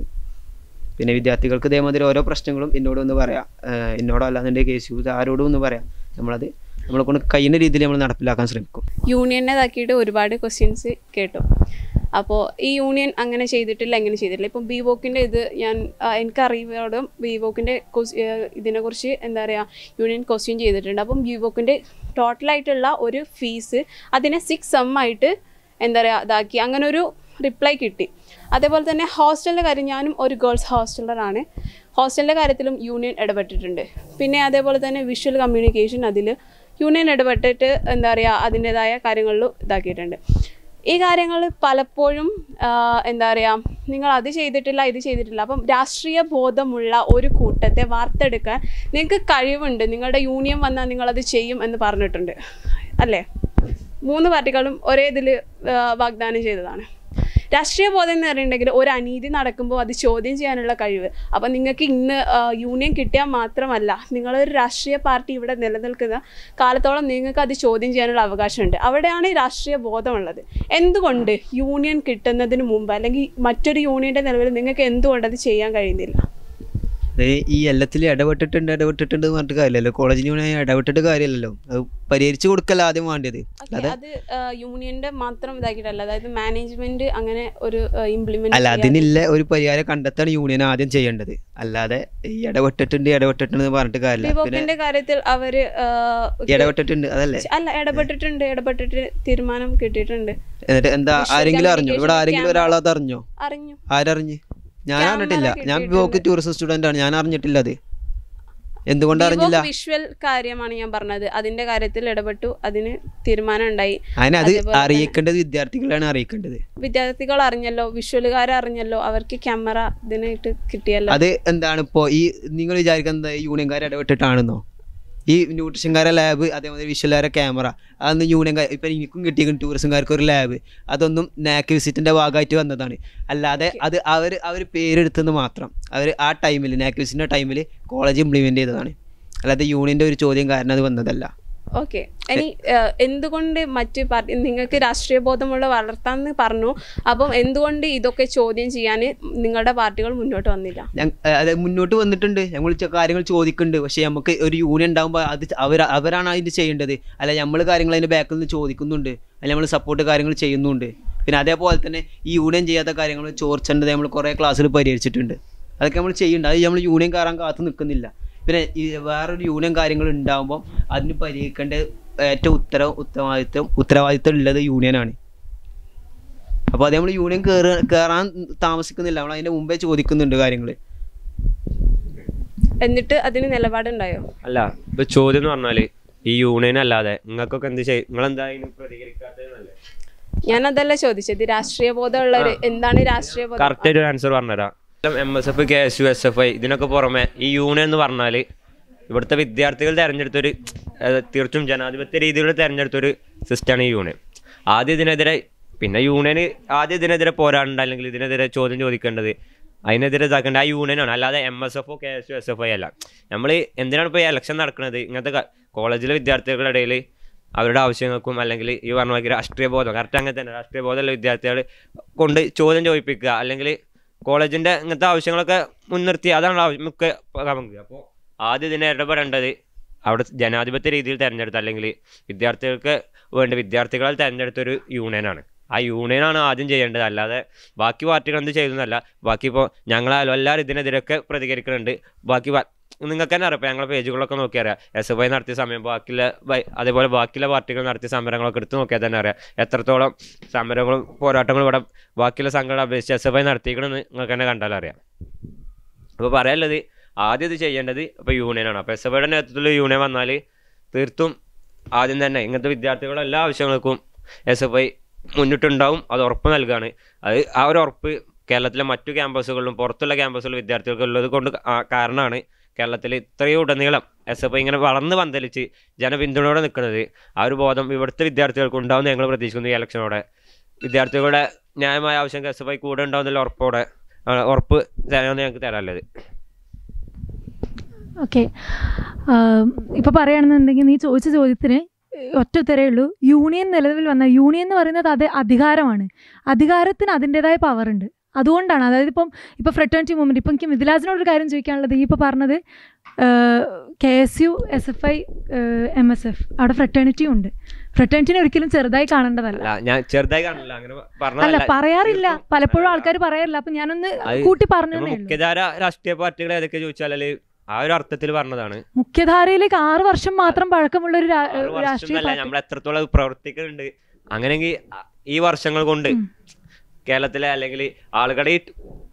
പിന്നെ വിദ്യാർത്ഥികൾക്ക് ഇതേമാതിരി ഓരോ പ്രശ്നങ്ങളും എന്നോട് ഒന്ന് പറയാം. ഏഹ് എന്നോടോ അല്ലാന്നുണ്ടെങ്കിൽ കേസ് യൂസ് ആരോടും ഒന്ന് പറയാം. നമ്മളത് നമ്മളെ കൊണ്ട് കഴിയുന്ന രീതിയിൽ നമ്മൾ നടപ്പിലാക്കാൻ ശ്രമിക്കും. യൂണിയനെ ഇതാക്കിയിട്ട് ഒരുപാട് ക്വസ്റ്റ്യൻസ് കേട്ടു. അപ്പോൾ ഈ യൂണിയൻ അങ്ങനെ ചെയ്തിട്ടില്ല എങ്ങനെ ചെയ്തിട്ടില്ല. ഇപ്പം ബി വോക്കിന്റെ ഇത് ഞാൻ എനിക്ക് ബി വോക്കിന്റെ ഇതിനെക്കുറിച്ച് എന്താ പറയുക യൂണിയൻ ക്വസ്റ്റ്യൻ ചെയ്തിട്ടുണ്ട്. അപ്പം ബി വോക്കിന്റെ ടോട്ടലായിട്ടുള്ള ഒരു ഫീസ് അതിനെ സിക്സ് സം ആയിട്ട് എന്താ പറയുക ഇതാക്കി. അങ്ങനെ ഒരു റിപ്ലൈ കിട്ടി. അതേപോലെ തന്നെ ഹോസ്റ്റലിന്റെ കാര്യം ഞാനും ഒരു ഗേൾസ് ഹോസ്റ്റലറാണ് ഹോസ്റ്റലിന്റെ കാര്യത്തിലും യൂണിയൻ ഇടപെട്ടിട്ടുണ്ട്. പിന്നെ അതേപോലെ തന്നെ വിഷ്വൽ കമ്മ്യൂണിക്കേഷൻ അതിൽ യൂണിയൻ ഇടപെട്ടിട്ട് എന്താ പറയുക അതിന്റെതായ കാര്യങ്ങളിൽ ഇതാക്കിയിട്ടുണ്ട്. ഈ കാര്യങ്ങൾ പലപ്പോഴും എന്താ പറയുക നിങ്ങൾ അത് ചെയ്തിട്ടില്ല ഇത് ചെയ്തിട്ടില്ല. അപ്പം രാഷ്ട്രീയ ബോധമുള്ള ഒരു കൂട്ടത്തെ വാർത്തെടുക്കാൻ നിങ്ങൾക്ക് കഴിവുണ്ട്. നിങ്ങളുടെ യൂണിയൻ വന്നാൽ നിങ്ങളത് ചെയ്യും എന്ന് പറഞ്ഞിട്ടുണ്ട്. അല്ലേ? മൂന്ന് പാർട്ടികളും ഒരേ ഇതിൽ വാഗ്ദാനം ചെയ്തതാണ്. രാഷ്ട്രീയ ബോധം എന്ന് പറയുന്നുണ്ടെങ്കിൽ ഒരു അനീതി നടക്കുമ്പോൾ അത് ചോദ്യം ചെയ്യാനുള്ള കഴിവ്. അപ്പം നിങ്ങൾക്ക് ഇന്ന് യൂണിയൻ കിട്ടിയാൽ മാത്രമല്ല നിങ്ങളൊരു രാഷ്ട്രീയ പാർട്ടി ഇവിടെ നിലനിൽക്കുന്ന കാലത്തോളം നിങ്ങൾക്ക് അത് ചോദ്യം ചെയ്യാനുള്ള അവകാശമുണ്ട്. അവിടെയാണ് ഈ രാഷ്ട്രീയ ബോധമുള്ളത് എന്തുകൊണ്ട് യൂണിയൻ കിട്ടുന്നതിന് മുമ്പ് അല്ലെങ്കിൽ മറ്റൊരു യൂണിയന്റെ നിലവിൽ നിങ്ങൾക്ക് എന്തുകൊണ്ട് അത് ചെയ്യാൻ കഴിയുന്നില്ല? ഈ എല്ലാത്തിലും ഇടപെട്ടിട്ടുണ്ട് ഇടപെട്ടിട്ടുണ്ട് എന്ന് പറഞ്ഞിട്ട് കാര്യമല്ലോ കോളേജിന് യൂണിയൻ ഇടപെട്ടിട്ട് കാര്യമില്ലല്ലോ. അത് പരിഹരിച്ചു കൊടുക്കല്ല ആദ്യം വേണ്ടത് അത് യൂണിയന്റെ മാത്രം ഇതാക്കിയിട്ടല്ല. അതായത് മാനേജ്മെന്റ് അങ്ങനെ ഒരു ഇംപ്ലിമെന്റ് അല്ല അതിനില്ല ഒരു പരിഹാരം കണ്ടെത്താണ് യൂണിയൻ ആദ്യം ചെയ്യേണ്ടത്. അല്ലാതെ ഈ ഇടപെട്ടിട്ടുണ്ട് ഇടപെട്ടിട്ടുണ്ട് എന്ന് പറഞ്ഞിട്ട് കാര്യമില്ല. കാര്യത്തിൽ അവർ ഇടപെട്ടിട്ടുണ്ട് അതല്ലേ? അല്ല ഇടപെട്ടിട്ടുണ്ട് ഇടപെട്ടിട്ട് തീരുമാനം കിട്ടിയിട്ടുണ്ട്. എന്നിട്ട് എന്താ ആരെങ്കിലും അറിഞ്ഞോ? ഇവിടെ ആരെങ്കിലും ഒരാളത് അറിഞ്ഞോ? അറിഞ്ഞു. ആരറിഞ്ഞ്? ഞാൻ അറിഞ്ഞിട്ടില്ല. ഞാൻ കിട്ടിയിട്ടുണ്ട്. ടൂറിസം സ്റ്റുഡന്റ് ആണ്. ഞാൻ അറിഞ്ഞിട്ടില്ല അത്. എന്തുകൊണ്ട് അറിഞ്ഞില്ല? വിഷ്വൽ കാര്യമാണ് ഞാൻ പറഞ്ഞത്. അതിന്റെ കാര്യത്തിൽ ഇടപെട്ടു. അതിന് തീരുമാനം ഉണ്ടായി അതിന് അത് അതേപോലെ തന്നെ- അറിയിക്കേണ്ടത് വിദ്യാർത്ഥികളാണ് അറിയിക്കേണ്ടത്. വിദ്യാർത്ഥികൾ അറിഞ്ഞല്ലോ വിഷ്വലുകാർ അറിഞ്ഞല്ലോ അവർക്ക് ക്യാമറ ഇതിനായിട്ട് കിട്ടിയല്ലോ. അത് എന്താണ് ഇപ്പോ ഈ നിങ്ങൾ വിചാരിക്കുന്നത് യൂണിയൻകാർ ഇടപെട്ടിട്ടാണെന്നോ? ഈ ന്യൂട്രീഷൻകാരെ ലാബ് അതേമാതിരി വിഷ്വലുകാരെ ക്യാമറ അതൊന്നും യൂണിയൻ ഇപ്പം എനിക്കും കിട്ടിയിരിക്കും ടൂറിസംകാർക്ക് ഒരു ലാബ് അതൊന്നും നാക്ക് വിസിറ്റിന്റെ ഭാഗമായിട്ട് വന്നതാണ്. അല്ലാതെ അത് അവർ അവർ പേരെടുത്തെന്ന് മാത്രം. അവർ ആ ടൈമിൽ നാക്ക് വിസിറ്റിന്റെ ടൈമിൽ കോളേജ് ഇംപ്ലിമെന്റ് ചെയ്തതാണ്. അല്ലാതെ യൂണിയന്റെ ഒരു ചോദ്യം കാരണം അത് വന്നതല്ല. ഓക്കെ ഇനി എന്തുകൊണ്ട് മറ്റ് പാർട്ടി നിങ്ങൾക്ക് രാഷ്ട്രീയ ബോധമുള്ള വളർത്താന്ന് പറഞ്ഞു. അപ്പം എന്തുകൊണ്ട് ഇതൊക്കെ ചോദ്യം ചെയ്യാൻ നിങ്ങളുടെ പാർട്ടികൾ മുന്നോട്ട് വന്നില്ല? അതെ മുന്നോട്ട് വന്നിട്ടുണ്ട്. ഞങ്ങൾ കാര്യങ്ങൾ ചോദിക്കുന്നുണ്ട്. പക്ഷേ നമുക്ക് ഒരു യൂണിയൻ ഉണ്ടാകുമ്പോൾ അത് അവർ അവരാണ് അതിന് ചെയ്യേണ്ടത്. അല്ല നമ്മൾ കാര്യങ്ങൾ അതിന്റെ ബാക്കിൽ നിന്ന് ചോദിക്കുന്നുണ്ട്. അല്ല നമ്മൾ സപ്പോർട്ട് കാര്യങ്ങൾ ചെയ്യുന്നുണ്ട്. പിന്നെ അതേപോലെ തന്നെ ഈ യൂണിയൻ ചെയ്യാത്ത കാര്യങ്ങൾ ചോർച്ചേണ്ടത് നമ്മൾ കുറേ ക്ലാസ്സിൽ പരിഹരിച്ചിട്ടുണ്ട്. അതൊക്കെ നമ്മൾ ചെയ്യുന്നുണ്ട്. അത് നമ്മൾ യൂണിയൻ കയറാൻ കാത്തു നിൽക്കുന്നില്ല പിന്നെ ഈ വേറൊരു യൂണിയൻ കാര്യങ്ങൾ ഉണ്ടാകുമ്പോൾ അതിന് പരിഹരിക്കേണ്ട ഏറ്റവും ഉത്തര ഉത്തരവാദിത്വം ഉത്തരവാദിത്വം ഉള്ളത് യൂണിയനാണ് അപ്പോൾ അത് നമ്മൾ യൂണിയൻ കയറുക കയറാൻ താമസിക്കുന്നില്ല. നമ്മൾ അതിന്റെ മുമ്പേ ചോദിക്കുന്നുണ്ട് കാര്യങ്ങൾ എന്നിട്ട് അതിന് നിലപാടുണ്ടായോ? അല്ല ഇപ്പൊ ചോദ്യം എന്ന് പറഞ്ഞാൽ ഈ യൂണിയൻ അല്ലാതെ നിങ്ങൾക്കൊക്കെ എന്ത് ചെയ്യും നിങ്ങൾ എന്താ പ്രതികരിക്കാത്തത് ഞാൻ അതല്ല ചോദിച്ചത്. രാഷ്ട്രീയ ബോധമുള്ളവർ എന്താണ് രാഷ്ട്രീയ ബോധം കറക്റ്റ് ഒരു ആൻസർ പറഞ്ഞുതരാം. M S F K S U S F I ഇതിനൊക്കെ പുറമെ ഈ യൂണിയൻ എന്ന് പറഞ്ഞാൽ ഇവിടുത്തെ വിദ്യാർത്ഥികൾ തിരഞ്ഞെടുത്തൊരു തീർച്ചും ജനാധിപത്യ രീതിയിൽ തിരഞ്ഞെടുത്തൊരു സിസ്റ്റമാണ് ഈ യൂണിയൻ. ആദ്യം ഇതിനെതിരെ പിന്നെ യൂണിയന് ആദ്യം ഇതിനെതിരെ പോരാടേണ്ട അല്ലെങ്കിൽ ഇതിനെതിരെ ചോദ്യം ചോദിക്കേണ്ടത് അതിനെതിരെ ഇതാക്കേണ്ട ആ യൂണിയനാണ് അല്ലാതെ M S എഫോ K S U S F I അല്ല. നമ്മൾ എന്തിനാണ് ഇപ്പോൾ ഈ ഇലക്ഷൻ നടക്കുന്നത്? ഇങ്ങനത്തെ കോളേജിലെ വിദ്യാർത്ഥികളുടെ ഇടയിൽ അവരുടെ ആവശ്യങ്ങൾക്കും അല്ലെങ്കിൽ ഈ പറഞ്ഞ രാഷ്ട്രീയ ബോധം കറക്റ്റ് അങ്ങനെ തന്നെ രാഷ്ട്രീയ ബോധമുള്ള വിദ്യാർത്ഥികൾ കൊണ്ട് ചോദ്യം ചോദിപ്പിക്കുക അല്ലെങ്കിൽ കോളേജിന്റെ ഇങ്ങനത്തെ ആവശ്യങ്ങളൊക്കെ മുൻനിർത്തി അതാണ് മുഖ്യ നമുക്ക് അപ്പോൾ ആദ്യം ഇതിനെ ഇടപെടേണ്ടത് അവിടെ ജനാധിപത്യ രീതിയിൽ തിരഞ്ഞെടുത്ത അല്ലെങ്കിൽ വിദ്യാർത്ഥികൾക്ക് വേണ്ടി വിദ്യാർത്ഥികളാൽ തിരഞ്ഞെടുത്തൊരു യൂണിയനാണ് ആ യൂണിയനാണ് ആദ്യം ചെയ്യേണ്ടത്. അല്ലാതെ ബാക്കി പാർട്ടികൾ എന്ത് ചെയ്യുന്നല്ല ബാക്കി ഇപ്പോൾ ഞങ്ങളാലും എല്ലാവരും ഇതിനെതിരൊക്കെ പ്രതികരിക്കുന്നുണ്ട് ബാക്കി നിങ്ങൾക്ക് തന്നെ അറിയാം ഞങ്ങളെ പേജുകളൊക്കെ നോക്കിയറിയാം എസ് എഫ് ഐ നടത്തിയ സമയം ബാക്കിയുള്ള അതേപോലെ ബാക്കിയുള്ള പാർട്ടികൾ നടത്തിയ സമരങ്ങളൊക്കെ എടുത്ത് നോക്കിയാൽ തന്നെ അറിയാം. എത്രത്തോളം സമരങ്ങളും പോരാട്ടങ്ങളും ഇവിടെ ബാക്കിയുള്ള സംഘടന അപേക്ഷിച്ച് എസ് എഫ് ഐ നടത്തിക്കണമെന്ന് നിങ്ങൾക്ക് തന്നെ കണ്ടാൽ അറിയാം. അപ്പോൾ പറയാനുള്ളത് ആദ്യം ഇത് ചെയ്യേണ്ടത് ഇപ്പോൾ യൂണിയനാണ് അപ്പോൾ എസ് എഫ് ഐയുടെ നേതൃത്വത്തിൽ യൂണിയൻ വന്നാൽ തീർത്തും ആദ്യം തന്നെ ഇങ്ങനത്തെ വിദ്യാർത്ഥികളുടെ എല്ലാ ആവശ്യങ്ങൾക്കും എസ് എഫ് ഐ മുന്നിട്ടുണ്ടാവും അത് ഉറപ്പ് നൽകുകയാണ് അത് ആ ഒരു ഉറപ്പ് കേരളത്തിലെ മറ്റു ക്യാമ്പസുകളിലും പുറത്തുള്ള ക്യാമ്പസുകളിലും വിദ്യാർത്ഥികൾക്ക് ഉള്ളത് കൊണ്ട് കാരണമാണ്. കേരളത്തിൽ ഇത്രയും ഉടനീളം എസ് എഫ് ഐ ഇങ്ങനെ വളർന്ന് പന്തലിച്ച് ജനപിന്തുണയോടെ നിൽക്കുന്നത് ആ ഒരു ബോധം ഇവിടുത്തെ വിദ്യാർത്ഥികൾക്ക് ഉണ്ടാവുമെന്ന് ഞങ്ങൾ പ്രതീക്ഷിക്കുന്നു ഈ ഇലക്ഷനോടെ. വിദ്യാർത്ഥികളുടെ ന്യായമായ ആവശ്യം എസ് എഫ് ഐ കൂടെ ഉണ്ടാവുന്നില്ല ഉറപ്പോടെ ഉറപ്പ് തരാമെന്ന് ഞങ്ങൾക്ക് തരാനുള്ളത്. ഓക്കെ. ഇപ്പോൾ പറയുകയാണെന്നുണ്ടെങ്കിൽ നീ ചോദിച്ച ചോദ്യത്തിന് ഒറ്റ ഉത്തരേ ഉള്ളൂ. യൂണിയൻ നിലവിൽ വന്ന യൂണിയൻ എന്ന് പറയുന്നത് അത് അധികാരമാണ്. അധികാരത്തിന് അതിന്റെതായ പവറുണ്ട് അതുകൊണ്ടാണ്. അതായത് ഇപ്പം ഇപ്പോൾ ഫ്രട്ടേണിറ്റി മൂവ്മെന്റ് ഇപ്പം എനിക്ക് മിഥിലാജിനോട് ഒരു കാര്യം ചോദിക്കാനുള്ളത്. ഈ ഇപ്പോൾ പറഞ്ഞത് K S U S F I M S F. അവിടെ ഫ്രട്ടേണിറ്റിയും ഉണ്ട്. ഫ്രട്ടേണിറ്റിനെ ഒരിക്കലും ചെറുതായി കാണേണ്ടതല്ല. ഞാൻ ചെറുതായി കാണില്ല അങ്ങനെ അല്ല പറയാറില്ല. പലപ്പോഴും ആൾക്കാർ പറയാറില്ല. അപ്പം ഞാനൊന്ന് കൂട്ടി പറഞ്ഞു മുഖ്യധാര രാഷ്ട്രീയ പാർട്ടികൾ ഏതൊക്കെ ചോദിച്ചാൽ ആ ഒരു അർത്ഥത്തിൽ പറഞ്ഞതാണ്. മുഖ്യധാരയിലേക്ക് ആറ് വർഷം മാത്രം പഴക്കമുള്ള ഒരു രാഷ്ട്രീയ നമ്മൾ എത്രത്തോളം പ്രവർത്തിക്കുന്നുണ്ട്. അങ്ങനെയെങ്കിൽ ഈ വർഷങ്ങൾ കൊണ്ട്. കേരളത്തിലെ അല്ലെങ്കിൽ ആളുകളുടെ ഈ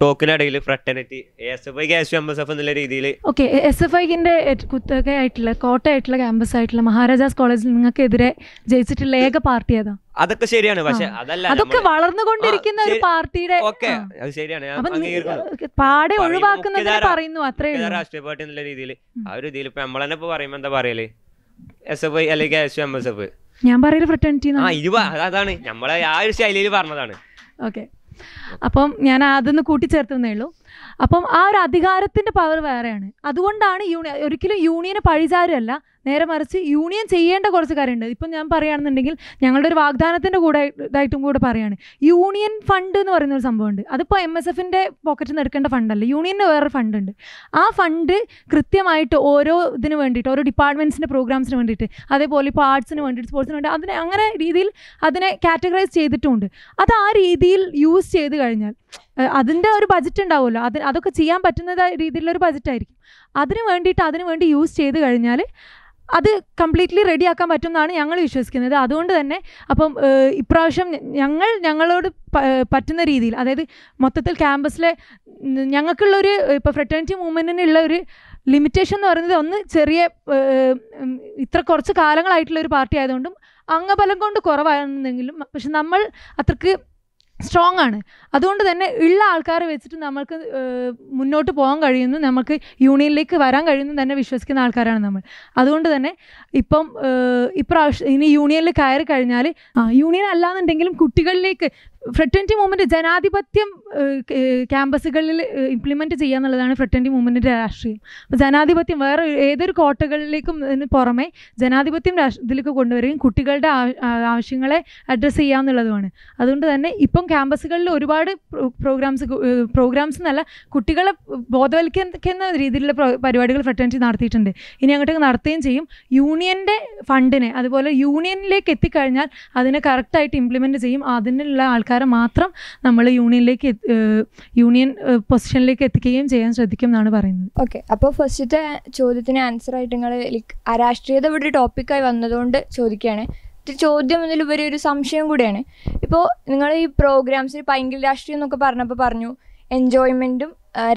ടോക്കിനിടയിൽ fraternity S F I K S M S F എന്നുള്ള രീതിയിൽ ഓക്കെ എസ് എഫ് ഐക്കിന്റെ കുത്തൊക്കെ ആയിട്ടുള്ള കോട്ടയായിട്ടുള്ള ക്യാമ്പസ് ആയിട്ടുള്ള മഹാരാജാസ് കോളേജിൽ നിങ്ങൾക്കെതിരെ ജയിച്ചിട്ടുള്ള ഏക പാർട്ടി ഏതാ? അതൊക്കെ ശരിയാണ് പക്ഷെ അതല്ല അതൊക്കെ വളർന്നുകൊണ്ടിരിക്കുന്ന ഒരു പാർട്ടിയുടെ ഓക്കെ അത് ശരിയാണ് പാടെ ഒഴിവാക്കുന്ന ഒഴിവാക്കുന്നതിന് പറയുന്നു അത്രേ രാഷ്ട്രീയ പാർട്ടി എന്നുള്ള രീതിയിൽ. ആ ഒരു രീതിയിൽ ഇപ്പൊ നമ്മളെന്നെ ഇപ്പൊ പറയുമ്പോ എന്താ പറയൽ? എസ് എഫ് ഐ അല്ലെങ്കിൽ എസ് എം എസ് എഫ് ഞാൻ പറയുന്നത് അതാണ് നമ്മളെ ആ ഒരു ശൈലിയിൽ പറഞ്ഞതാണ്. ഓക്കെ അപ്പം ഞാൻ അതൊന്ന് കൂട്ടിച്ചേർത്തുന്നേ ഉള്ളൂ. അപ്പം ആ ഒരു അധികാരത്തിന്റെ പവർ വേറെയാണ്. അതുകൊണ്ടാണ് യൂണിയൻ ഒരിക്കലും യൂണിയന് പഴിചാരല്ല. നേരെ മറിച്ച് യൂണിയൻ ചെയ്യേണ്ട കുറച്ച് കാര്യമുണ്ട്. ഇപ്പം ഞാൻ പറയുകയാണെന്നുണ്ടെങ്കിൽ ഞങ്ങളുടെ ഒരു വാഗ്ദാനത്തിന്റെ കൂടെ ഇതായിട്ടും കൂടെ പറയുകയാണ്. യൂണിയൻ ഫണ്ട് എന്ന് പറയുന്ന ഒരു സംഭവമുണ്ട്. അതിപ്പോൾ എം എസ് എഫിന്റെ പോക്കറ്റിൽ നിന്ന് എടുക്കേണ്ട ഫണ്ടല്ല യൂണിയന് വേറെ ഫണ്ട് ഉണ്ട്. ആ ഫണ്ട് കൃത്യമായിട്ട് ഓരോ ഇതിന് വേണ്ടിയിട്ട് ഓരോ ഡിപ്പാർട്ട്മെന്റ്സിന്റെ പ്രോഗ്രാംസിന് വേണ്ടിയിട്ട് അതേപോലെ ഇപ്പോൾ ആർട്സിന് വേണ്ടിയിട്ട് സ്പോർട്സിന് വേണ്ടി അതിനെ അങ്ങനെ രീതിയിൽ അതിനെ കാറ്റഗറൈസ് ചെയ്തിട്ടുമുണ്ട്. അത് ആ രീതിയിൽ യൂസ് ചെയ്ത് കഴിഞ്ഞാൽ അതിന്റെ ഒരു ബജറ്റ് ഉണ്ടാവുമല്ലോ. അത് അതൊക്കെ ചെയ്യാൻ പറ്റുന്ന രീതിയിലുള്ള ഒരു ബജറ്റ് ആയിരിക്കും. അതിന് വേണ്ടിയിട്ട് അതിന് വേണ്ടി യൂസ് ചെയ്ത് കഴിഞ്ഞാൽ അത് കംപ്ലീറ്റ്ലി റെഡി ആക്കാൻ പറ്റും എന്നാണ് ഞങ്ങൾ വിശ്വസിക്കുന്നത്. അതുകൊണ്ട് തന്നെ അപ്പം ഇപ്രാവശ്യം ഞങ്ങൾ ഞങ്ങളോട് പറ്റുന്ന രീതിയിൽ അതായത് മൊത്തത്തിൽ ക്യാമ്പസിലെ ഞങ്ങൾക്കുള്ളൊരു ഇപ്പോൾ ഫ്രട്ടേണിറ്റി മൂവ്മെന്റിനുള്ള ഒരു ലിമിറ്റേഷൻ എന്ന് പറയുന്നത് ഒന്ന് ചെറിയ ഇത്ര കുറച്ച് കാലങ്ങളായിട്ടുള്ള ഒരു പാർട്ടി ആയതുകൊണ്ടും അംഗബലം കൊണ്ട് കുറവാണെന്നെങ്കിലും പക്ഷെ നമ്മൾ അത്രയ്ക്ക് സ്ട്രോങ് ആണ്. അതുകൊണ്ട് തന്നെ ഉള്ള ആൾക്കാരെ വെച്ചിട്ട് നമ്മൾക്ക് മുന്നോട്ട് പോകാൻ കഴിയുന്നു. നമുക്ക് യൂണിയനിലേക്ക് വരാൻ കഴിയുന്നു തന്നെ വിശ്വസിക്കുന്ന ആൾക്കാരാണ് നമ്മൾ. അതുകൊണ്ട് തന്നെ ഇപ്പം ഇപ്രാവശ്യം ഇനി യൂണിയനിൽ കയറി കഴിഞ്ഞാൽ യൂണിയൻ അല്ലാന്നുണ്ടെങ്കിലും കുട്ടികളിലേക്ക് ഫ്രട്ടന്റി മൂവ്മെന്റ് ജനാധിപത്യം ക്യാമ്പസുകളിൽ ഇംപ്ലിമെന്റ് ചെയ്യുക എന്നുള്ളതാണ് ഫ്രട്ടന്റി മൂവ്മെന്റിന്റെ രാഷ്ട്രീയം. അപ്പോൾ ജനാധിപത്യം വേറെ ഏതൊരു കോട്ടകളിലേക്കും പുറമെ ജനാധിപത്യം ഇതിലേക്ക് കൊണ്ടുവരികയും കുട്ടികളുടെ ആവശ്യങ്ങളെ അഡ്രസ്സ് ചെയ്യുക എന്നുള്ളതുമാണ് അതുകൊണ്ട് തന്നെ ഇപ്പം ക്യാമ്പസുകളിൽ ഒരുപാട് പ്രോഗ്രാംസ് പ്രോഗ്രാംസ് എന്നല്ല കുട്ടികളെ ബോധവൽക്കരിക്കുന്ന രീതിയിലുള്ള പരിപാടികൾ ഫ്രട്ടന്റി നടത്തിയിട്ടുണ്ട്. ഇനി അങ്ങോട്ടേക്ക് നടത്തുകയും ചെയ്യും. യൂണിയന്റെ ഫണ്ടിനെ അതുപോലെ യൂണിയനിലേക്ക് എത്തിക്കഴിഞ്ഞാൽ അതിനെ കറക്റ്റായിട്ട് ഇംപ്ലിമെന്റ് ചെയ്യും. അതിനുള്ള ആൾക്കാരെ മാത്രം നമ്മൾ യൂണിയനിലേക്ക് യൂണിയൻ പൊസിഷനിലേക്ക് എത്തിക്കുകയും ചെയ്യാൻ ശ്രദ്ധിക്കും എന്നാണ് പറയുന്നത്. ഓക്കെ. അപ്പോൾ ഫസ്റ്റത്തെ ചോദ്യത്തിന് ആൻസർ ആയിട്ട് നിങ്ങൾ അരാഷ്ട്രീയത ഇവിടെ ടോപ്പിക്കായി വന്നതുകൊണ്ട് ചോദിക്കുകയാണ്. ചോദ്യം എന്നതിലുപരി ഒരു സംശയം കൂടിയാണ്. ഇപ്പോൾ നിങ്ങൾ ഈ പ്രോഗ്രാംസ് പൈങ്കിൽ രാഷ്ട്രീയം എന്നൊക്കെ പറഞ്ഞപ്പോൾ പറഞ്ഞു എൻജോയ്മെന്റും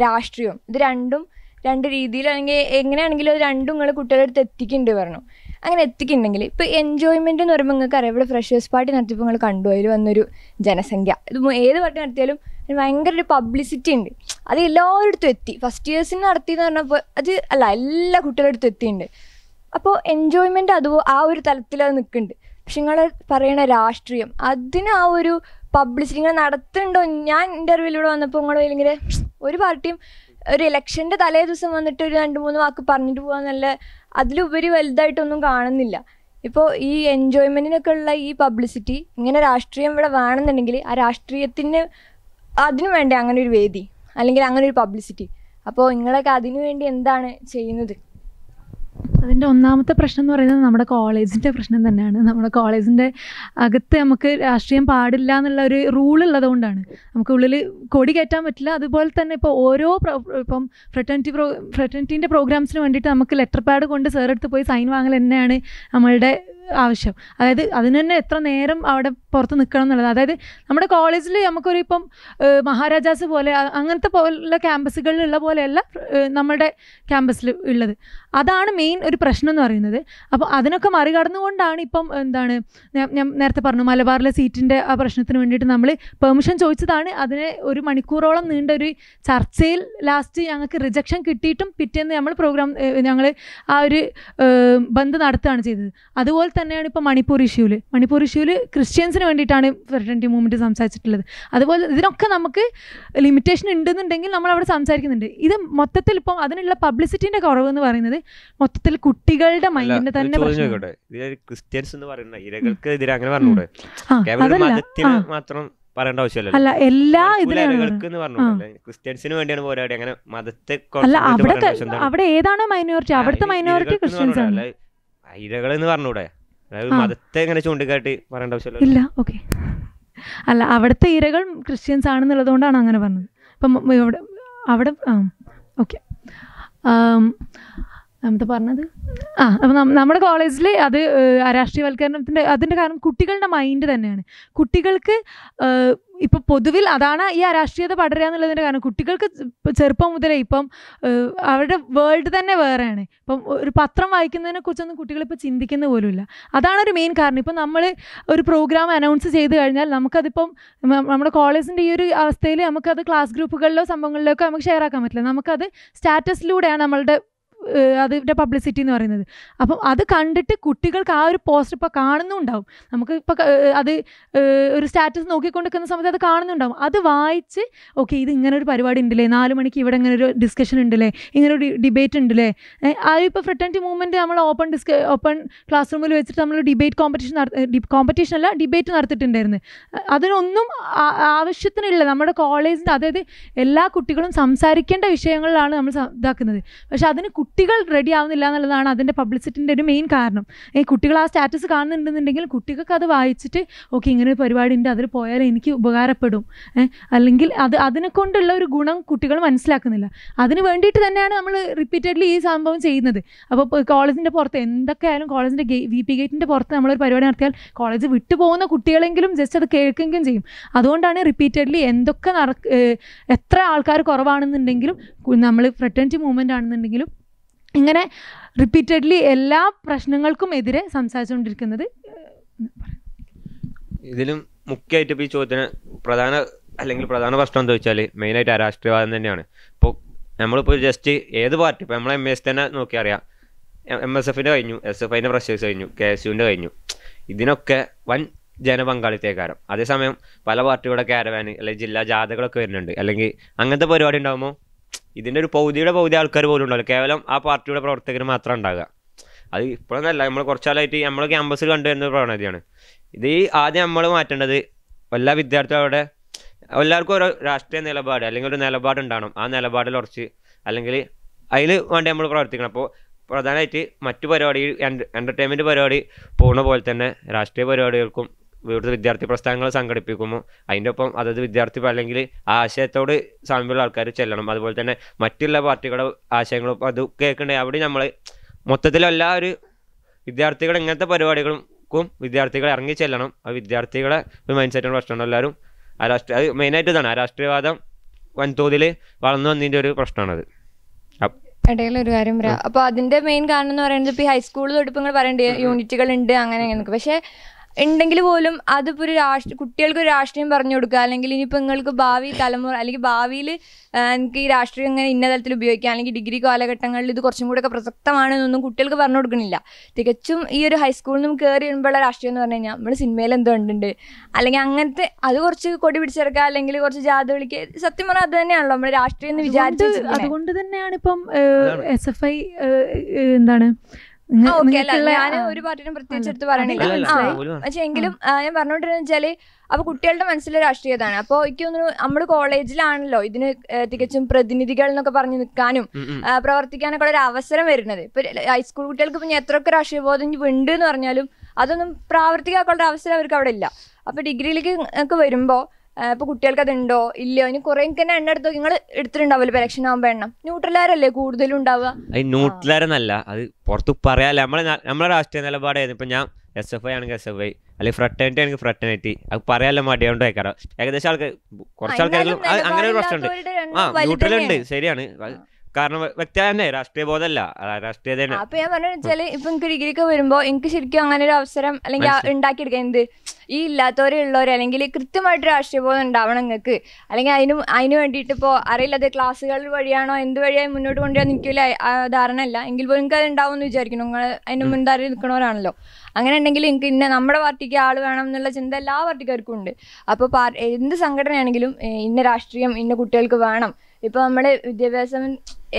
രാഷ്ട്രീയവും. ഇത് രണ്ടും രണ്ട് രീതിയിൽ അല്ലെങ്കിൽ എങ്ങനെയാണെങ്കിലും അത് രണ്ടും നിങ്ങൾ കുട്ടികളുടെ അടുത്ത് എത്തിക്കുന്നുണ്ട് പറഞ്ഞു. അങ്ങനെ എത്തിക്കുന്നുണ്ടെങ്കിൽ ഇപ്പോൾ എൻജോയ്മെന്റ് എന്ന് പറയുമ്പോൾ നിങ്ങൾക്ക് അറിയാം ഇവിടെ ഫ്രഷേഴ്സ് പാർട്ടി നടത്തിയപ്പോൾ നിങ്ങൾ കണ്ടു അതിൽ വന്നൊരു ജനസംഖ്യ. ഇത് ഏത് പാർട്ടി നടത്തിയാലും ഭയങ്കര ഒരു പബ്ലിസിറ്റി ഉണ്ട് അത് എല്ലാവരുടെ എത്തി. ഫസ്റ്റ് ഇയേഴ്സിന് നടത്തിയെന്ന് പറഞ്ഞപ്പോൾ അത് അല്ല എല്ലാ കുട്ടികളുടെ അടുത്തും എത്തിയിട്ടുണ്ട് അപ്പോൾ എൻജോയ്മെന്റ് അത് ആ ഒരു തലത്തിൽ അത് നിൽക്കുന്നുണ്ട് പക്ഷെ നിങ്ങൾ പറയണ രാഷ്ട്രീയം അതിന് ആ ഒരു പബ്ലിസിറ്റി നിങ്ങൾ നടത്തുന്നുണ്ടോ ഞാൻ ഇന്റർവ്യൂവിലൂടെ വന്നപ്പോൾ നിങ്ങൾ ഇങ്ങനെ ഒരു പാർട്ടിയും ഒരു ഇലക്ഷന്റെ തലേ ദിവസം വന്നിട്ട് ഒരു രണ്ട് മൂന്ന് വാക്ക് പറഞ്ഞിട്ട് പോകാന്നല്ല അതിലുപരി വലുതായിട്ടൊന്നും കാണുന്നില്ല. ഇപ്പോൾ ഈ എൻജോയ്മെന്റിനൊക്കെ ഉള്ള ഈ പബ്ലിസിറ്റി ഇങ്ങനെ രാഷ്ട്രീയം ഇവിടെ വേണമെന്നുണ്ടെങ്കിൽ ആ രാഷ്ട്രീയത്തിന് അതിനു വേണ്ടി അങ്ങനെ ഒരു വേദി അല്ലെങ്കിൽ അങ്ങനെ ഒരു പബ്ലിസിറ്റി അപ്പോൾ നിങ്ങളൊക്കെ അതിനു വേണ്ടി എന്താണ് ചെയ്യുന്നത്? അതിന്റെ ഒന്നാമത്തെ പ്രശ്നം എന്ന് പറയുന്നത് നമ്മുടെ കോളേജിന്റെ പ്രശ്നം തന്നെയാണ്. നമ്മുടെ കോളേജിന്റെ അകത്ത് നമുക്ക് രാഷ്ട്രീയം പാടില്ല എന്നുള്ള ഒരു റൂൾ ഉള്ളതുകൊണ്ടാണ് നമുക്ക് ഉള്ളിൽ കൊടി കയറ്റാൻ പറ്റില്ല. അതുപോലെ തന്നെ ഇപ്പോൾ ഓരോ ഇപ്പം ഫ്രട്ടനിറ്റി പ്രോ ഫ്രട്ടനിറ്റീന്റെ പ്രോഗ്രാംസിന് വേണ്ടിയിട്ട് നമുക്ക് ലെറ്റർ പാഡ് കൊണ്ട് സാറെടുത്ത് പോയി സൈൻ വാങ്ങൽ തന്നെയാണ് നമ്മളുടെ ആവശ്യം. അതായത് അതിന് തന്നെ എത്ര നേരം അവിടെ പുറത്ത് നിൽക്കണം എന്നുള്ളത്. അതായത് നമ്മുടെ കോളേജിൽ നമുക്കൊരു ഇപ്പം മഹാരാജാസ് പോലെ അങ്ങനത്തെ പോലെ ക്യാമ്പസുകളിലുള്ള പോലെയല്ല നമ്മുടെ ക്യാമ്പസിൽ ഉള്ളത്. അതാണ് മെയിൻ ഒരു പ്രശ്നം എന്ന് പറയുന്നത്. അപ്പോൾ അതിനൊക്കെ മറികടന്നുകൊണ്ടാണ് ഇപ്പം എന്താണ് ഞാൻ നേരത്തെ പറഞ്ഞു മലബാറിലെ സീറ്റിന്റെ ആ പ്രശ്നത്തിന് വേണ്ടിയിട്ട് നമ്മൾ പെർമിഷൻ ചോദിച്ചതാണ്. അതിനെ ഒരു മണിക്കൂറോളം നീണ്ട ഒരു ചർച്ചയിൽ ലാസ്റ്റ് ഞങ്ങൾക്ക് റിജക്ഷൻ കിട്ടിയിട്ടും പിറ്റേന്ന് നമ്മൾ പ്രോഗ്രാം ഞങ്ങൾ ആ ഒരു ബന്ദ് നടത്തുകയാണ് ചെയ്തത്. അതുപോലെ തന്നെയാണ് ഇപ്പോൾ മണിപ്പൂർ ഇഷ്യൂവിൽ മണിപ്പൂർ ഇഷ്യൂവിൽ ക്രിസ്ത്യൻസിന് വേണ്ടിയിട്ടാണ് ഫ്രട്ടേണിറ്റി മൂവ്മെന്റ് സംസാരിച്ചിട്ടുള്ളത്. അതുപോലെ ഇതിനൊക്കെ നമുക്ക് ലിമിറ്റേഷൻ ഉണ്ടെന്നുണ്ടെങ്കിൽ നമ്മൾ അവിടെ സംസാരിക്കുന്നുണ്ട്. ഇത് മൊത്തത്തിൽ ഇപ്പം അതിനുള്ള പബ്ലിസിറ്റിന്റെ കുറവ് എന്ന് പറയുന്നത് മൊത്തത്തിൽ കുട്ടികളുടെ മൈൻഡിന്റെ തന്നെ. ക്രിസ്ത്യൻസ് എന്ന് പറയുന്ന ഇരകൾക്ക് എതിരെ അങ്ങനെ പറഞ്ഞൂടെ മാത്രം പറയേണ്ട അല്ല എല്ലാ ക്രിസ്ത്യൻസിന് വേണ്ടിയാണ് പോരാടി. അങ്ങനെ മതത്തെ അല്ല അവിടെ ഏതാണോ അവിടെ ഏതാണ് മൈനോറിറ്റി അവിടുത്തെ മൈനോറിറ്റി ക്രിസ്ത്യൻസ് ആണ് ഇരകൾ എന്ന് പറഞ്ഞൂടെ അതായത്. മതത്തെ ഇങ്ങനെ ചൂണ്ടിക്കാട്ടി പറയേണ്ട ആവശ്യമില്ല ഇല്ല ഓക്കെ. അല്ല അവിടുത്തെ ഇരകൾ ക്രിസ്ത്യൻസ് ആണെന്നുള്ളത് കൊണ്ടാണ് അങ്ങനെ പറഞ്ഞത്. ഇപ്പം അവിടെ ഇവിടെ അവിടെ ആ ഓക്കെ. രണ്ടാമത്തെ പറഞ്ഞത്? ആ അപ്പം നമ്മുടെ കോളേജിൽ അത് രാഷ്ട്രീയവൽക്കരണത്തിന്റെ അതിന്റെ കാരണം കുട്ടികളുടെ മൈൻഡ് തന്നെയാണ്. കുട്ടികൾക്ക് ഇപ്പോൾ പൊതുവിൽ അതാണ് ഈ അരാഷ്ട്രീയത പടരുക എന്നുള്ളതിന്റെ കാരണം. കുട്ടികൾക്ക് ചെറുപ്പം മുതലേ ഇപ്പം അവരുടെ വേൾഡ് തന്നെ വേറെയാണ്. ഇപ്പം ഒരു പത്രം വായിക്കുന്നതിനെ കുറിച്ചൊന്നും കുട്ടികൾ ഇപ്പോൾ ചിന്തിക്കുന്ന പോലുമില്ല. അതാണ് ഒരു മെയിൻ കാരണം. ഇപ്പം നമ്മൾ ഒരു പ്രോഗ്രാം അനൗൺസ് ചെയ്ത് കഴിഞ്ഞാൽ നമുക്കതിപ്പം നമ്മ- നമ്മുടെ കോളേജിന്റെ ഈ ഒരു അവസ്ഥയിൽ നമുക്കത് ക്ലാസ് ഗ്രൂപ്പുകളിലോ സംഭവങ്ങളിലോ ഒക്കെ നമുക്ക് ഷെയർ ആക്കാൻ പറ്റില്ല. നമുക്കത് സ്റ്റാറ്റസിലൂടെയാണ് നമ്മളുടെ അതിന്റെ പബ്ലിസിറ്റി എന്ന് പറയുന്നത്. അപ്പം അത് കണ്ടിട്ട് കുട്ടികൾക്ക് ആ ഒരു പോസ്റ്റർ ഇപ്പോൾ കാണുന്നുണ്ടാവും. നമുക്ക് ഇപ്പോൾ അത് ഒരു സ്റ്റാറ്റസ് നോക്കിക്കൊണ്ടിരിക്കുന്ന സമയത്ത് അത് കാണുന്നുണ്ടാവും. അത് വായിച്ച് ഓക്കെ ഇത് ഇങ്ങനെ ഒരു പരിപാടി ഉണ്ടല്ലേ? നാല് മണിക്ക് ഇവിടെ ഇങ്ങനെ ഒരു ഡിസ്കഷൻ ഉണ്ടല്ലേ? ഇങ്ങനെ ഒരു ഡിബേറ്റ് ഉണ്ടല്ലേ? ആ ഇപ്പോൾ ഫ്രട്ടേണിറ്റി മൂവ്മെന്റ് നമ്മൾ ഓപ്പൺ ഡിസ്ക ഓപ്പൺ ക്ലാസ് റൂമിൽ വെച്ചിട്ട് നമ്മൾ ഡിബേറ്റ് കോമ്പറ്റീഷൻ നടത്തി കോമ്പറ്റീഷൻ അല്ല ഡിബേറ്റ് നടത്തിയിട്ടുണ്ടായിരുന്നു. അതിനൊന്നും ആവശ്യത്തിനില്ല. നമ്മുടെ കോളേജിന്റെ അതായത് എല്ലാ കുട്ടികളും സംസാരിക്കേണ്ട വിഷയങ്ങളിലാണ് നമ്മൾ ഇതാക്കുന്നത്. പക്ഷെ അതിന് കുട്ടികൾ റെഡി ആവുന്നില്ല എന്നുള്ളതാണ് അതിന്റെ പബ്ലിസിറ്റിന്റെ ഒരു മെയിൻ കാരണം. ഈ കുട്ടികൾ ആ സ്റ്റാറ്റസ് കാണുന്നുണ്ടെന്നുണ്ടെങ്കിൽ കുട്ടികൾക്ക് അത് വായിച്ചിട്ട് ഓക്കെ ഇങ്ങനെ ഒരു പരിപാടി ഉണ്ട് അതിൽ പോയാൽ എനിക്ക് ഉപകാരപ്പെടും. അല്ലെങ്കിൽ അത് അതിനെ കൊണ്ടുള്ള ഒരു ഗുണം കുട്ടികൾ മനസ്സിലാക്കുന്നില്ല. അതിന് വേണ്ടിയിട്ട് തന്നെയാണ് നമ്മൾ റിപ്പീറ്റഡ്ലി ഈ സംഭവം ചെയ്യുന്നത്. അപ്പോൾ കോളേജിന്റെ പുറത്ത് എന്തൊക്കെയായാലും കോളേജിന്റെ ഗേ വി പി ഗേറ്റിന്റെ പുറത്ത് നമ്മളൊരു പരിപാടി നടത്തിയാൽ കോളേജ് വിട്ടു പോകുന്ന കുട്ടികളെങ്കിലും ജസ്റ്റ് അത് കേൾക്കുകയും ചെയ്യും. അതുകൊണ്ടാണ് റിപ്പീറ്റഡ്ലി എന്തൊക്കെ നടക്ക എത്ര ആൾക്കാർ കുറവാണെന്നുണ്ടെങ്കിലും നമ്മൾ ഫ്രട്ടന്റി മൂവ്മെന്റ് ആണെന്നുണ്ടെങ്കിലും ഇങ്ങനെ റിപ്പീറ്റഡ്ലി എല്ലാ പ്രശ്നങ്ങൾക്കും എതിരെ സംസാരിച്ചുകൊണ്ടിരിക്കുന്നത് ഇതിലും മുഖ്യമായിട്ട് ഇപ്പോൾ ഈ ചോദ്യത്തിന് പ്രധാന അല്ലെങ്കിൽ പ്രധാന പ്രശ്നം എന്താ വെച്ചാൽ മെയിനായിട്ട് അരാഷ്ട്രീയവാദം തന്നെയാണ്. ഇപ്പോൾ നമ്മളിപ്പോൾ ജസ്റ്റ് ഏത് പാർട്ടി ഇപ്പോൾ നമ്മളെ എം എസ് തന്നെ നോക്കി അറിയാം. എം എസ് എഫിന്റെ കഴിഞ്ഞു എസ് എഫ് ഐന്റെ പ്രഷേഴ്സ് കഴിഞ്ഞു കെ എസ് യുവിന്റെ കഴിഞ്ഞു. ഇതിനൊക്കെ വൻ ജനപങ്കാളിത്തേക്കാരം അതേസമയം പല പാർട്ടികളുടെ കാരവാന് അല്ലെങ്കിൽ ജില്ലാ ജാഥകളൊക്കെ വരുന്നുണ്ട്. അല്ലെങ്കിൽ അങ്ങനത്തെ പരിപാടി ഉണ്ടാകുമ്പോൾ ഇതിന്റെ ഒരു പൗതിയുടെ പൗതി ആൾക്കാർ പോലും ഉണ്ടാവില്ല. കേവലം ആ പാർട്ടിയുടെ പ്രവർത്തകർ മാത്രം ഉണ്ടാകുക അത് ഇപ്പോഴൊന്നല്ല നമ്മൾ കുറച്ചാലായിട്ട് നമ്മൾ ക്യാമ്പസിൽ കണ്ടുവരുന്ന ഒരു പ്രവണതയാണ് ഇത് ആദ്യം നമ്മൾ മാറ്റേണ്ടത് എല്ലാ വിദ്യാർത്ഥികളുടെ എല്ലാവർക്കും ഓരോ രാഷ്ട്രീയ നിലപാട് അല്ലെങ്കിൽ ഒരു നിലപാടുണ്ടാകണം ആ നിലപാടിൽ ഉറച്ച് അല്ലെങ്കിൽ അതിൽ വേണ്ടി നമ്മൾ പ്രവർത്തിക്കണം. അപ്പോൾ പ്രധാനമായിട്ട് മറ്റു പരിപാടി എന്റർടൈൻമെന്റ് പരിപാടി പോകുന്ന പോലെ തന്നെ രാഷ്ട്രീയ പരിപാടികൾക്കും ഇവിടുത്തെ വിദ്യാർത്ഥി പ്രസ്ഥാനങ്ങൾ സംഘടിപ്പിക്കുമ്പോൾ അതിന്റെ ഒപ്പം അതത് വിദ്യാർത്ഥി അല്ലെങ്കിൽ ആ ആശയത്തോട് സാമ്യമുള്ള ആൾക്കാർ ചെല്ലണം. അതുപോലെ തന്നെ മറ്റുള്ള പാർട്ടികളുടെ ആശയങ്ങളും അത് കേൾക്കണ്ടേ? അവിടെ നമ്മൾ മൊത്തത്തിൽ എല്ലാ ഒരു വിദ്യാർത്ഥികൾ ഇങ്ങനത്തെ പരിപാടികൾക്കും വിദ്യാർത്ഥികൾ ഇറങ്ങി ചെല്ലണം. ആ വിദ്യാർത്ഥികളെ ഒരു മൈൻഡ് സെറ്റാണ് പ്രശ്നമാണ്. എല്ലാവരും ആ രാഷ്ട്രീയ അത് മെയിനായിട്ട് ഇതാണ്. ആ രാഷ്ട്രീയവാദം വൻതോതിൽ വളർന്നു വന്നതിന്റെ ഒരു പ്രശ്നമാണത്. ഇടയിൽ ഒരു കാര്യം പറയാം. അപ്പൊ അതിന്റെ മെയിൻ കാരണം എന്ന് പറയുന്നത് ഇപ്പൊ ഹൈസ്കൂളിൽ തൊട്ട് ഇപ്പൊ നിങ്ങൾ പറയണ്ടേ യൂണിറ്റുകൾ ഉണ്ട് അങ്ങനെ അങ്ങനെയൊക്കെ പക്ഷെ ഉണ്ടെങ്കിൽ പോലും അതിപ്പോ ഒരു രാഷ്ട്രീയ കുട്ടികൾക്ക് ഒരു രാഷ്ട്രീയം പറഞ്ഞു കൊടുക്കുക. അല്ലെങ്കിൽ ഇനിയിപ്പോൾ നിങ്ങൾക്ക് ഭാവി തലമുറ അല്ലെങ്കിൽ ഭാവിയിൽ എനിക്ക് ഈ രാഷ്ട്രീയം ഇങ്ങനെ ഇന്ന തലത്തിൽ ഉപയോഗിക്കാം. അല്ലെങ്കിൽ ഡിഗ്രി കാലഘട്ടങ്ങളിൽ ഇത് കുറച്ചും കൂടെ ഒക്കെ പ്രസക്തമാണെന്നൊന്നും കുട്ടികൾക്ക് പറഞ്ഞു കൊടുക്കണില്ല. തികച്ചും ഈ ഒരു ഹൈസ്കൂളിൽ നിന്നും കയറി വരുമ്പോഴുള്ള രാഷ്ട്രീയം എന്ന് പറഞ്ഞു കഴിഞ്ഞാൽ നമ്മൾ സിനിമയിൽ എന്തോ ഉണ്ട് അല്ലെങ്കിൽ അങ്ങനത്തെ അത് കുറച്ച് കൊടി പിടിച്ചെടുക്കുക അല്ലെങ്കിൽ കുറച്ച് ജാഥ വിളിക്കുക. സത്യം പറഞ്ഞാൽ അത് തന്നെയാണല്ലോ നമ്മൾ രാഷ്ട്രീയം എന്ന് വിചാരിച്ചു അതുകൊണ്ട് അതുകൊണ്ട് തന്നെയാണ് ഇപ്പം എസ് എഫ് ഐ എന്താണ്? ഞാൻ ഒരു പാർട്ടിനും പ്രത്യേകിച്ച്. എടുത്ത് പറയണില്ല. പക്ഷെ എങ്കിലും ഞാൻ പറഞ്ഞോണ്ടിരുന്ന വെച്ചാൽ അപ്പൊ കുട്ടികളുടെ മനസ്സിലെ രാഷ്ട്രീയതാണ്. അപ്പൊ എനിക്ക് തോന്നുന്നു നമ്മുടെ കോളേജിലാണല്ലോ ഇതിന് തികച്ചും പ്രതിനിധികൾ എന്നൊക്കെ പറഞ്ഞു നിൽക്കാനും പ്രവർത്തിക്കാനൊക്കെ ഉള്ള ഒരു അവസരം വരുന്നത്. ഇപ്പൊ ഹൈസ്കൂൾ കുട്ടികൾക്ക് ഇപ്പൊ ഇനി എത്രയൊക്കെ രാഷ്ട്രീയ ബോധം ഉണ്ട് എന്ന് പറഞ്ഞാലും അതൊന്നും പ്രാവർത്തികമാക്കാനുള്ള അവസരം അവർക്ക് അവിടെ ഇല്ല. അപ്പൊ ഡിഗ്രിയിലേക്ക് ഒക്കെ വരുമ്പോ ഇപ്പൊ കുട്ടികൾക്ക് അതുണ്ടോ? ഇല്ലയോ? ഇനി കുറെ തന്നെ എണ്ണ എടുത്തോ നിങ്ങൾ എടുത്തിട്ടുണ്ടാവില്ല ഇലക്ഷൻ ആവുമ്പോ എണ്ണം. ന്യൂട്രലാരല്ലേ കൂടുതലും ഉണ്ടാവുക? അത് ന്യൂട്രലരെന്നല്ല അത് പുറത്ത് പറയാല്ല നമ്മളെ നമ്മളെ രാഷ്ട്രീയ നിലപാടായിരുന്നു. ഇപ്പം ഞാൻ എസ് എഫ് ഐ ആണെങ്കിൽ എസ് എഫ് ഐ അല്ലെങ്കിൽ ഫ്രട്ടേണിറ്റി ആണെങ്കിൽ ഫ്രട്ടേണിറ്റി അത് പറയാല്ല മടിയോണ്ട് വെക്കാറോ ഏകദേശം ആൾക്ക് കുറച്ച് ആ, ആൾക്കാരെങ്കിലും എന്നാലും അത് അങ്ങനെ ഒരു പ്രശ്നമുണ്ട്. ആ ന്യൂട്രലുണ്ട്. ന്യൂട്രൽ ഉണ്ട് ശരിയാണ് കാരണം വ്യക്തി തന്നെ രാഷ്ട്രീയ ബോധമല്ല. രാഷ്ട്രീയ തന്നെ അപ്പൊ ഞാൻ പറഞ്ഞു വെച്ചാൽ ഇപ്പൊ എനിക്ക് ഡിഗ്രിക്ക് വരുമ്പോ എനിക്ക് ശരിക്കും അങ്ങനെ ഒരു അവസരം അല്ലെങ്കിൽ. ഉണ്ടാക്കിയെടുക്കാൻ എന്ത്? ഈ ഇല്ലാത്തവരെ ഉള്ളവരെ അല്ലെങ്കിൽ കൃത്യമായിട്ട് രാഷ്ട്രീയ ബോധം ഉണ്ടാവണം നിങ്ങൾക്ക് അല്ലെങ്കിൽ അതിന് അതിന് വേണ്ടിയിട്ട് ഇപ്പോൾ അറിയില്ല അത് ക്ലാസ്സുകൾ വഴിയാണോ എന്ത് വഴിയായി മുന്നോട്ട് കൊണ്ടുവരാൻ നിൽക്കില്ല ധാരണ അല്ല. എങ്കിൽ പോലും നിങ്ങൾക്ക് അത് ഉണ്ടാവും എന്ന് വിചാരിക്കുന്നു. നിങ്ങൾ അതിന് മുൻതാരിൽ നിൽക്കണവരാണല്ലോ. അങ്ങനെ ഉണ്ടെങ്കിൽ എനിക്ക് ഇന്ന നമ്മുടെ പാർട്ടിക്ക് ആൾ വേണം എന്നുള്ള ചിന്ത എല്ലാ പാർട്ടിക്കാർക്കും ഉണ്ട്. അപ്പോൾ എന്ത് സംഘടനയാണെങ്കിലും ഇന്ന രാഷ്ട്രീയം ഇന്ന കുട്ടികൾക്ക് വേണം. ഇപ്പോൾ നമ്മൾ വിദ്യാഭ്യാസം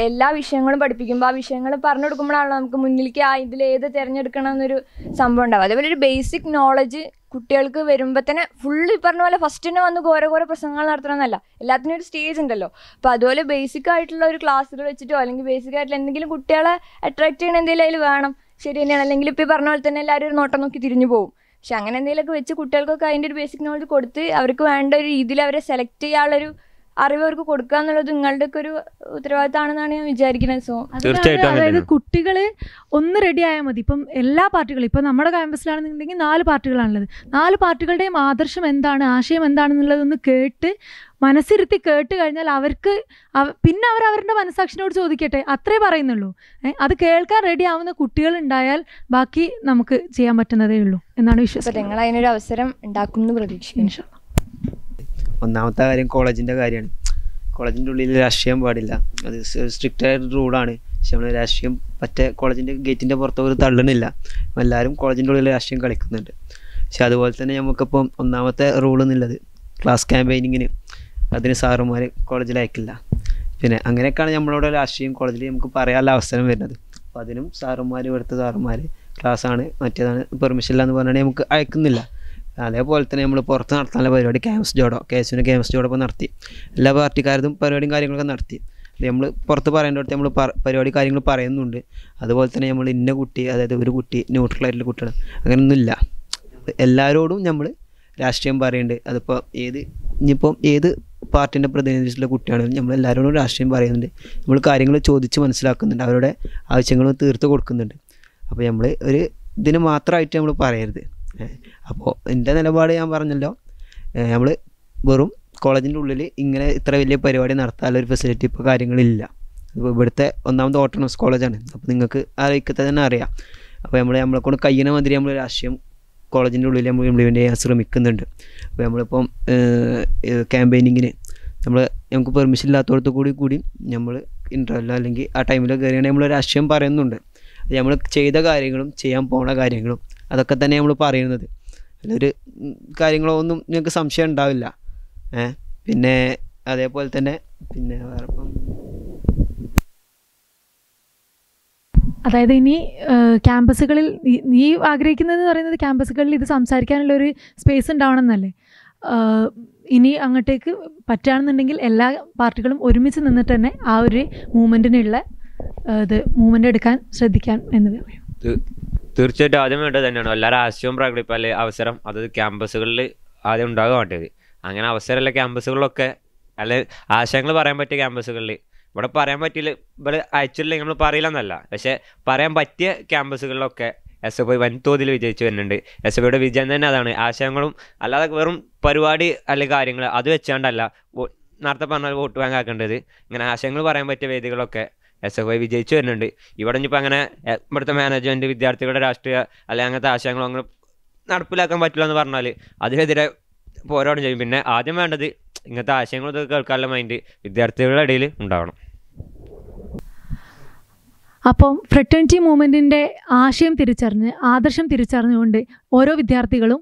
എല്ലാ വിഷയങ്ങളും പഠിപ്പിക്കുമ്പോൾ ആ വിഷയങ്ങൾ പറഞ്ഞു കൊടുക്കുമ്പോഴാണല്ലോ നമുക്ക് മുന്നിലേക്ക് ആ ഇതിൽ ഏത് തിരഞ്ഞെടുക്കണം എന്നൊരു സംഭവം ഉണ്ടാവും അതേപോലെ ഒരു ബേസിക് നോളജ് കുട്ടികൾക്ക് വരുമ്പോൾ തന്നെ ഫുള്ള് ഈ പറഞ്ഞ പോലെ ഫസ്റ്റ് തന്നെ വന്ന് ഘോര ഘോര പ്രസംഗങ്ങൾ നടത്തണമെന്നല്ല എല്ലാത്തിനും ഒരു സ്റ്റേജ് ഉണ്ടല്ലോ. അപ്പോൾ അതുപോലെ ബേസിക് ആയിട്ടുള്ള ഒരു ക്ലാസ്സുകൾ വെച്ചിട്ടോ അല്ലെങ്കിൽ ബേസിക് ആയിട്ടുള്ള എന്തെങ്കിലും കുട്ടികളെ അട്രാക്ട് ചെയ്യണ എന്തെങ്കിലും അതിൽ വേണം. ശരി തന്നെയാണ്. അല്ലെങ്കിൽ ഇപ്പോൾ ഈ പറഞ്ഞ പോലെ തന്നെ എല്ലാവരും ഒരു നോട്ടം നോക്കി തിരിഞ്ഞു പോകും പക്ഷെ അങ്ങനെ എന്തെങ്കിലുമൊക്കെ വെച്ച് കുട്ടികൾക്കൊക്കെ അതിന്റെ ഒരു ബേസിക് നോളജ് കൊടുത്ത് അവർക്ക് വേണ്ട ഒരു രീതിയിൽ അവരെ സെലക്ട് ചെയ്യാനുള്ളൊരു അറിവ് അവർക്ക് കൊടുക്കുക എന്നുള്ളത് നിങ്ങളുടെ ഒക്കെ ഒരു ഉത്തരവാദിത്തമാണെന്നാണ് ഞാൻ വിചാരിക്കുന്നത്. സോ തീർച്ചയായിട്ടും അതായത് കുട്ടികൾ കുട്ടികൾ ഒന്ന് റെഡി ആയാൽ മതി. ഇപ്പം എല്ലാ പാർട്ടികളും ഇപ്പം നമ്മുടെ ക്യാമ്പസിലാണെന്നുണ്ടെങ്കിൽ നാല് പാർട്ടികളാണുള്ളത്. നാല് പാർട്ടികളുടെയും ആദർശം എന്താണ് ആശയം എന്താണെന്നുള്ളതൊന്ന് കേട്ട് മനസ്സിരുത്തി കേട്ട് കഴിഞ്ഞാൽ അവർക്ക് പിന്നെ അവർ അവരുടെ മനസ്സാക്ഷിനോട് ചോദിക്കട്ടെ. അത്രേ പറയുന്നുള്ളൂ. അത് കേൾക്കാൻ റെഡി ആവുന്ന കുട്ടികൾ ഉണ്ടായാൽ ബാക്കി നമുക്ക് ചെയ്യാൻ പറ്റുന്നതേ ഉള്ളൂ എന്നാണ് വിശ്വസിക്കുന്നത്. നിങ്ങൾ അതിനൊരു അവസരം ഉണ്ടാക്കും എന്ന് പ്രതീക്ഷിക്കുന്നു. ഒന്നാമത്തെ കാര്യം കോളേജിന്റെ കാര്യമാണ്. കോളേജിന്റെ ഉള്ളിൽ രാഷ്ട്രീയം പാടില്ല. അത് സ്ട്രിക്റ്റ് ആയ റൂളാണ് പക്ഷെ നമ്മൾ രാഷ്ട്രീയം മറ്റേ കോളേജിന്റെ ഗേറ്റിന്റെ പുറത്ത് ഒരു തള്ളണില്ല എല്ലാവരും കോളേജിന്റെ ഉള്ളിൽ രാഷ്ട്രീയം കളിക്കുന്നുണ്ട്. പക്ഷെ അതുപോലെ തന്നെ നമുക്കിപ്പം ഒന്നാമത്തെ റൂൾ എന്നുള്ളത് ക്ലാസ് ക്യാമ്പയിനിങ്ങിന് അതിന് സാറുമാർ കോളേജിൽ അയക്കില്ല. പിന്നെ അങ്ങനെയൊക്കെയാണ് നമ്മളോട് രാഷ്ട്രീയം കോളേജിൽ നമുക്ക് പറയാനുള്ള അവസരം വരുന്നത്. അപ്പോൾ അതിനും സാറുമാർ ഇവിടുത്തെ സാറുമാർ ക്ലാസ്സാണ് മറ്റേതാണ് പെർമിഷൻ ഇല്ല എന്ന് പറഞ്ഞാൽ നമുക്ക് അയക്കുന്നില്ല. അതേപോലെ തന്നെ നമ്മൾ പുറത്ത് നടത്താനുള്ള പരിപാടി ക്യാമ്പസ് ജോഡോ കെ എസിന് ക്യാമ്പസ് ജോഡോ ഇപ്പോൾ നടത്തി. എല്ലാ പാർട്ടിക്കാരതും പരിപാടിയും കാര്യങ്ങളൊക്കെ നടത്തി. നമ്മൾ പുറത്ത് പറയേണ്ടടുത്ത് നമ്മൾ പരിപാടി കാര്യങ്ങൾ പറയുന്നുണ്ട്. അതുപോലെ തന്നെ നമ്മൾ ഇന്ന കുട്ടി അതായത് ഒരു കുട്ടി ന്യൂട്രൽ ആയിട്ടുള്ള കുട്ടികൾ അങ്ങനെയൊന്നുമില്ല എല്ലാവരോടും നമ്മൾ രാഷ്ട്രീയം പറയുന്നുണ്ട് അതിപ്പോൾ ഏത് ഇനിയിപ്പം ഏത് പാർട്ടിന്റെ പ്രതിനിധിച്ചിട്ടുള്ള കുട്ടിയാണെങ്കിലും നമ്മൾ എല്ലാവരോടും രാഷ്ട്രീയം പറയുന്നുണ്ട്. നമ്മൾ കാര്യങ്ങൾ ചോദിച്ച് മനസ്സിലാക്കുന്നുണ്ട്. അവരുടെ ആവശ്യങ്ങൾ തീർത്ത് കൊടുക്കുന്നുണ്ട്. അപ്പോൾ നമ്മൾ ഒരു ഇതിന് മാത്രമായിട്ട് നമ്മൾ പറയരുത്. അപ്പോൾ എന്റെ നിലപാട് ഞാൻ പറഞ്ഞല്ലോ. നമ്മൾ വെറും കോളേജിന്റെ ഉള്ളിൽ ഇങ്ങനെ ഇത്ര വലിയ പരിപാടി നടത്താനുള്ള ഒരു ഫെസിലിറ്റി ഇപ്പോൾ കാര്യങ്ങളില്ല. അപ്പോൾ ഇവിടുത്തെ ഒന്നാമത് ഓട്ടോണമസ് കോളേജാണ് അപ്പോൾ നിങ്ങൾക്ക് ആ ആലോചിക്കത്തെ തന്നെ അറിയാം. അപ്പോൾ നമ്മൾ നമ്മളെ കൊണ്ട് കഴിയുന്ന മാതിരി നമ്മൾ രാഷ്ട്രീയം കോളേജിന്റെ ഉള്ളിൽ നമ്മൾ ഇംപ്ലിമെന്റ് ചെയ്യാൻ ശ്രമിക്കുന്നുണ്ട്. അപ്പോൾ നമ്മളിപ്പം ക്യാമ്പയിനിങ്ങിന് നമ്മൾ നമുക്ക് പെർമിഷൻ ഇല്ലാത്തടത്ത് കൂടി കൂടി നമ്മൾ ഇന്റർവെല്ലോ അല്ലെങ്കിൽ ആ ടൈമിൽ കയറിയാണെങ്കിൽ നമ്മൾ രാഷ്ട്രീയം പറയുന്നുണ്ട്. നമ്മൾ ചെയ്ത കാര്യങ്ങളും ചെയ്യാൻ പോണ കാര്യങ്ങളും അതൊക്കെ തന്നെ നമ്മൾ പറയുന്നത്. അതിലൊരു ഉം, കാര്യങ്ങളോ ഒന്നും നിങ്ങൾക്ക് സംശയം ഉണ്ടാവില്ല. ഏഹ് പിന്നെ അതേപോലെ തന്നെ പിന്നെ വേറെ അതായത് ഇനി ക്യാമ്പസുകളിൽ നീ- ആഗ്രഹിക്കുന്നതെന്ന് പറയുന്നത് ക്യാമ്പസുകളിൽ ഇത് സംസാരിക്കാനുള്ള ഒരു സ്പേസ് ഉണ്ടാവണം എന്നല്ലേ ഇനി അങ്ങോട്ടേക്ക് പറ്റുകയാണെന്നുണ്ടെങ്കിൽ എല്ലാ പാർട്ടികളും ഒരുമിച്ച് നിന്നിട്ട് തന്നെ ആ ഒരു മൂവ്മെന്റിനുള്ള ഇത് മൂവ്മെന്റ് എടുക്കാൻ ശ്രദ്ധിക്കാൻ എന്ന് പറയും തീർച്ചയായിട്ടും ആദ്യം വേണ്ടത് തന്നെയാണ്. എല്ലാവരും ആശയവും പ്രകടിപ്പാൽ അവസരം അത് ക്യാമ്പസുകളിൽ ആദ്യം ഉണ്ടാകാൻ വേണ്ടത്. അങ്ങനെ അവസരമുള്ള ക്യാമ്പസുകളിലൊക്കെ അല്ലെ ആശയങ്ങൾ പറയാൻ പറ്റിയ ക്യാമ്പസുകളിൽ ഇവിടെ പറയാൻ പറ്റിയില്ല ഇവിടെ അയച്ചില്ലെങ്കിൽ നമ്മൾ പറയില്ലെന്നല്ല. പക്ഷേ പറയാൻ പറ്റിയ ക്യാമ്പസുകളിലൊക്കെ എസ് എഫ് ഐ വൻതോതിൽ വിജയിച്ചു വരുന്നുണ്ട്. എസ് എഫ് ഐയുടെ വിജയം തന്നെ അതാണ്. ആശയങ്ങളും അല്ലാതെ വെറും പരിപാടി അല്ലെങ്കിൽ കാര്യങ്ങൾ അത് വെച്ചാണ്ടല്ല നേരത്തെ പറഞ്ഞ വോട്ട് ബാങ്ക് ആക്കേണ്ടത്. ഇങ്ങനെ ആശയങ്ങൾ പറയാൻ പറ്റിയ വേദികളൊക്കെ എസ് എഫ് ഐ വിജയിച്ചു വരുന്നുണ്ട്. ഇവിടെ ഇനിയിപ്പോൾ അങ്ങനെ ഇവിടുത്തെ മാനേജ്മെന്റ് വിദ്യാർത്ഥികളുടെ രാഷ്ട്രീയ അല്ലെങ്കിൽ അങ്ങനത്തെ ആശയങ്ങളോ അങ്ങനെ നടപ്പിലാക്കാൻ പറ്റില്ല എന്ന് പറഞ്ഞാൽ അതിനെതിരെ പോരാടും ചെയ്യും. പിന്നെ ആദ്യം വേണ്ടത് ഇങ്ങനത്തെ ആശയങ്ങൾ ഇതൊക്കെ കേൾക്കാനുള്ള മൈൻഡ് വിദ്യാർത്ഥികളുടെ ഇടയിൽ ഉണ്ടാവണം. അപ്പം ഫ്രട്ടേണിറ്റി മൂവ്മെന്റിന്റെ ആശയം തിരിച്ചറിഞ്ഞ് ആദർശം തിരിച്ചറിഞ്ഞുകൊണ്ട് ഓരോ വിദ്യാർത്ഥികളും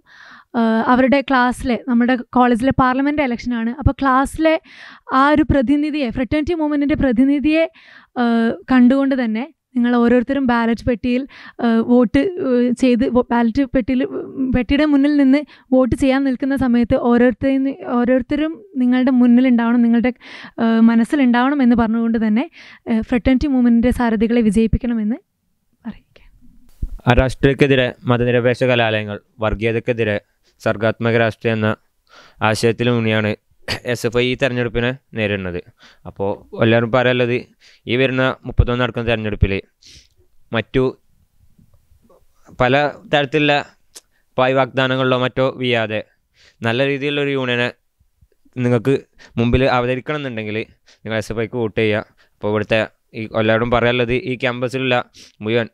അവരുടെ ക്ലാസ്സിലെ നമ്മുടെ കോളേജിലെ പാർലമെന്റ് ഇലക്ഷനാണ്. അപ്പോൾ ക്ലാസ്സിലെ ആ ഒരു പ്രതിനിധിയെ ഫ്രട്ടേണിറ്റി മൂവ്മെന്റിന്റെ പ്രതിനിധിയെ കണ്ടുകൊണ്ട് തന്നെ നിങ്ങൾ ഓരോരുത്തരും ബാലറ്റ് പെട്ടിയിൽ വോട്ട് ചെയ്ത് ബാലറ്റ് പെട്ടിയിൽ പെട്ടിയുടെ മുന്നിൽ നിന്ന് വോട്ട് ചെയ്യാൻ നിൽക്കുന്ന സമയത്ത് ഓരോരുത്തരും ഓരോരുത്തരും നിങ്ങളുടെ മുന്നിലുണ്ടാവണം നിങ്ങളുടെ മനസ്സിലുണ്ടാവണം എന്ന് പറഞ്ഞുകൊണ്ട് തന്നെ ഫ്രട്ടേണിറ്റി മൂവ്മെന്റിന്റെ സാരഥികളെ വിജയിപ്പിക്കണമെന്ന് അറിയിക്കാം രാഷ്ട്രീയക്കെതിരെ മതനിരപേക്ഷ കലാലയങ്ങൾ വർഗീയതക്കെതിരെ സർഗാത്മക രാഷ്ട്രീയം എന്ന ആശയത്തിലൂന്നിയാണ് എസ് എഫ് ഐ ഈ തെരഞ്ഞെടുപ്പിനെ നേരിടുന്നത്. അപ്പോൾ എല്ലാവരും പറയാനുള്ളത് ഈ വരുന്ന മുപ്പത്തൊന്ന് നടക്കുന്ന തെരഞ്ഞെടുപ്പിൽ മറ്റു പല തരത്തിലുള്ള പായ് വാഗ്ദാനങ്ങളിലോ മറ്റോ വീയാതെ നല്ല രീതിയിലുള്ള ഒരു യൂണിയനെ നിങ്ങൾക്ക് മുമ്പിൽ അവതരിക്കണം എന്നുണ്ടെങ്കിൽ നിങ്ങൾ എസ് എഫ് ഐക്ക് വോട്ട് ചെയ്യുക. അപ്പോൾ ഇവിടുത്തെ ഈ എല്ലാവരും പറയാനുള്ളത് ഈ ക്യാമ്പസിലുള്ള മുഴുവൻ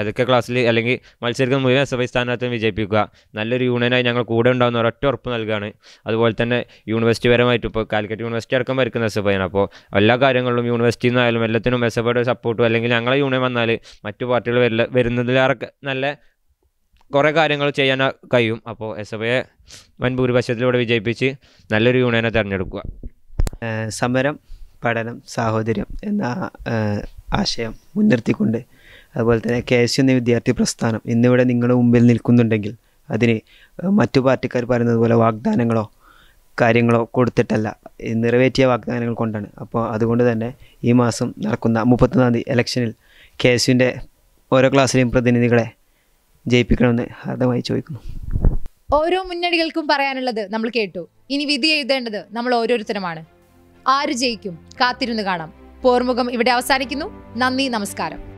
ഏതൊക്കെ ക്ലാസ്സിൽ അല്ലെങ്കിൽ മത്സരിക്കുന്ന മുഴുവൻ എസ് എഫ് ഐ സ്ഥാനാർത്ഥിയും വിജയിപ്പിക്കുക. നല്ലൊരു യൂണിയനായി ഞങ്ങൾ കൂടെ ഉണ്ടാകുന്ന ഒരൊറ്റ ഉറപ്പ് നൽകുകയാണ് അതുപോലെ തന്നെ യൂണിവേഴ്സിറ്റി പരമായിട്ട് ഇപ്പോൾ കാലിക്കറ്റ് യൂണിവേഴ്സിറ്റി അടക്കം വരയ്ക്കുന്ന എസ് എഫ് ഐ ആണ്. അപ്പോൾ എല്ലാ കാര്യങ്ങളിലും യൂണിവേഴ്സിറ്റിയിൽ നിന്നായാലും എല്ലാത്തിനും എസ് എഫ് ഐയുടെ സപ്പോർട്ടും അല്ലെങ്കിൽ ഞങ്ങളെ യൂണിയൻ വന്നാൽ മറ്റു പാർട്ടികൾ വരില്ല വരുന്നതിലേറെ നല്ല കുറേ കാര്യങ്ങൾ ചെയ്യാൻ കഴിയും. അപ്പോൾ എസ് എഫ് ഐയെ വൻ ഭൂരിപക്ഷത്തിലൂടെ വിജയിപ്പിച്ച് നല്ലൊരു യൂണിയനെ തിരഞ്ഞെടുക്കുക. സമരം പഠനം സാഹോദര്യം എന്ന ആശയം മുൻനിർത്തിക്കൊണ്ട് അതുപോലെ തന്നെ കെ എസ് എന്ന വിദ്യാർത്ഥി പ്രസ്ഥാനം ഇന്നിവിടെ നിങ്ങളുടെ മുമ്പിൽ നിൽക്കുന്നുണ്ടെങ്കിൽ അതിന് മറ്റു പാർട്ടിക്കാർ പറയുന്നത് പോലെ വാഗ്ദാനങ്ങളോ കാര്യങ്ങളോ കൊടുത്തിട്ടല്ല. നിറവേറ്റിയ വാഗ്ദാനങ്ങൾ കൊണ്ടാണ്. അപ്പോൾ അതുകൊണ്ട് തന്നെ ഈ മാസം നടക്കുന്ന മുപ്പത്തൊന്നാം തീയതി ഇലക്ഷനിൽ കെ എസ് യുവിന്റെ ഓരോ ക്ലാസ്സിലെയും പ്രതിനിധികളെ ജയിപ്പിക്കണമെന്ന് ഹാർദമായി ചോദിക്കുന്നു. ഓരോ മുന്നണികൾക്കും പറയാനുള്ളത് നമ്മൾ കേട്ടു. ഇനി വിധി എഴുതേണ്ടത് നമ്മൾ ഓരോരുത്തരുമാണ്. ആര് ജയിക്കും? കാത്തിരുന്ന് കാണാം. പോർമുഖം ഇവിടെ അവസാനിക്കുന്നു. നന്ദി നമസ്കാരം.